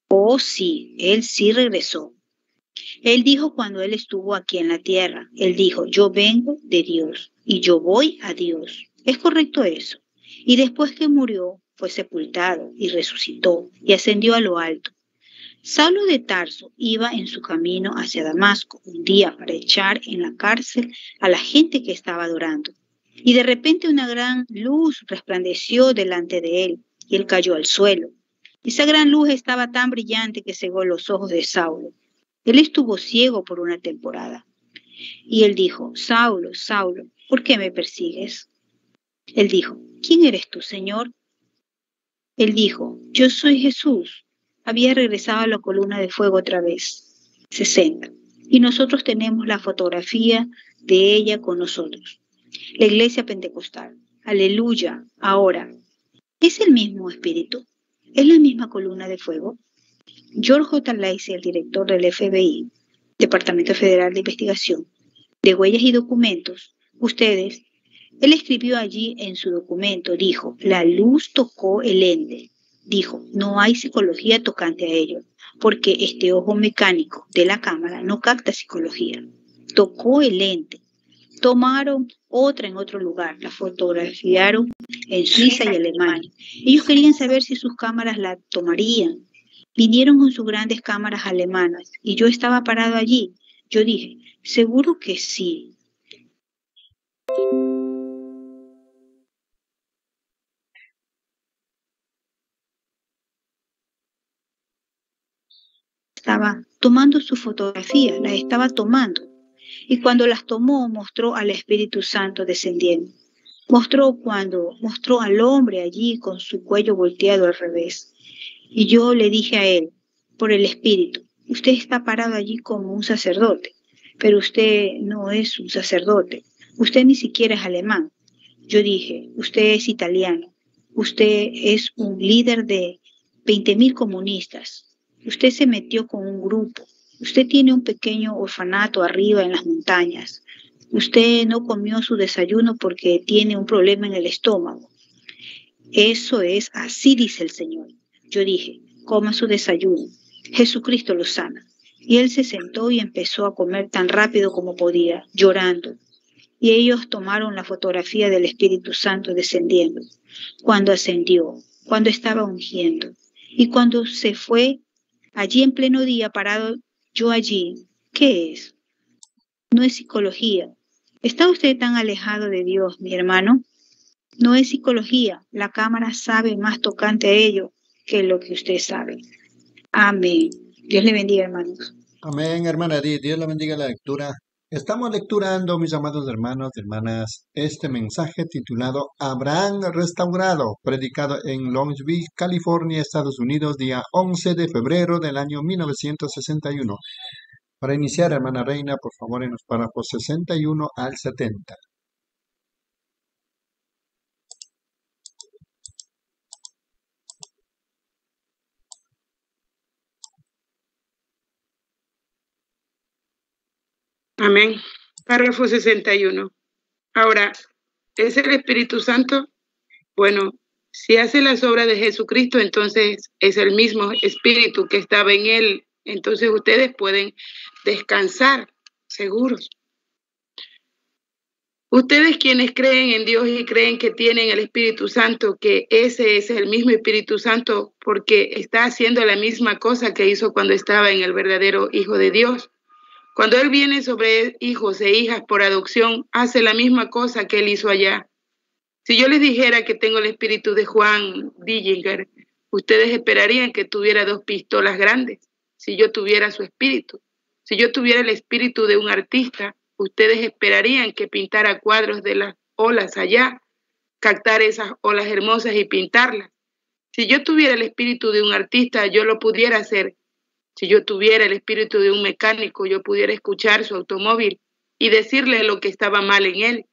Oh, sí, Él sí regresó. Él dijo cuando Él estuvo aquí en la tierra, Él dijo, yo vengo de Dios y yo voy a Dios. ¿Es correcto eso? Y después que murió, fue sepultado y resucitó y ascendió a lo alto. Saulo de Tarso iba en su camino hacia Damasco un día para echar en la cárcel a la gente que estaba adorando. Y de repente una gran luz resplandeció delante de él y él cayó al suelo. Esa gran luz estaba tan brillante que cegó los ojos de Saulo. Él estuvo ciego por una temporada. Y él dijo, Saulo, Saulo, ¿por qué me persigues? Él dijo, ¿quién eres tú, Señor? Él dijo, yo soy Jesús. Había regresado a la columna de fuego otra vez. 60. Y nosotros tenemos la fotografía de ella con nosotros. La iglesia pentecostal. Aleluya. Ahora, ¿es el mismo espíritu? ¿Es la misma columna de fuego? George J. Lacey, el director del FBI, Departamento Federal de Investigación, de Huellas y Documentos, ustedes, él escribió allí en su documento, dijo, la luz tocó el ende. Dijo, no hay psicología tocante a ello, porque este ojo mecánico de la cámara no capta psicología. Tocó el ente. Tomaron otra en otro lugar, la fotografiaron en Suiza y Alemania. Ellos querían saber si sus cámaras la tomarían, Vinieron con sus grandes cámaras alemanas y yo estaba parado allí. Yo dije, seguro que sí. Estaba tomando su fotografía, la estaba tomando. Y cuando las tomó, mostró al Espíritu Santo descendiendo. Mostró cuando mostró al hombre allí con su cuello volteado al revés. Y yo le dije a él, por el Espíritu, usted está parado allí como un sacerdote, pero usted no es un sacerdote, usted ni siquiera es alemán. Yo dije, usted es italiano, usted es un líder de 20.000 comunistas, usted se metió con un grupo, usted tiene un pequeño orfanato arriba en las montañas, usted no comió su desayuno porque tiene un problema en el estómago. Eso es, así dice el Señor. Yo dije, coma su desayuno. Jesucristo lo sana. Y él se sentó y empezó a comer tan rápido como podía, llorando. Y ellos tomaron la fotografía del Espíritu Santo descendiendo, cuando ascendió, cuando estaba ungiendo. Y cuando se fue, allí en pleno día, parado yo allí, ¿qué es? No es psicología. ¿Está usted tan alejado de Dios, mi hermano? No es psicología. La cámara sabe más tocante a ello que lo que usted sabe. Amén. Dios le bendiga, hermanos. Amén, hermana Dios le bendiga la lectura. Estamos lecturando, mis amados hermanos y hermanas, este mensaje titulado Abraham restaurado, predicado en Long Beach, California, Estados Unidos, día 11 de febrero del año 1961. Para iniciar, hermana Reina, por favor, en los párrafos 61 al 70. Amén. Párrafo 61. Ahora, ¿es el Espíritu Santo? Bueno, si hace las obras de Jesucristo, entonces es el mismo Espíritu que estaba en él. Entonces ustedes pueden descansar seguros. Ustedes quienes creen en Dios y creen que tienen el Espíritu Santo, que ese es el mismo Espíritu Santo porque está haciendo la misma cosa que hizo cuando estaba en el verdadero Hijo de Dios. Cuando Él viene sobre hijos e hijas por adopción, hace la misma cosa que Él hizo allá. Si yo les dijera que tengo el espíritu de Juan Dillinger, ustedes esperarían que tuviera dos pistolas grandes, si yo tuviera su espíritu. Si yo tuviera el espíritu de un artista, ustedes esperarían que pintara cuadros de las olas allá, captar esas olas hermosas y pintarlas. Si yo tuviera el espíritu de un artista, yo lo pudiera hacer si yo tuviera el espíritu de un mecánico, yo pudiera escuchar su automóvil y decirle lo que estaba mal en él.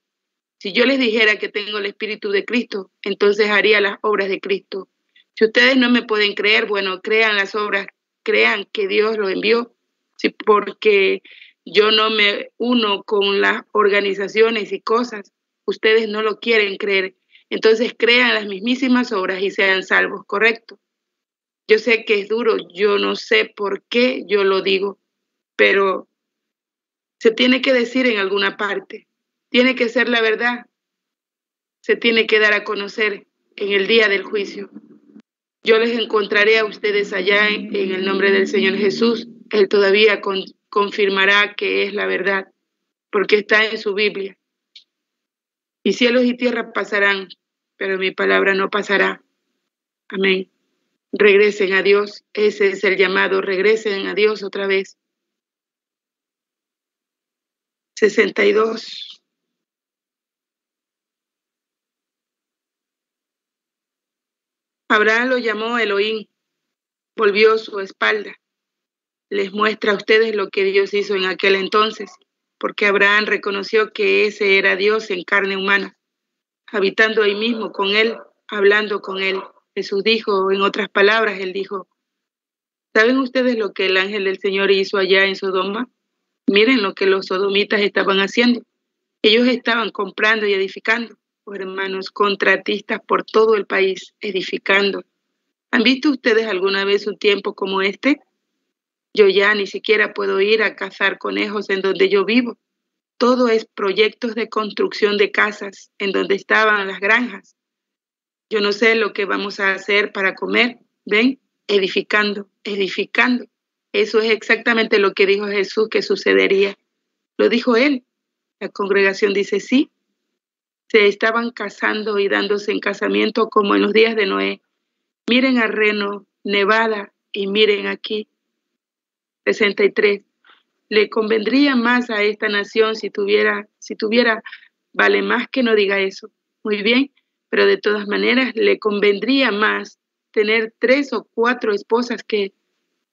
Si yo les dijera que tengo el espíritu de Cristo, entonces haría las obras de Cristo. Si ustedes no me pueden creer, bueno, crean las obras, crean que Dios lo envió, porque yo no me uno con las organizaciones y cosas, ustedes no lo quieren creer. Entonces crean las mismísimas obras y sean salvos, ¿correcto? Yo sé que es duro, yo no sé por qué yo lo digo, pero se tiene que decir en alguna parte, tiene que ser la verdad, se tiene que dar a conocer en el día del juicio. Yo les encontraré a ustedes allá en, el nombre del Señor Jesús. Él todavía confirmará que es la verdad, porque está en su Biblia. Y cielos y tierra pasarán, pero mi palabra no pasará. Amén regresen a Dios. Ese es el llamado, regresen a Dios otra vez. 62. Abraham lo llamó Elohim, volvió su espalda. Les muestra a ustedes lo que Dios hizo en aquel entonces, porque Abraham reconoció que ese era Dios en carne humana, habitando ahí mismo con él, hablando con él. Jesús dijo, en otras palabras, él dijo, ¿saben ustedes lo que el ángel del Señor hizo allá en Sodoma? Miren lo que los sodomitas estaban haciendo. Ellos estaban comprando y edificando, oh, hermanos, contratistas por todo el país, edificando. ¿Han visto ustedes alguna vez un tiempo como este? Yo ya ni siquiera puedo ir a cazar conejos en donde yo vivo. Todo es proyectos de construcción de casas en donde estaban las granjas. Yo no sé lo que vamos a hacer para comer. ¿Ven? Edificando, edificando. Eso es exactamente lo que dijo Jesús que sucedería. Lo dijo él. La congregación dice sí. Se estaban casando y dándose en casamiento como en los días de Noé. Miren a Reno, Nevada, y miren aquí. 63. Le convendría más a esta nación si tuviera, si tuviera, vale más que no diga eso. Muy bien, pero de todas maneras le convendría más tener tres o cuatro esposas que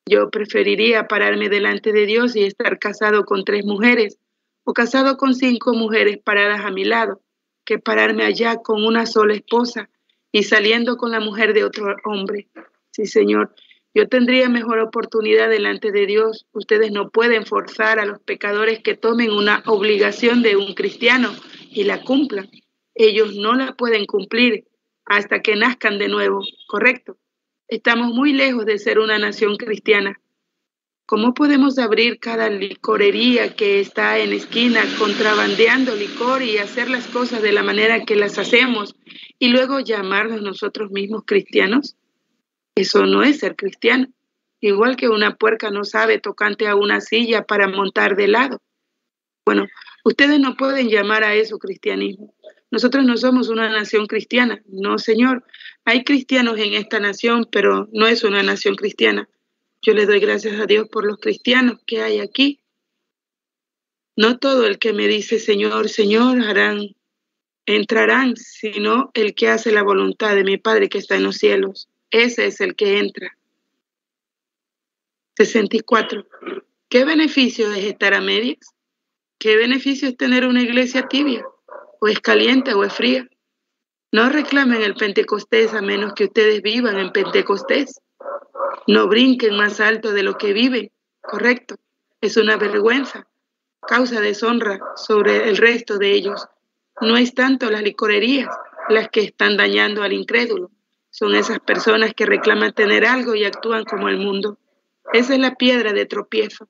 yo preferiría pararme delante de Dios y estar casado con tres mujeres o casado con cinco mujeres paradas a mi lado que pararme allá con una sola esposa y saliendo con la mujer de otro hombre. Sí, Señor, yo tendría mejor oportunidad delante de Dios. Ustedes no pueden forzar a los pecadores que tomen una obligación de un cristiano y la cumplan ellos no la pueden cumplir hasta que nazcan de nuevo, ¿correcto? Estamos muy lejos de ser una nación cristiana. ¿Cómo podemos abrir cada licorería que está en esquina contrabandeando licor y hacer las cosas de la manera que las hacemos y luego llamarnos nosotros mismos cristianos? Eso no es ser cristiano. Igual que una puerca no sabe tocante a una silla para montar de lado. Bueno, ustedes no pueden llamar a eso cristianismo. Nosotros no somos una nación cristiana. No, Señor. Hay cristianos en esta nación, pero no es una nación cristiana. Yo le doy gracias a Dios por los cristianos que hay aquí. No todo el que me dice Señor, Señor harán, entrarán, sino el que hace la voluntad de mi Padre que está en los cielos. Ese es el que entra. 64. ¿Qué beneficio es estar a medias? ¿Qué beneficio es tener una iglesia tibia? ¿O es caliente o es fría? No reclamen el Pentecostés a menos que ustedes vivan en Pentecostés. No brinquen más alto de lo que viven, correcto. Es una vergüenza, causa deshonra sobre el resto de ellos. No es tanto las licorerías las que están dañando al incrédulo. Son esas personas que reclaman tener algo y actúan como el mundo. Esa es la piedra de tropiezo.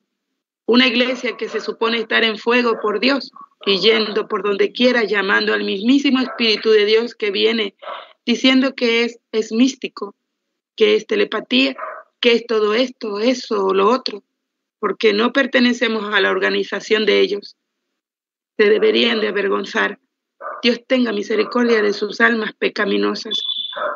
Una iglesia que se supone estar en fuego por Dios y yendo por donde quiera llamando al mismísimo Espíritu de Dios que viene diciendo que es, es místico, que es telepatía, qué es todo esto, eso o lo otro, porque no pertenecemos a la organización de ellos. Se deberían de avergonzar. Dios tenga misericordia de sus almas pecaminosas.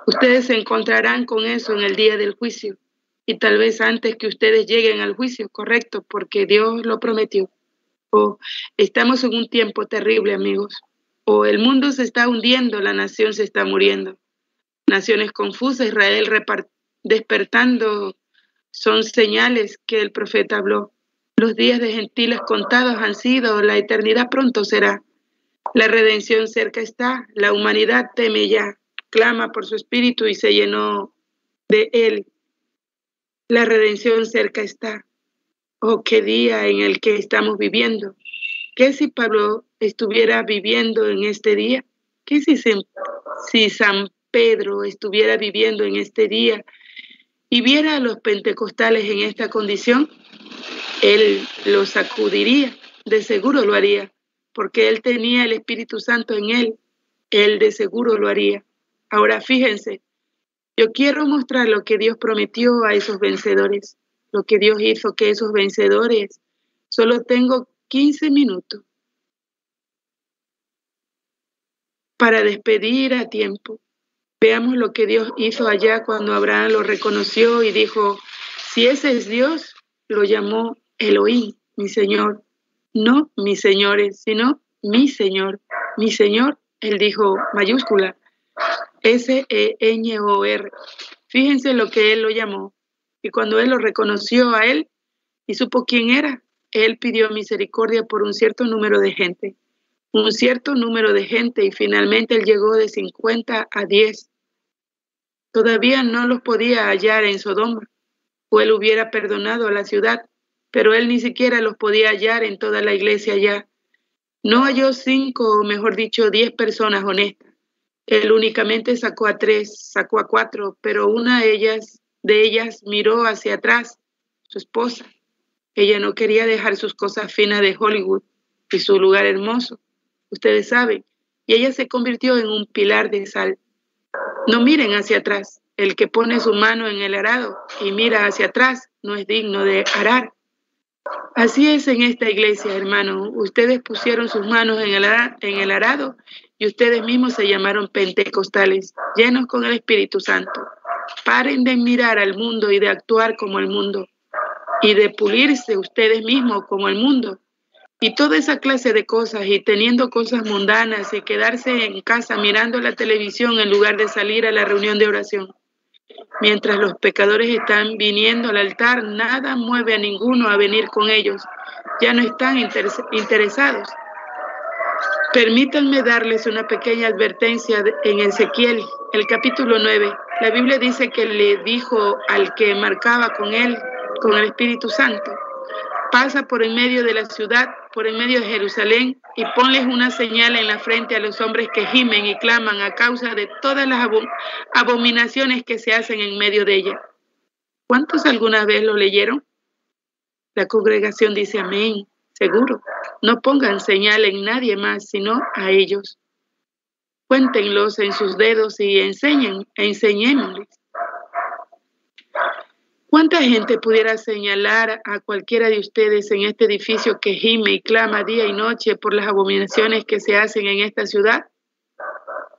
Ustedes se encontrarán con eso en el día del juicio y tal vez antes que ustedes lleguen al juicio, correcto, porque Dios lo prometió. O estamos en un tiempo terrible, amigos. O el mundo se está hundiendo, la nación se está muriendo. Naciones confusas, Israel despertando son señales que el profeta habló. Los días de gentiles contados han sido, la eternidad pronto será. La redención cerca está, la humanidad teme ya, clama por su espíritu y se llenó de él. La redención cerca está. Oh, qué día en el que estamos viviendo. ¿Qué si Pablo estuviera viviendo en este día? ¿Qué si, si San Pedro estuviera viviendo en este día y viera a los pentecostales en esta condición, él los sacudiría, de seguro lo haría, porque él tenía el Espíritu Santo en él, él de seguro lo haría. Ahora fíjense, yo quiero mostrar lo que Dios prometió a esos vencedores, lo que Dios hizo que esos vencedores, solo tengo 15 minutos para despedir a tiempo Veamos lo que Dios hizo allá cuando Abraham lo reconoció y dijo, si ese es Dios, lo llamó Elohim, mi Señor. No mis señores, sino mi Señor. Mi Señor, él dijo mayúscula, S-E-N-O-R. Fíjense lo que él lo llamó. Y cuando él lo reconoció a él y supo quién era, él pidió misericordia por un cierto número de gente un cierto número de gente y finalmente él llegó de 50 a 10. Todavía no los podía hallar en Sodoma, o él hubiera perdonado a la ciudad, pero él ni siquiera los podía hallar en toda la iglesia allá. No halló cinco, o mejor dicho, diez personas honestas. Él únicamente sacó a tres, sacó a cuatro, pero una de ellas, de ellas miró hacia atrás, su esposa. Ella no quería dejar sus cosas finas de Hollywood y su lugar hermoso ustedes saben, y ella se convirtió en un pilar de sal. No miren hacia atrás. El que pone su mano en el arado y mira hacia atrás no es digno de arar. Así es en esta iglesia, hermano. Ustedes pusieron sus manos en el, en el arado y ustedes mismos se llamaron pentecostales, llenos con el Espíritu Santo. Paren de mirar al mundo y de actuar como el mundo y de pulirse ustedes mismos como el mundo y toda esa clase de cosas y teniendo cosas mundanas y quedarse en casa mirando la televisión en lugar de salir a la reunión de oración. Mientras los pecadores están viniendo al altar, nada mueve a ninguno a venir con ellos. Ya no están interesados. Permítanme darles una pequeña advertencia en Ezequiel, el capítulo 9. La Biblia dice que le dijo al que marcaba con él, con el Espíritu Santo, pasa por en medio de la ciudad, por en medio de Jerusalén, y ponles una señal en la frente a los hombres que gimen y claman a causa de todas las abominaciones que se hacen en medio de ella. ¿Cuántos alguna vez lo leyeron? La congregación dice amén, seguro. No pongan señal en nadie más, sino a ellos. Cuéntenlos en sus dedos y enseñen, enseñémosles. ¿Cuánta gente pudiera señalar a cualquiera de ustedes en este edificio que gime y clama día y noche por las abominaciones que se hacen en esta ciudad?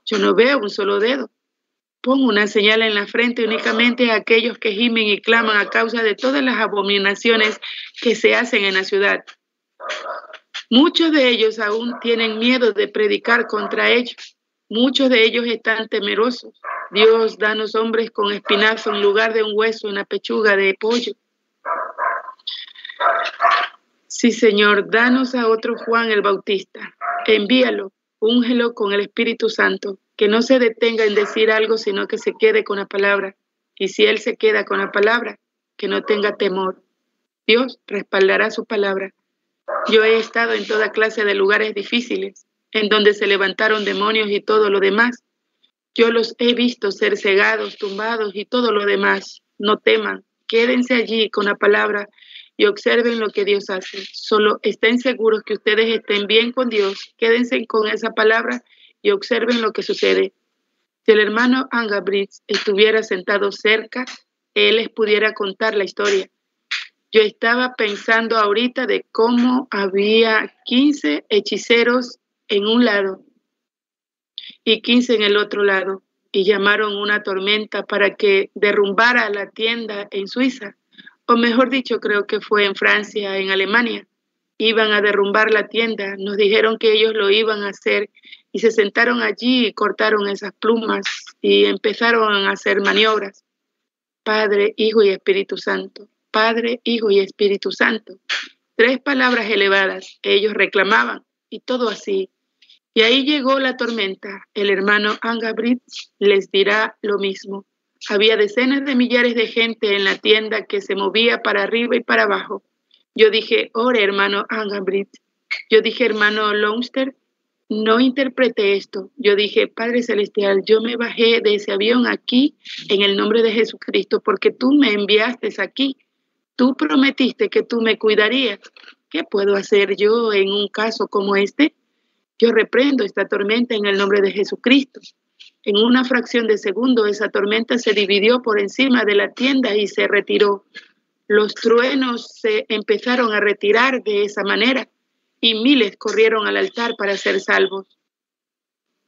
Yo no veo un solo dedo. Pongo una señal en la frente únicamente a aquellos que gimen y claman a causa de todas las abominaciones que se hacen en la ciudad. Muchos de ellos aún tienen miedo de predicar contra ellos. Muchos de ellos están temerosos. Dios, danos hombres con espinazo en lugar de un hueso en la pechuga de pollo. Sí, Señor, danos a otro Juan el Bautista. Envíalo, úngelo con el Espíritu Santo, que no se detenga en decir algo, sino que se quede con la palabra. Y si Él se queda con la palabra, que no tenga temor. Dios respaldará su palabra. Yo he estado en toda clase de lugares difíciles, en donde se levantaron demonios y todo lo demás, yo los he visto ser cegados, tumbados y todo lo demás. No teman, quédense allí con la palabra y observen lo que Dios hace. Solo estén seguros que ustedes estén bien con Dios. Quédense con esa palabra y observen lo que sucede. Si el hermano Angabritz estuviera sentado cerca, él les pudiera contar la historia. Yo estaba pensando ahorita de cómo había 15 hechiceros en un lado y 15 en el otro lado, y llamaron una tormenta para que derrumbara la tienda en Suiza, o mejor dicho, creo que fue en Francia, en Alemania. Iban a derrumbar la tienda, nos dijeron que ellos lo iban a hacer y se sentaron allí y cortaron esas plumas y empezaron a hacer maniobras. Padre, Hijo y Espíritu Santo. Padre, Hijo y Espíritu Santo. Tres palabras elevadas, ellos reclamaban y todo así, y ahí llegó la tormenta. El hermano Angabrit les dirá lo mismo. Había decenas de millares de gente en la tienda que se movía para arriba y para abajo. Yo dije, ore hermano Angabrit. Yo dije, hermano Longster, no interprete esto. Yo dije, Padre Celestial, yo me bajé de ese avión aquí en el nombre de Jesucristo porque tú me enviaste aquí. Tú prometiste que tú me cuidarías. ¿Qué puedo hacer yo en un caso como este? Yo reprendo esta tormenta en el nombre de Jesucristo. En una fracción de segundo esa tormenta se dividió por encima de la tienda y se retiró. Los truenos se empezaron a retirar de esa manera y miles corrieron al altar para ser salvos.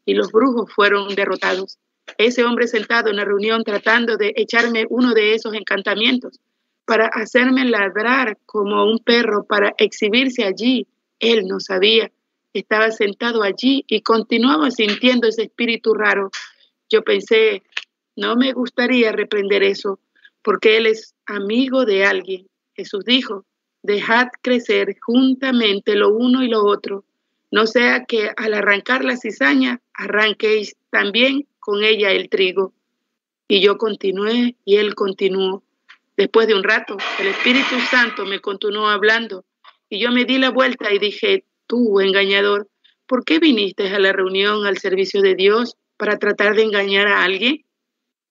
Y los brujos fueron derrotados. Ese hombre sentado en la reunión tratando de echarme uno de esos encantamientos para hacerme ladrar como un perro, para exhibirse allí, él no sabía estaba sentado allí y continuaba sintiendo ese espíritu raro. Yo pensé, no me gustaría reprender eso, porque él es amigo de alguien. Jesús dijo, dejad crecer juntamente lo uno y lo otro, no sea que al arrancar la cizaña arranquéis también con ella el trigo. Y yo continué y él continuó. Después de un rato, el Espíritu Santo me continuó hablando y yo me di la vuelta y dije, tú, engañador, ¿por qué viniste a la reunión al servicio de Dios para tratar de engañar a alguien?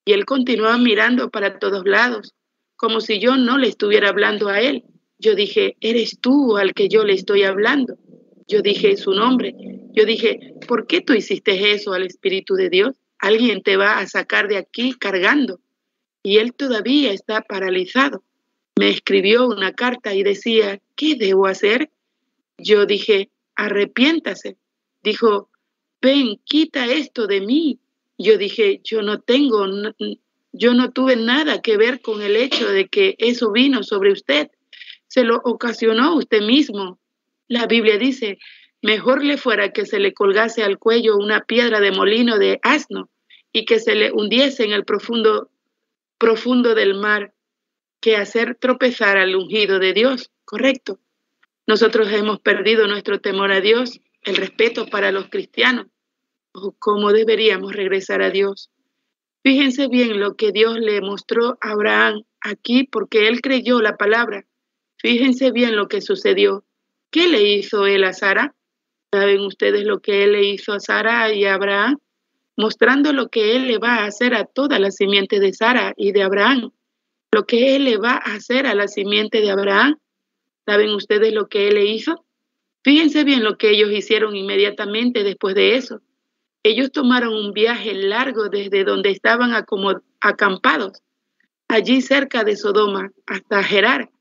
Y él continuaba mirando para todos lados, como si yo no le estuviera hablando a él. Yo dije, eres tú al que yo le estoy hablando. Yo dije su nombre. Yo dije, ¿por qué tú hiciste eso al Espíritu de Dios? Alguien te va a sacar de aquí cargando. Y él todavía está paralizado. Me escribió una carta y decía, ¿qué debo hacer? Yo dije, arrepiéntase. Dijo, ven, quita esto de mí. Yo dije, yo no tengo, yo no tuve nada que ver con el hecho de que eso vino sobre usted. Se lo ocasionó usted mismo. La Biblia dice, mejor le fuera que se le colgase al cuello una piedra de molino de asno y que se le hundiese en el profundo, profundo del mar que hacer tropezar al ungido de Dios. Correcto. Nosotros hemos perdido nuestro temor a Dios, el respeto para los cristianos. ¿Cómo deberíamos regresar a Dios? Fíjense bien lo que Dios le mostró a Abraham aquí porque él creyó la palabra. Fíjense bien lo que sucedió. ¿Qué le hizo él a Sara? ¿Saben ustedes lo que él le hizo a Sara y a Abraham? Mostrando lo que él le va a hacer a toda la simiente de Sara y de Abraham. Lo que él le va a hacer a la simiente de Abraham ¿Saben ustedes lo que él le hizo? Fíjense bien lo que ellos hicieron inmediatamente después de eso. Ellos tomaron un viaje largo desde donde estaban acampados, allí cerca de Sodoma, hasta Gerar,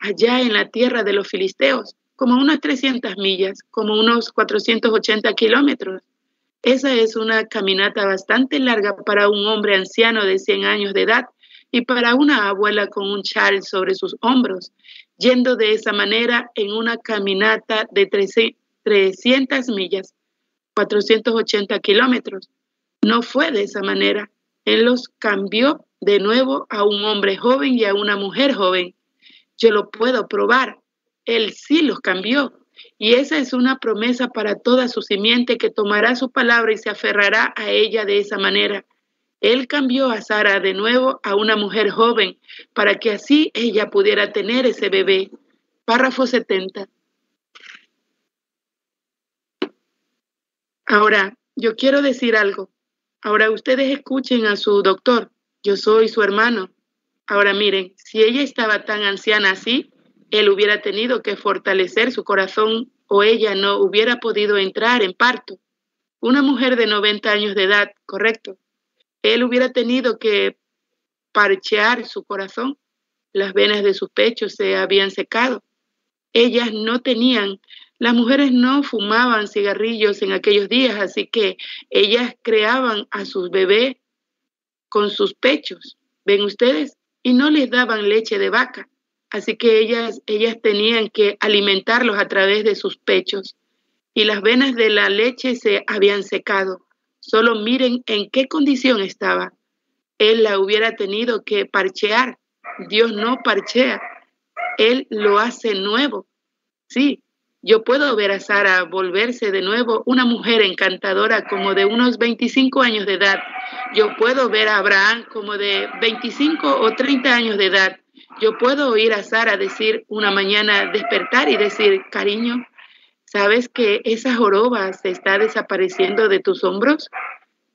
allá en la tierra de los filisteos, como unas 300 millas, como unos 480 kilómetros. Esa es una caminata bastante larga para un hombre anciano de 100 años de edad y para una abuela con un chal sobre sus hombros, yendo de esa manera en una caminata de 300 millas, 480 kilómetros. No fue de esa manera. Él los cambió de nuevo a un hombre joven y a una mujer joven. Yo lo puedo probar. Él sí los cambió. Y esa es una promesa para toda su simiente que tomará su palabra y se aferrará a ella de esa manera. Él cambió a Sara de nuevo a una mujer joven para que así ella pudiera tener ese bebé. Párrafo 70. Ahora, yo quiero decir algo. Ahora ustedes escuchen a su doctor. Yo soy su hermano. Ahora miren, si ella estaba tan anciana así, él hubiera tenido que fortalecer su corazón o ella no hubiera podido entrar en parto. Una mujer de 90 años de edad, correcto. Él hubiera tenido que parchear su corazón. Las venas de sus pechos se habían secado. Ellas no tenían, las mujeres no fumaban cigarrillos en aquellos días, así que ellas creaban a sus bebés con sus pechos, ¿ven ustedes? Y no les daban leche de vaca. Así que ellas, ellas tenían que alimentarlos a través de sus pechos y las venas de la leche se habían secado. Solo miren en qué condición estaba. Él la hubiera tenido que parchear. Dios no parchea. Él lo hace nuevo. Sí, yo puedo ver a Sara volverse de nuevo una mujer encantadora como de unos 25 años de edad. Yo puedo ver a Abraham como de 25 o 30 años de edad. Yo puedo oír a Sara decir una mañana, despertar y decir, cariño, ¿sabes que esa joroba se está desapareciendo de tus hombros?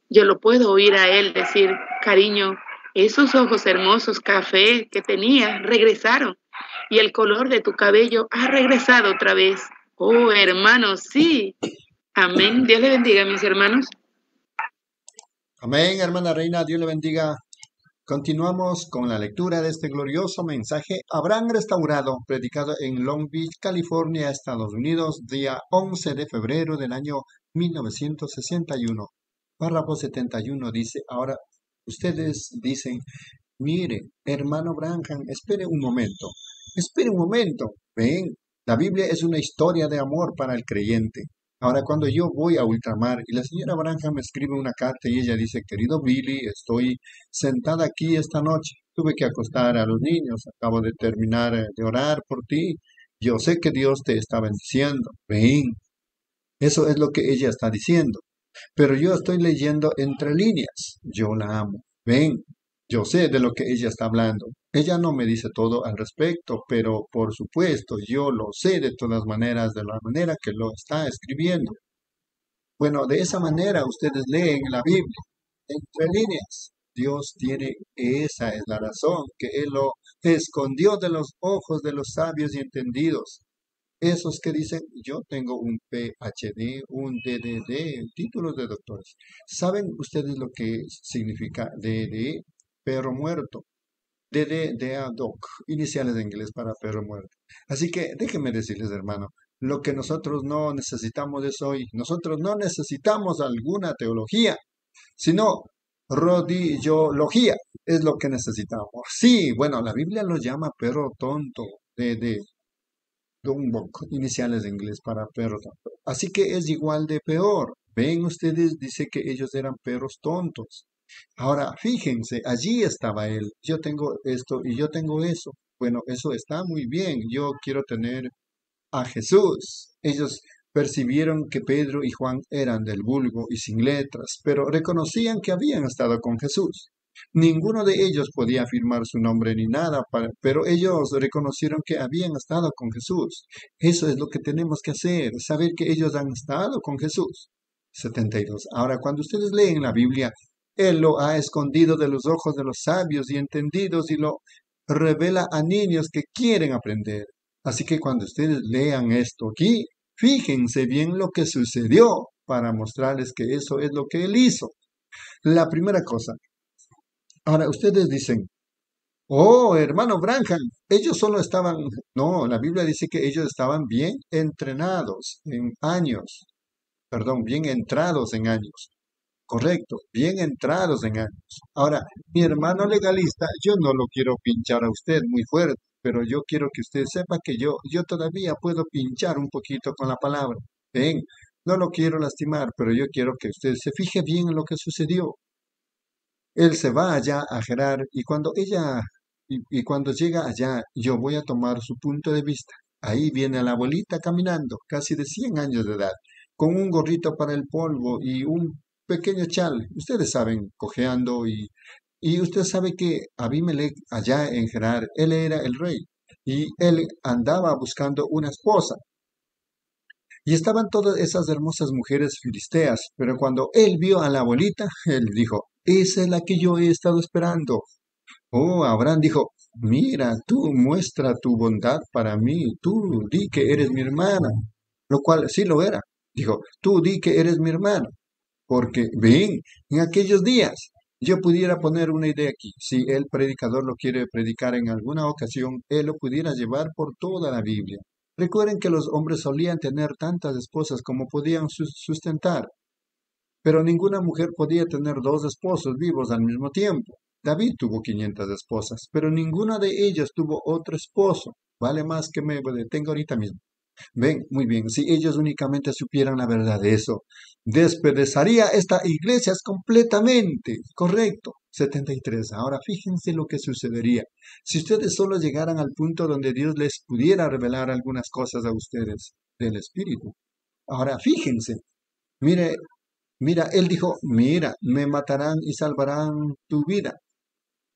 Yo lo puedo oír a él decir, cariño, esos ojos hermosos café que tenías regresaron y el color de tu cabello ha regresado otra vez. Oh, hermano, sí. Amén. Dios le bendiga, mis hermanos. Amén, hermana Reina. Dios le bendiga. Continuamos con la lectura de este glorioso mensaje Habrán restaurado, predicado en Long Beach, California, Estados Unidos, día 11 de febrero del año 1961. Párrafo 71 dice, ahora ustedes dicen, mire, hermano Branham, espere un momento, espere un momento, ven, la Biblia es una historia de amor para el creyente. Ahora, cuando yo voy a ultramar y la señora Branham me escribe una carta y ella dice, querido Billy, estoy sentada aquí esta noche, tuve que acostar a los niños, acabo de terminar eh, de orar por ti, yo sé que Dios te está bendiciendo, ven. Eso es lo que ella está diciendo. Pero yo estoy leyendo entre líneas, yo la amo, ven, yo sé de lo que ella está hablando. Ella no me dice todo al respecto, pero por supuesto yo lo sé de todas maneras, de la manera que lo está escribiendo. Bueno, de esa manera ustedes leen la Biblia, entre líneas. Dios tiene, esa es la razón, que Él lo escondió de los ojos de los sabios y entendidos. Esos que dicen, yo tengo un PhD, un DDD, títulos de doctores. ¿Saben ustedes lo que significa DD? Perro muerto. DD, DADOC, iniciales de inglés para perro muerto. Así que déjenme decirles, hermano, lo que nosotros no necesitamos es hoy. Nosotros no necesitamos alguna teología, sino rodillología es lo que necesitamos. Sí, bueno, la Biblia lo llama perro tonto, de, Dumbok, iniciales de inglés para perro tonto. Así que es igual de peor. Ven ustedes, dice que ellos eran perros tontos. Ahora, fíjense, allí estaba él. Yo tengo esto y yo tengo eso. Bueno, eso está muy bien. Yo quiero tener a Jesús. Ellos percibieron que Pedro y Juan eran del vulgo y sin letras, pero reconocían que habían estado con Jesús. Ninguno de ellos podía afirmar su nombre ni nada, pero ellos reconocieron que habían estado con Jesús. Eso es lo que tenemos que hacer, saber que ellos han estado con Jesús. 72. Ahora, cuando ustedes leen la Biblia, él lo ha escondido de los ojos de los sabios y entendidos y lo revela a niños que quieren aprender. Así que cuando ustedes lean esto aquí, fíjense bien lo que sucedió para mostrarles que eso es lo que él hizo. La primera cosa. Ahora, ustedes dicen, oh, hermano Branham, ellos solo estaban, no, la Biblia dice que ellos estaban bien entrenados en años, perdón, bien entrados en años. Correcto, bien entrados en años. Ahora, mi hermano legalista, yo no lo quiero pinchar a usted muy fuerte, pero yo quiero que usted sepa que yo, yo todavía puedo pinchar un poquito con la palabra. Ven, no lo quiero lastimar, pero yo quiero que usted se fije bien en lo que sucedió. Él se va allá a Gerar y cuando ella, y, cuando llega allá, yo voy a tomar su punto de vista. Ahí viene la abuelita caminando, casi de 100 años de edad, con un gorrito para el polvo y un pequeño chal, ustedes saben, cojeando y, y usted sabe que Abimelech allá en Gerar, él era el rey y él andaba buscando una esposa. Y estaban todas esas hermosas mujeres filisteas, pero cuando él vio a la abuelita, él dijo, esa es la que yo he estado esperando. Oh, Abraham dijo, mira, tú muestra tu bondad para mí, tú di que eres mi hermana, lo cual sí lo era. Dijo, tú di que eres mi hermana. Porque, ven, en aquellos días, yo pudiera poner una idea aquí. Si el predicador lo quiere predicar en alguna ocasión, él lo pudiera llevar por toda la Biblia. Recuerden que los hombres solían tener tantas esposas como podían sustentar, pero ninguna mujer podía tener dos esposos vivos al mismo tiempo. David tuvo 500 esposas, pero ninguna de ellas tuvo otro esposo. Vale más que me detenga ahorita mismo. Ven, muy bien, si ellos únicamente supieran la verdad de eso, despedazaría esta iglesia completamente. Correcto. 73. Ahora fíjense lo que sucedería si ustedes solo llegaran al punto donde Dios les pudiera revelar algunas cosas a ustedes del Espíritu. Ahora fíjense. Mire, mira, él dijo, mira, me matarán y salvarán tu vida.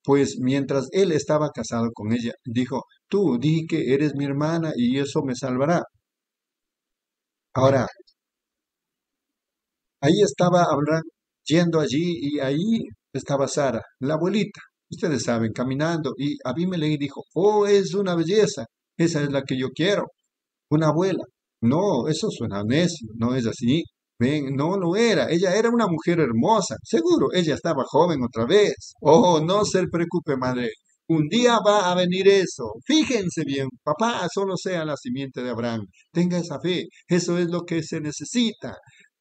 Pues mientras él estaba casado con ella, dijo, tú que eres mi hermana y eso me salvará. Ahora, ahí estaba Abraham yendo allí y ahí estaba Sara, la abuelita. Ustedes saben, caminando y Abimelech dijo, oh, es una belleza, esa es la que yo quiero, una abuela. No, eso suena necio, no es así. Ven, no era, ella era una mujer hermosa, seguro, ella estaba joven otra vez. Oh, no se preocupe, madre, un día va a venir eso. Fíjense bien, papá solo sea la simiente de Abraham. Tenga esa fe. Eso es lo que se necesita.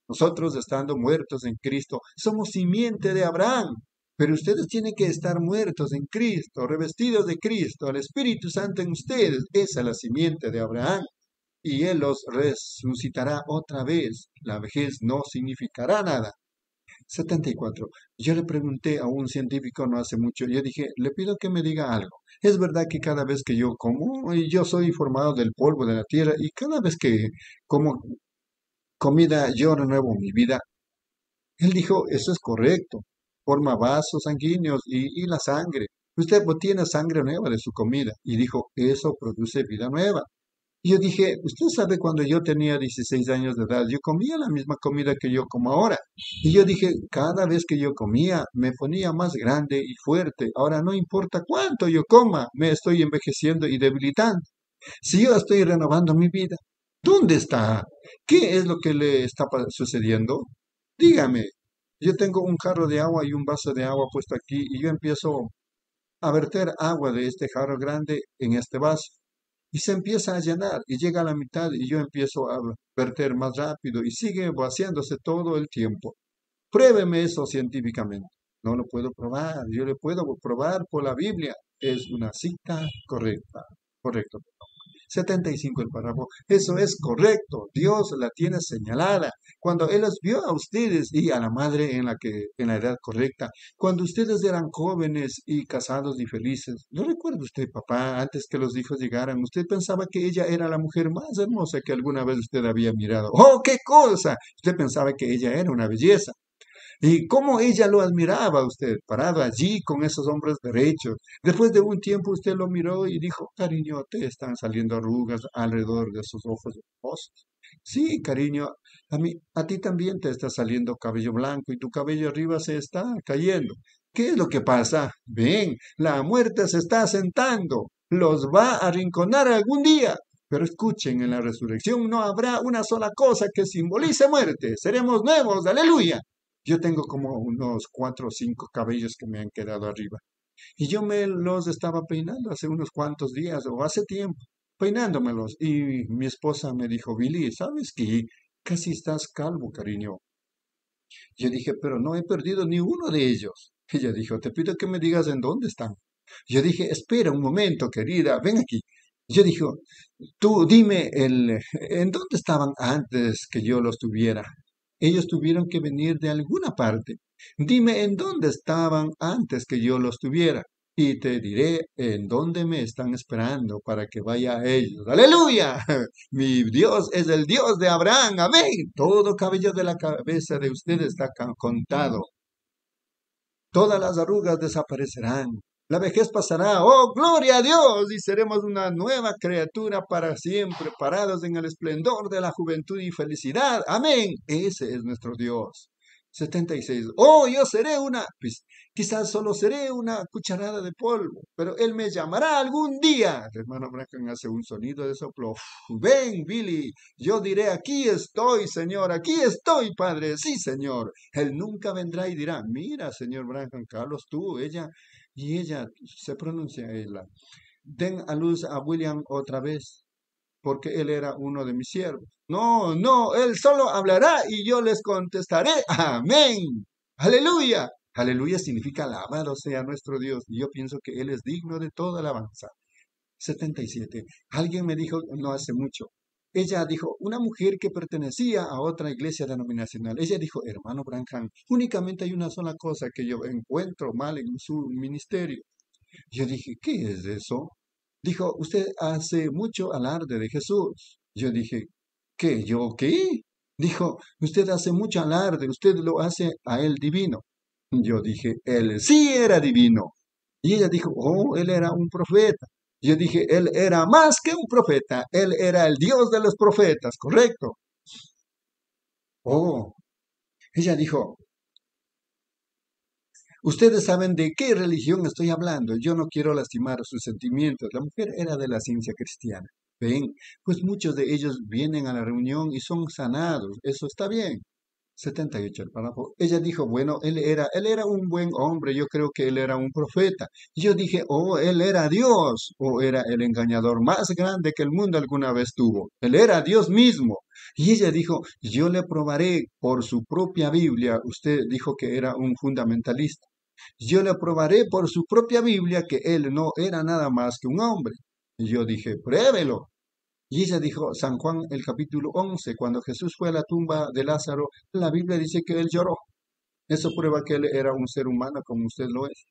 Nosotros estando muertos en Cristo, somos simiente de Abraham. Pero ustedes tienen que estar muertos en Cristo, revestidos de Cristo, el Espíritu Santo en ustedes. Esa es la simiente de Abraham. Y Él los resucitará otra vez. La vejez no significará nada. 74. Yo le pregunté a un científico no hace mucho, yo dije, le pido que me diga algo. Es verdad que cada vez que yo como, yo soy formado del polvo de la tierra, y cada vez que como comida, yo renuevo mi vida. Él dijo, eso es correcto. Forma vasos sanguíneos y, y la sangre. Usted obtiene sangre nueva de su comida. Y dijo, eso produce vida nueva. Y yo dije, usted sabe, cuando yo tenía 16 años de edad, yo comía la misma comida que yo como ahora. Y yo dije, cada vez que yo comía, me ponía más grande y fuerte. Ahora no importa cuánto yo coma, me estoy envejeciendo y debilitando. Si yo estoy renovando mi vida, ¿dónde está? ¿Qué es lo que le está sucediendo? Dígame. Yo tengo un jarro de agua y un vaso de agua puesto aquí y yo empiezo a verter agua de este jarro grande en este vaso y se empieza a llenar y llega a la mitad y yo empiezo a verter más rápido y sigue vaciándose todo el tiempo. Pruébeme eso científicamente. No lo puedo probar, yo le puedo probar por la Biblia. Es una cita correcta. Correcto. 75 el párrafo. Eso es correcto. Dios la tiene señalada. Cuando Él los vio a ustedes y a la madre en la que en la edad correcta, cuando ustedes eran jóvenes y casados y felices, ¿no recuerda usted, papá, antes que los hijos llegaran, usted pensaba que ella era la mujer más hermosa que alguna vez usted había mirado? ¡Oh, qué cosa! Usted pensaba que ella era una belleza. Y cómo ella lo admiraba usted, parado allí con esos hombres derechos. Después de un tiempo usted lo miró y dijo, cariño, te están saliendo arrugas alrededor de esos ojos hermosos. Sí, cariño, a mí, a ti también te está saliendo cabello blanco y tu cabello arriba se está cayendo. ¿Qué es lo que pasa? Ven, la muerte se está sentando. Los va a arrinconar algún día. Pero escuchen, en la resurrección no habrá una sola cosa que simbolice muerte. Seremos nuevos, aleluya. Yo tengo como unos cuatro o cinco cabellos que me han quedado arriba. Y yo me los estaba peinando hace unos cuantos días o hace tiempo, peinándomelos. Y mi esposa me dijo, Billy, ¿sabes qué? Casi estás calvo, cariño. Yo dije, pero no he perdido ni uno de ellos. Ella dijo, te pido que me digas en dónde están. Yo dije, espera un momento, querida, ven aquí. Yo dije, tú dime el, en dónde estaban antes que yo los tuviera. Ellos tuvieron que venir de alguna parte. Dime en dónde estaban antes que yo los tuviera. Y te diré en dónde me están esperando para que vaya a ellos. Aleluya. Mi Dios es el Dios de Abraham. Amén. Todo cabello de la cabeza de usted está contado. Todas las arrugas desaparecerán. La vejez pasará, oh, gloria a Dios, y seremos una nueva criatura para siempre, parados en el esplendor de la juventud y felicidad. Amén. Ese es nuestro Dios. 76. Oh, yo seré una, pues, quizás solo seré una cucharada de polvo, pero Él me llamará algún día. El hermano Branham hace un sonido de soplo. Ven, Billy, yo diré, aquí estoy, Señor, aquí estoy, Padre. Sí, Señor. Él nunca vendrá y dirá, mira, Señor Branham, Carlos, tú, ella, y ella se pronuncia ella. Den a luz a William otra vez, porque él era uno de mis siervos. No, no, él solo hablará y yo les contestaré. Amén. Aleluya. Aleluya significa alabado sea nuestro Dios. Y yo pienso que Él es digno de toda alabanza. 77. Alguien me dijo no hace mucho, ella dijo, una mujer que pertenecía a otra iglesia denominacional. Ella dijo, hermano Branham, únicamente hay una sola cosa que yo encuentro mal en su ministerio. Yo dije, ¿qué es eso? Dijo, usted hace mucho alarde de Jesús. Yo dije, ¿qué? ¿Yo qué? Dijo, usted hace mucho alarde, usted lo hace a él divino. Yo dije, él sí era divino. Y ella dijo, oh, él era un profeta. Yo dije, él era más que un profeta, él era el Dios de los profetas, ¿correcto? Oh, ella dijo, ustedes saben de qué religión estoy hablando, yo no quiero lastimar sus sentimientos. La mujer era de la ciencia cristiana. Ven, pues muchos de ellos vienen a la reunión y son sanados, eso está bien. 78 el párrafo. Ella dijo, bueno, él era, él era un buen hombre, yo creo que él era un profeta. Y yo dije, oh, él era Dios, o era el engañador más grande que el mundo alguna vez tuvo. Él era Dios mismo. Y ella dijo, yo le probaré por su propia Biblia. Usted dijo que era un fundamentalista. Yo le probaré por su propia Biblia que él no era nada más que un hombre. Yo dije, pruébelo. Ella dijo, San Juan, el capítulo 11, cuando Jesús fue a la tumba de Lázaro, la Biblia dice que él lloró. Eso prueba que él era un ser humano como usted lo es.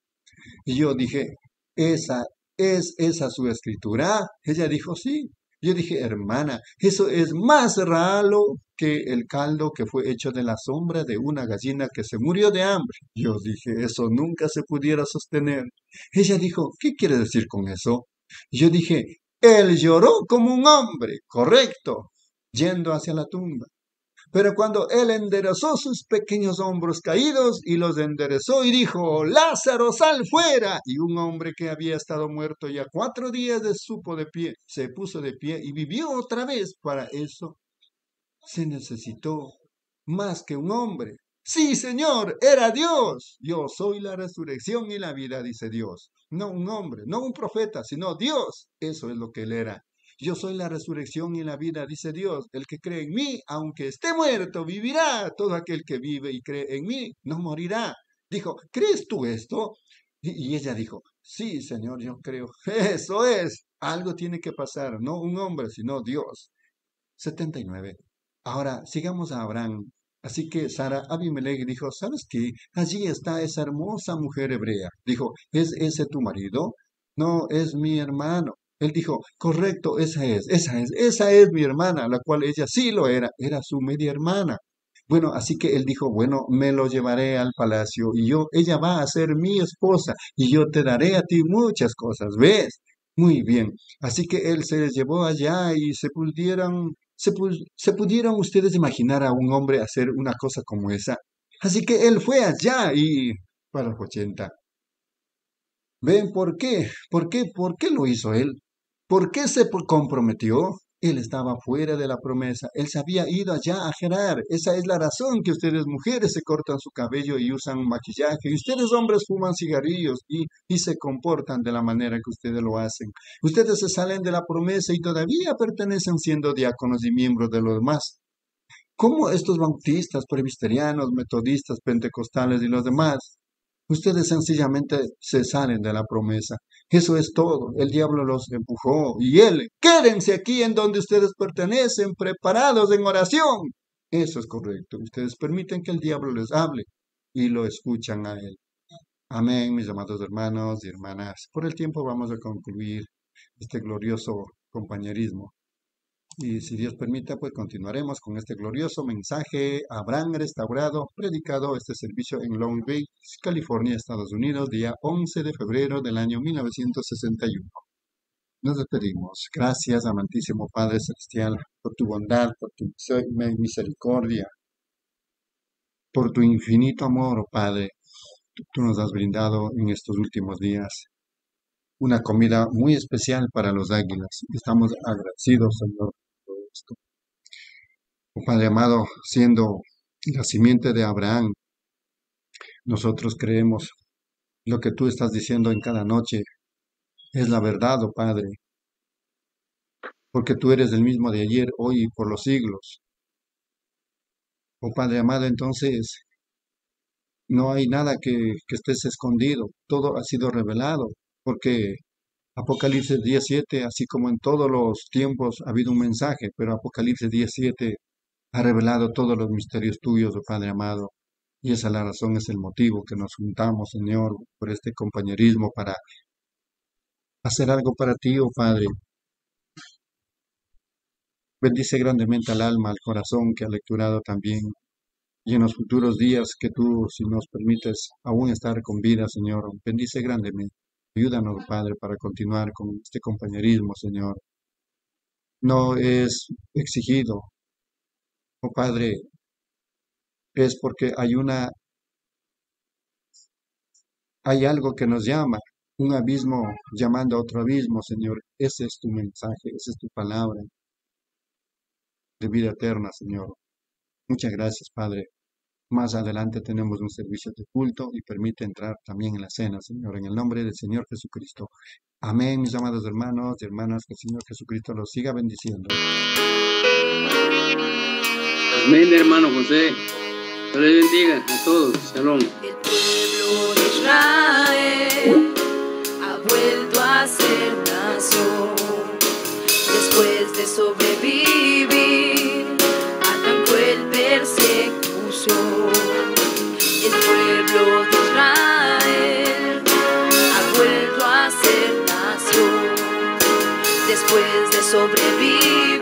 Y yo dije, esa es esa su escritura. Ella dijo, sí. Yo dije, hermana, eso es más raro que el caldo que fue hecho de la sombra de una gallina que se murió de hambre. Yo dije, eso nunca se pudiera sostener. Ella dijo, ¿qué quiere decir con eso? Yo dije, él lloró como un hombre, correcto, yendo hacia la tumba. Pero cuando él enderezó sus pequeños hombros caídos y los enderezó y dijo, Lázaro, sal fuera. Y un hombre que había estado muerto ya cuatro días de supo de pie, se puso de pie y vivió otra vez. Para eso se necesitó más que un hombre. Sí, Señor, era Dios. Yo soy la resurrección y la vida, dice Dios. No un hombre, no un profeta, sino Dios. Eso es lo que él era. Yo soy la resurrección y la vida, dice Dios. El que cree en mí, aunque esté muerto, vivirá. Todo aquel que vive y cree en mí, no morirá. Dijo, ¿crees tú esto? Y, ella dijo, sí, Señor, yo creo. Eso es. Algo tiene que pasar. No un hombre, sino Dios. 79. Ahora, sigamos a Abraham. Así que Sara Abimelech dijo, ¿sabes qué? Allí está esa hermosa mujer hebrea. Dijo, ¿es ese tu marido? No, es mi hermano. Él dijo, correcto, esa es, esa es, esa es mi hermana, la cual ella sí lo era, era su media hermana. Bueno, así que él dijo, bueno, me lo llevaré al palacio y yo, ella va a ser mi esposa y yo te daré a ti muchas cosas, ¿ves? Muy bien. Así que él se les llevó allá y se pudieron ¿Se, pudieron ustedes imaginar a un hombre hacer una cosa como esa? Así que él fue allá y... para los 80. ¿Ven por qué? ¿Por qué? ¿Por qué lo hizo él? ¿Por qué se comprometió? Él estaba fuera de la promesa. Él se había ido allá a Gerar. Esa es la razón que ustedes mujeres se cortan su cabello y usan maquillaje. Y ustedes hombres fuman cigarrillos y, y se comportan de la manera que ustedes lo hacen. Ustedes se salen de la promesa y todavía pertenecen siendo diáconos y miembros de los demás. ¿Cómo estos bautistas, presbiterianos, metodistas, pentecostales y los demás Ustedes sencillamente se salen de la promesa. Eso es todo. El diablo los empujó y él, quédense aquí en donde ustedes pertenecen, preparados en oración. Eso es correcto. Ustedes permiten que el diablo les hable y lo escuchan a él. Amén, mis amados hermanos y hermanas. Por el tiempo vamos a concluir este glorioso compañerismo. Y si Dios permite, pues continuaremos con este glorioso mensaje. Habrán restaurado, predicado este servicio en Long Beach, California, Estados Unidos, día 11 de febrero del año 1961. Nos despedimos. Gracias, amantísimo Padre Celestial, por tu bondad, por tu misericordia, por tu infinito amor, oh Padre. Tú nos has brindado en estos últimos días una comida muy especial para los águilas. Estamos agradecidos, Señor, por esto. Oh Padre amado, siendo la simiente de Abraham, nosotros creemos lo que tú estás diciendo en cada noche es la verdad, oh Padre, porque tú eres el mismo de ayer, hoy y por los siglos. Oh Padre amado, entonces no hay nada que, que estés escondido, todo ha sido revelado porque Apocalipsis 17, así como en todos los tiempos ha habido un mensaje, pero Apocalipsis 17 ha revelado todos los misterios tuyos, oh Padre amado. Y esa es la razón, es el motivo que nos juntamos, Señor, por este compañerismo para hacer algo para ti, oh Padre. Bendice grandemente al alma, al corazón que ha lecturado también. Y en los futuros días que tú, si nos permites aún estar con vida, Señor, bendice grandemente. Ayúdanos, Padre, para continuar con este compañerismo, Señor. No es exigido, oh Padre, es porque hay una, hay algo que nos llama, un abismo llamando a otro abismo, Señor. Ese es tu mensaje, esa es tu palabra de vida eterna, Señor. Muchas gracias, Padre. Más adelante tenemos un servicio de culto y permite entrar también en la cena, Señor, en el nombre del Señor Jesucristo. Amén, mis amados hermanos y hermanas, que el Señor Jesucristo los siga bendiciendo. Amén, hermano José. Dios les bendiga a todos. Shalom. El pueblo de Israel ha vuelto a ser nación después de sobrevivir el pueblo de Israel ha vuelto a ser nación después de sobrevivir